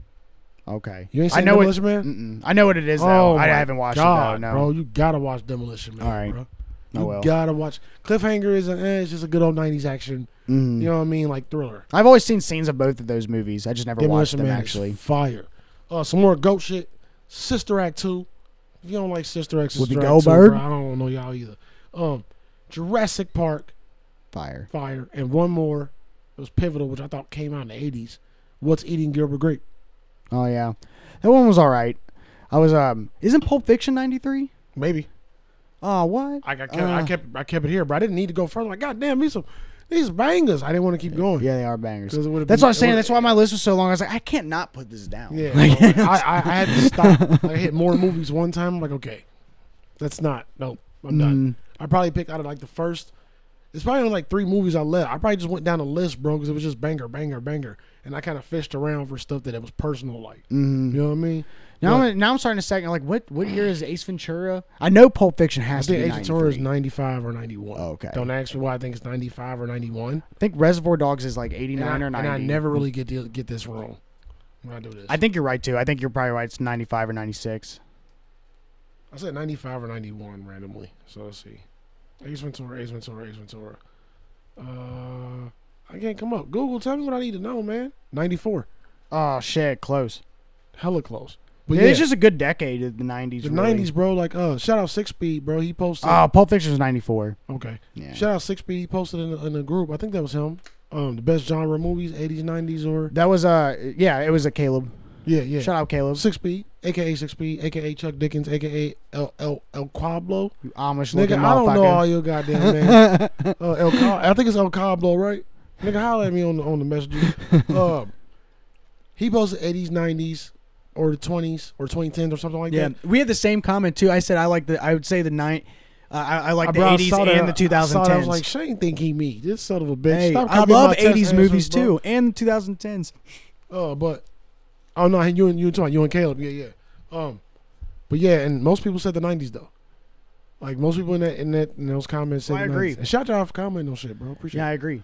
[SPEAKER 1] okay,
[SPEAKER 2] You ain't
[SPEAKER 1] I
[SPEAKER 2] seen
[SPEAKER 1] know what.
[SPEAKER 2] Demolition Man?
[SPEAKER 1] Mm-mm. I know what it is though.
[SPEAKER 2] Oh
[SPEAKER 1] I haven't watched
[SPEAKER 2] God,
[SPEAKER 1] it though. No.
[SPEAKER 2] bro, you gotta watch Demolition Man.
[SPEAKER 1] All right.
[SPEAKER 2] bro.
[SPEAKER 1] Oh,
[SPEAKER 2] You
[SPEAKER 1] well.
[SPEAKER 2] gotta watch. Cliffhanger is a, eh, it's just a good old '90s action.
[SPEAKER 1] Mhm.
[SPEAKER 2] You know what I mean, like thriller.
[SPEAKER 1] I've always seen scenes of both of those movies. I just never watched them
[SPEAKER 2] Man
[SPEAKER 1] actually.
[SPEAKER 2] fire. Uh, some more goat shit. Sister Act two. If you don't like Sister Act,
[SPEAKER 1] Whoopi
[SPEAKER 2] Sister
[SPEAKER 1] Goldberg?
[SPEAKER 2] 2, bro, I don't know y'all either. Um, Jurassic Park,
[SPEAKER 1] Fire.
[SPEAKER 2] fire, and one more. It was pivotal, which I thought came out in the '80s. What's eating Gilbert Grape?
[SPEAKER 1] Oh yeah, that one was all right. I was um. Isn't Pulp Fiction '93?
[SPEAKER 2] Maybe
[SPEAKER 1] Oh what?
[SPEAKER 2] I, I kept, I
[SPEAKER 1] Uh,
[SPEAKER 2] kept, I kept it here, but I didn't need to go further. Like, God damn, these some, these bangers. I didn't want to keep going.
[SPEAKER 1] Yeah, they are bangers. That's
[SPEAKER 2] been-
[SPEAKER 1] what I'm saying. That's why my list was so long. I was like, I can't not put this down.
[SPEAKER 2] Yeah, (laughs)
[SPEAKER 1] Like, (laughs)
[SPEAKER 2] I, (laughs) I, I had to stop. I hit more movies one time. I'm like, okay, that's not. Nope, I'm done.
[SPEAKER 1] mm,
[SPEAKER 2] I probably picked out of like the first. It's probably only like three movies I left. I probably just went down the list, bro, because it was just banger, banger, banger, and I kind of fished around for stuff that it was personal, like
[SPEAKER 1] mm.
[SPEAKER 2] you know what I mean.
[SPEAKER 1] Now, I'm, now I'm starting to second. Like, what what year is Ace Ventura? I know Pulp Fiction
[SPEAKER 2] I
[SPEAKER 1] has to be
[SPEAKER 2] Ace Ventura is 95 or 91.
[SPEAKER 1] Oh, okay.
[SPEAKER 2] Don't ask me why I think it's 95 or 91.
[SPEAKER 1] I think Reservoir Dogs is like 89
[SPEAKER 2] I,
[SPEAKER 1] or
[SPEAKER 2] and I never really get to, get this wrong when I do this.
[SPEAKER 1] I think you're right too. I think you're probably right. It's 95 or 96.
[SPEAKER 2] I said 95 or 91 randomly. So let's see. Ace Ventura, Ace Ventura, Ace Ventura. Uh, I can't come up. Google, tell me what I need to know, man. 94.
[SPEAKER 1] Oh shit, close.
[SPEAKER 2] Hella close. But
[SPEAKER 1] Yeah,
[SPEAKER 2] yeah,
[SPEAKER 1] it's just a good decade of the 90s.
[SPEAKER 2] the
[SPEAKER 1] really.
[SPEAKER 2] 90s, bro. Like, uh, shout out Six Speed, bro. He posted.
[SPEAKER 1] Oh, Pulp Fiction was 94.
[SPEAKER 2] okay.
[SPEAKER 1] Yeah.
[SPEAKER 2] Shout out Six Speed. He posted in the, in the group. I think that was him. Um, the best genre movies, 80s, 90s, or
[SPEAKER 1] That was uh yeah, it was a Caleb.
[SPEAKER 2] yeah, yeah.
[SPEAKER 1] Shout out Caleb.
[SPEAKER 2] Six Speed, aka Six Speed, aka Chuck Dickens, aka El El El Quablo.
[SPEAKER 1] You Amish
[SPEAKER 2] Nigga, I don't know all
[SPEAKER 1] motherfucker.
[SPEAKER 2] your goddamn (laughs) names. uh, El Ca- I think it's El Cablo, right? Nigga, holler at me on the on the messages. (laughs) um, he posted 80s, 90s, or the 20s or 2010s or something like that.
[SPEAKER 1] yeah,
[SPEAKER 2] that.
[SPEAKER 1] we had the same comment too. I said I like the I would say the nine uh, I, I like
[SPEAKER 2] I-
[SPEAKER 1] the 80s and the
[SPEAKER 2] I saw that, I was
[SPEAKER 1] 2010s.
[SPEAKER 2] like, Shane think he me. This son of a bitch.
[SPEAKER 1] Hey, I love 80s movies
[SPEAKER 2] bro.
[SPEAKER 1] too and the 2010s.
[SPEAKER 2] Oh, but oh no, you and you and talking you and Caleb, yeah, yeah. Um, but yeah, and most people said the nineties though. Like most people in that in that in those comments said
[SPEAKER 1] Well, I agree.
[SPEAKER 2] 90s. And shout out for commenting on shit, bro. Appreciate
[SPEAKER 1] Yeah, I agree.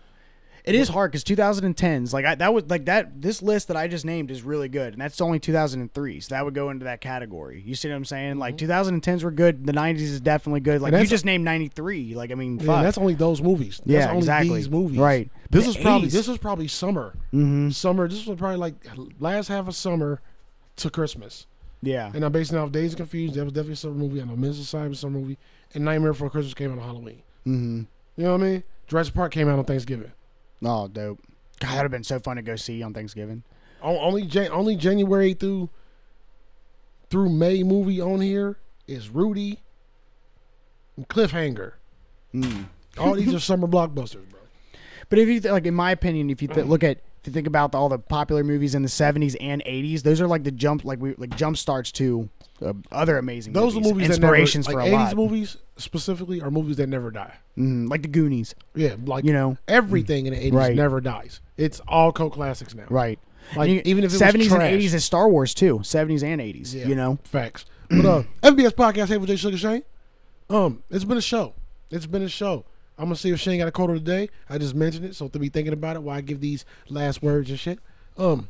[SPEAKER 1] It is hard because 2010s, like I, that was like that. This list that I just named is really good, and that's only 2003, so that would go into that category. You see what I'm saying? Like 2010s were good, the 90s is definitely good. Like you just named 93. Like I mean,
[SPEAKER 2] Yeah, that's only those movies. That's
[SPEAKER 1] Yeah,
[SPEAKER 2] only
[SPEAKER 1] exactly.
[SPEAKER 2] These movies,
[SPEAKER 1] Right.
[SPEAKER 2] This
[SPEAKER 1] The
[SPEAKER 2] is probably this was probably summer.
[SPEAKER 1] mm-hmm.
[SPEAKER 2] Summer. This was probably like last half of summer to Christmas.
[SPEAKER 1] Yeah.
[SPEAKER 2] And I'm basing off Dazed and Confused. That was definitely a summer movie. I know Menace II Society was a summer movie. And Nightmare Before Christmas came out on Halloween.
[SPEAKER 1] Mm-hmm.
[SPEAKER 2] You know what I mean? Jurassic Park came out on Thanksgiving.
[SPEAKER 1] Oh, dope. God, that'd have been so fun to go see on Thanksgiving.
[SPEAKER 2] Only Jan- only January through through May movie on here is Rudy and Cliffhanger.
[SPEAKER 1] Mm.
[SPEAKER 2] All these (laughs) are summer blockbusters, bro.
[SPEAKER 1] But if you th- like, in my opinion, if you th- look at if you think about all the popular movies in the 70s and 80s, those are like the jump like we like jump starts to uh, other amazing
[SPEAKER 2] Those
[SPEAKER 1] movies,
[SPEAKER 2] are movies
[SPEAKER 1] inspirations
[SPEAKER 2] that
[SPEAKER 1] for
[SPEAKER 2] never,
[SPEAKER 1] a
[SPEAKER 2] like
[SPEAKER 1] lot.
[SPEAKER 2] 80s movies specifically are movies that never die.
[SPEAKER 1] Mhm, like the Goonies,
[SPEAKER 2] Yeah, like
[SPEAKER 1] you know,
[SPEAKER 2] everything in the 80s
[SPEAKER 1] Right.
[SPEAKER 2] never dies. It's all cult classics now.
[SPEAKER 1] right?
[SPEAKER 2] Like
[SPEAKER 1] you-
[SPEAKER 2] even if it
[SPEAKER 1] 70s
[SPEAKER 2] was
[SPEAKER 1] and 80s is Star Wars too, 70s and 80s.
[SPEAKER 2] Yeah.
[SPEAKER 1] You know,
[SPEAKER 2] Facts. But uh, (clears throat) FBS podcast. Hey, with Jay Sugar Shane. Um, it's been a show. It's been a show. I'm gonna see if Shane got a quote of the day. I just mentioned it, so to be thinking about it while I give these last words and shit. Um,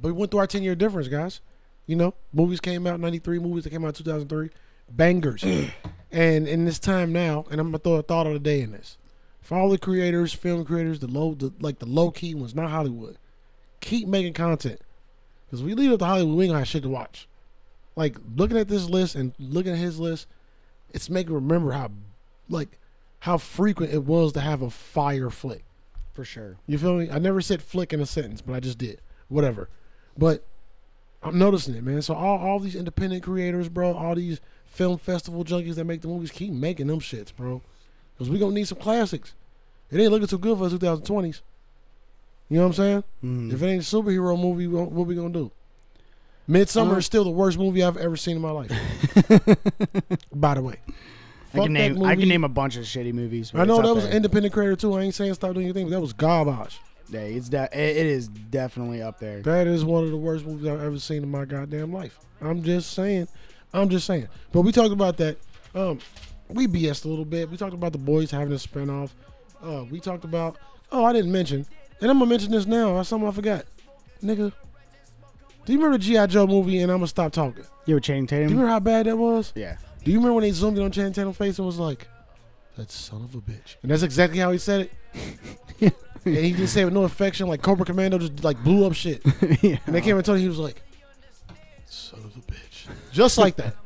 [SPEAKER 2] But we went through our 10 year difference, guys. You know, movies came out 93, movies that came out 2003, bangers. (clears throat) and in this time now, and I'm gonna throw a thought of the day in this. For all the creators, film creators, the low, the, like the low key ones, not Hollywood, keep making content. Because we leave up to Hollywood, we ain't gonna have shit to watch. Like looking at this list and looking at his list, it's making remember how, like, how frequent it was to have a fire flick.
[SPEAKER 1] For sure.
[SPEAKER 2] You feel me? I never said flick in a sentence, but I just did. Whatever. But I'm noticing it, man. So all, all these independent creators, bro, all these film festival junkies that make the movies, keep making them shits, bro. Because we gonna need some classics. It ain't looking too good for us 2020s. You know what I'm saying?
[SPEAKER 1] Mm.
[SPEAKER 2] If it ain't a superhero movie, what we gonna do? Midsummer
[SPEAKER 1] Uh,
[SPEAKER 2] is still the worst movie I've ever seen in my life. (laughs) By the way,
[SPEAKER 1] I can
[SPEAKER 2] that
[SPEAKER 1] name I can name a bunch of shitty movies.
[SPEAKER 2] I know that was an independent creator too. I ain't saying stop doing anything, but that was garbage.
[SPEAKER 1] Yeah, it's de- it is definitely up there.
[SPEAKER 2] That is one of the worst movies I've ever seen in my goddamn life. I'm just saying. I'm just saying. But we talked about that. Um, we BS'd a little bit. We talked about the boys having a spinoff. Uh, we talked about. Oh, I didn't mention, and I'm gonna mention this now. That's something I forgot, nigga. Do you remember the GI Joe movie? And I'm gonna stop talking.
[SPEAKER 1] You with Channing
[SPEAKER 2] Do you remember how bad that was?
[SPEAKER 1] Yeah.
[SPEAKER 2] Do you remember when they zoomed in on Channing Tatum's face and was like, "That son of a bitch," and that's exactly how he said it. (laughs) and he just said it with no affection, like Cobra Commander just like blew up shit. (laughs)
[SPEAKER 1] yeah.
[SPEAKER 2] And they came and told him he was like, "Son of a bitch," just like that,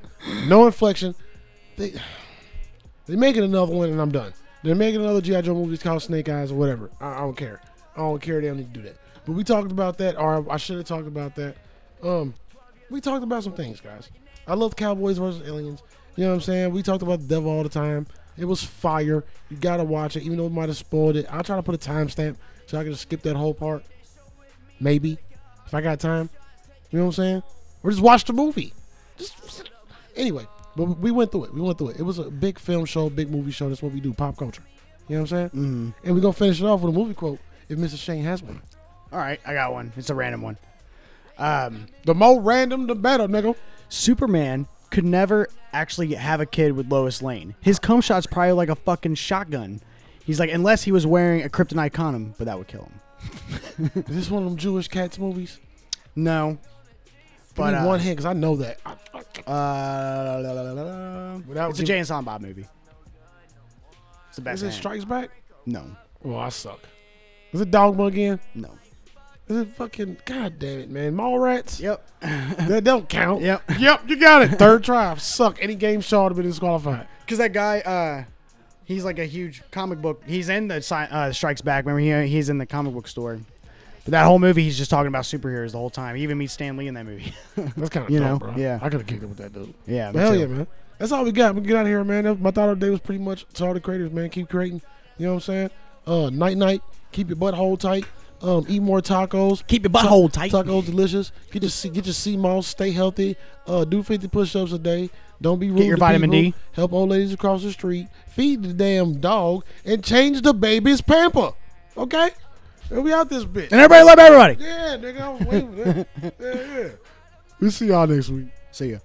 [SPEAKER 2] no inflection. They (sighs) they making another one, and I'm done. They're making another GI Joe movie called Snake Eyes or whatever. I, I don't care. I don't care. They don't need to do that. But we talked about that, or I should have talked about that. Um, we talked about some things, guys. I love Cowboys versus Aliens. You know what I'm saying? We talked about the devil all the time. It was fire. You gotta watch it, even though it might have spoiled it. I'll try to put a timestamp so I can just skip that whole part. Maybe if I got time. You know what I'm saying? Or just watch the movie. Just anyway. But we went through it. We went through it. It was a big film show, big movie show. That's what we do, pop culture. You know what I'm saying?
[SPEAKER 1] Mhm.
[SPEAKER 2] And we're gonna finish it off with a movie quote if Mr. Shane has one.
[SPEAKER 1] All right, I got one. It's a random one. Um,
[SPEAKER 2] The more random, the better, nigga.
[SPEAKER 1] Superman could never actually have a kid with Lois Lane. His cum shot's probably like a fucking shotgun. He's like, unless he was wearing a kryptonite condom, but that would kill him. (laughs)
[SPEAKER 2] Is this one of them Jewish cats movies?
[SPEAKER 1] No.
[SPEAKER 2] But
[SPEAKER 1] But uh,
[SPEAKER 2] one hit because I know that.
[SPEAKER 1] Uh, la, la, la, la, la.
[SPEAKER 2] Without
[SPEAKER 1] it's a
[SPEAKER 2] give-
[SPEAKER 1] Jay and Silent Bob movie. It's the best.
[SPEAKER 2] is it
[SPEAKER 1] hand.
[SPEAKER 2] Strikes Back?
[SPEAKER 1] No,
[SPEAKER 2] Well, I suck. Is it Dogma again?
[SPEAKER 1] no.
[SPEAKER 2] Is it fucking? God damn it, man! Mallrats.
[SPEAKER 1] Yep. (laughs)
[SPEAKER 2] That don't count.
[SPEAKER 1] Yep.
[SPEAKER 2] Yep, you got it. Third try. Suck. Any game show would have been disqualified.
[SPEAKER 1] Because that guy, uh, he's like a huge comic book. He's in the uh, Strikes Back. Remember, he, he's in the comic book store. But that whole movie, he's just talking about superheroes the whole time. He even meets Stan Lee in that movie. (laughs)
[SPEAKER 2] That's kind of (laughs)
[SPEAKER 1] You
[SPEAKER 2] dope,
[SPEAKER 1] know,
[SPEAKER 2] bro.
[SPEAKER 1] yeah.
[SPEAKER 2] I could have kicked it with that dude.
[SPEAKER 1] yeah,
[SPEAKER 2] hell
[SPEAKER 1] too.
[SPEAKER 2] yeah, man. That's all we got. We get out of here, man. That- My thought of the day was pretty much to all the creators, man. Keep creating. You know what I'm saying? Uh, night night. Keep your butthole tight. Um, eat more tacos.
[SPEAKER 1] Keep your butthole tight.
[SPEAKER 2] Tacos delicious. Get your C- get your sea moss. Stay healthy. Uh, do 50 push-ups a day. Don't be rude.
[SPEAKER 1] Get your
[SPEAKER 2] to
[SPEAKER 1] vitamin
[SPEAKER 2] people.
[SPEAKER 1] D.
[SPEAKER 2] Help old ladies across the street. Feed the damn dog and change the baby's pamper. Okay. And we out this bitch.
[SPEAKER 1] And everybody love everybody.
[SPEAKER 2] Yeah, nigga. I was waiting. (laughs) Yeah, yeah. We'll see y'all next week.
[SPEAKER 1] See ya.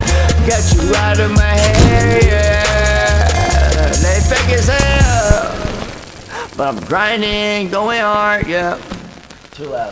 [SPEAKER 3] Got you out of my head, yeah. They fake as hell. But I'm grinding, going hard, yeah. Two out.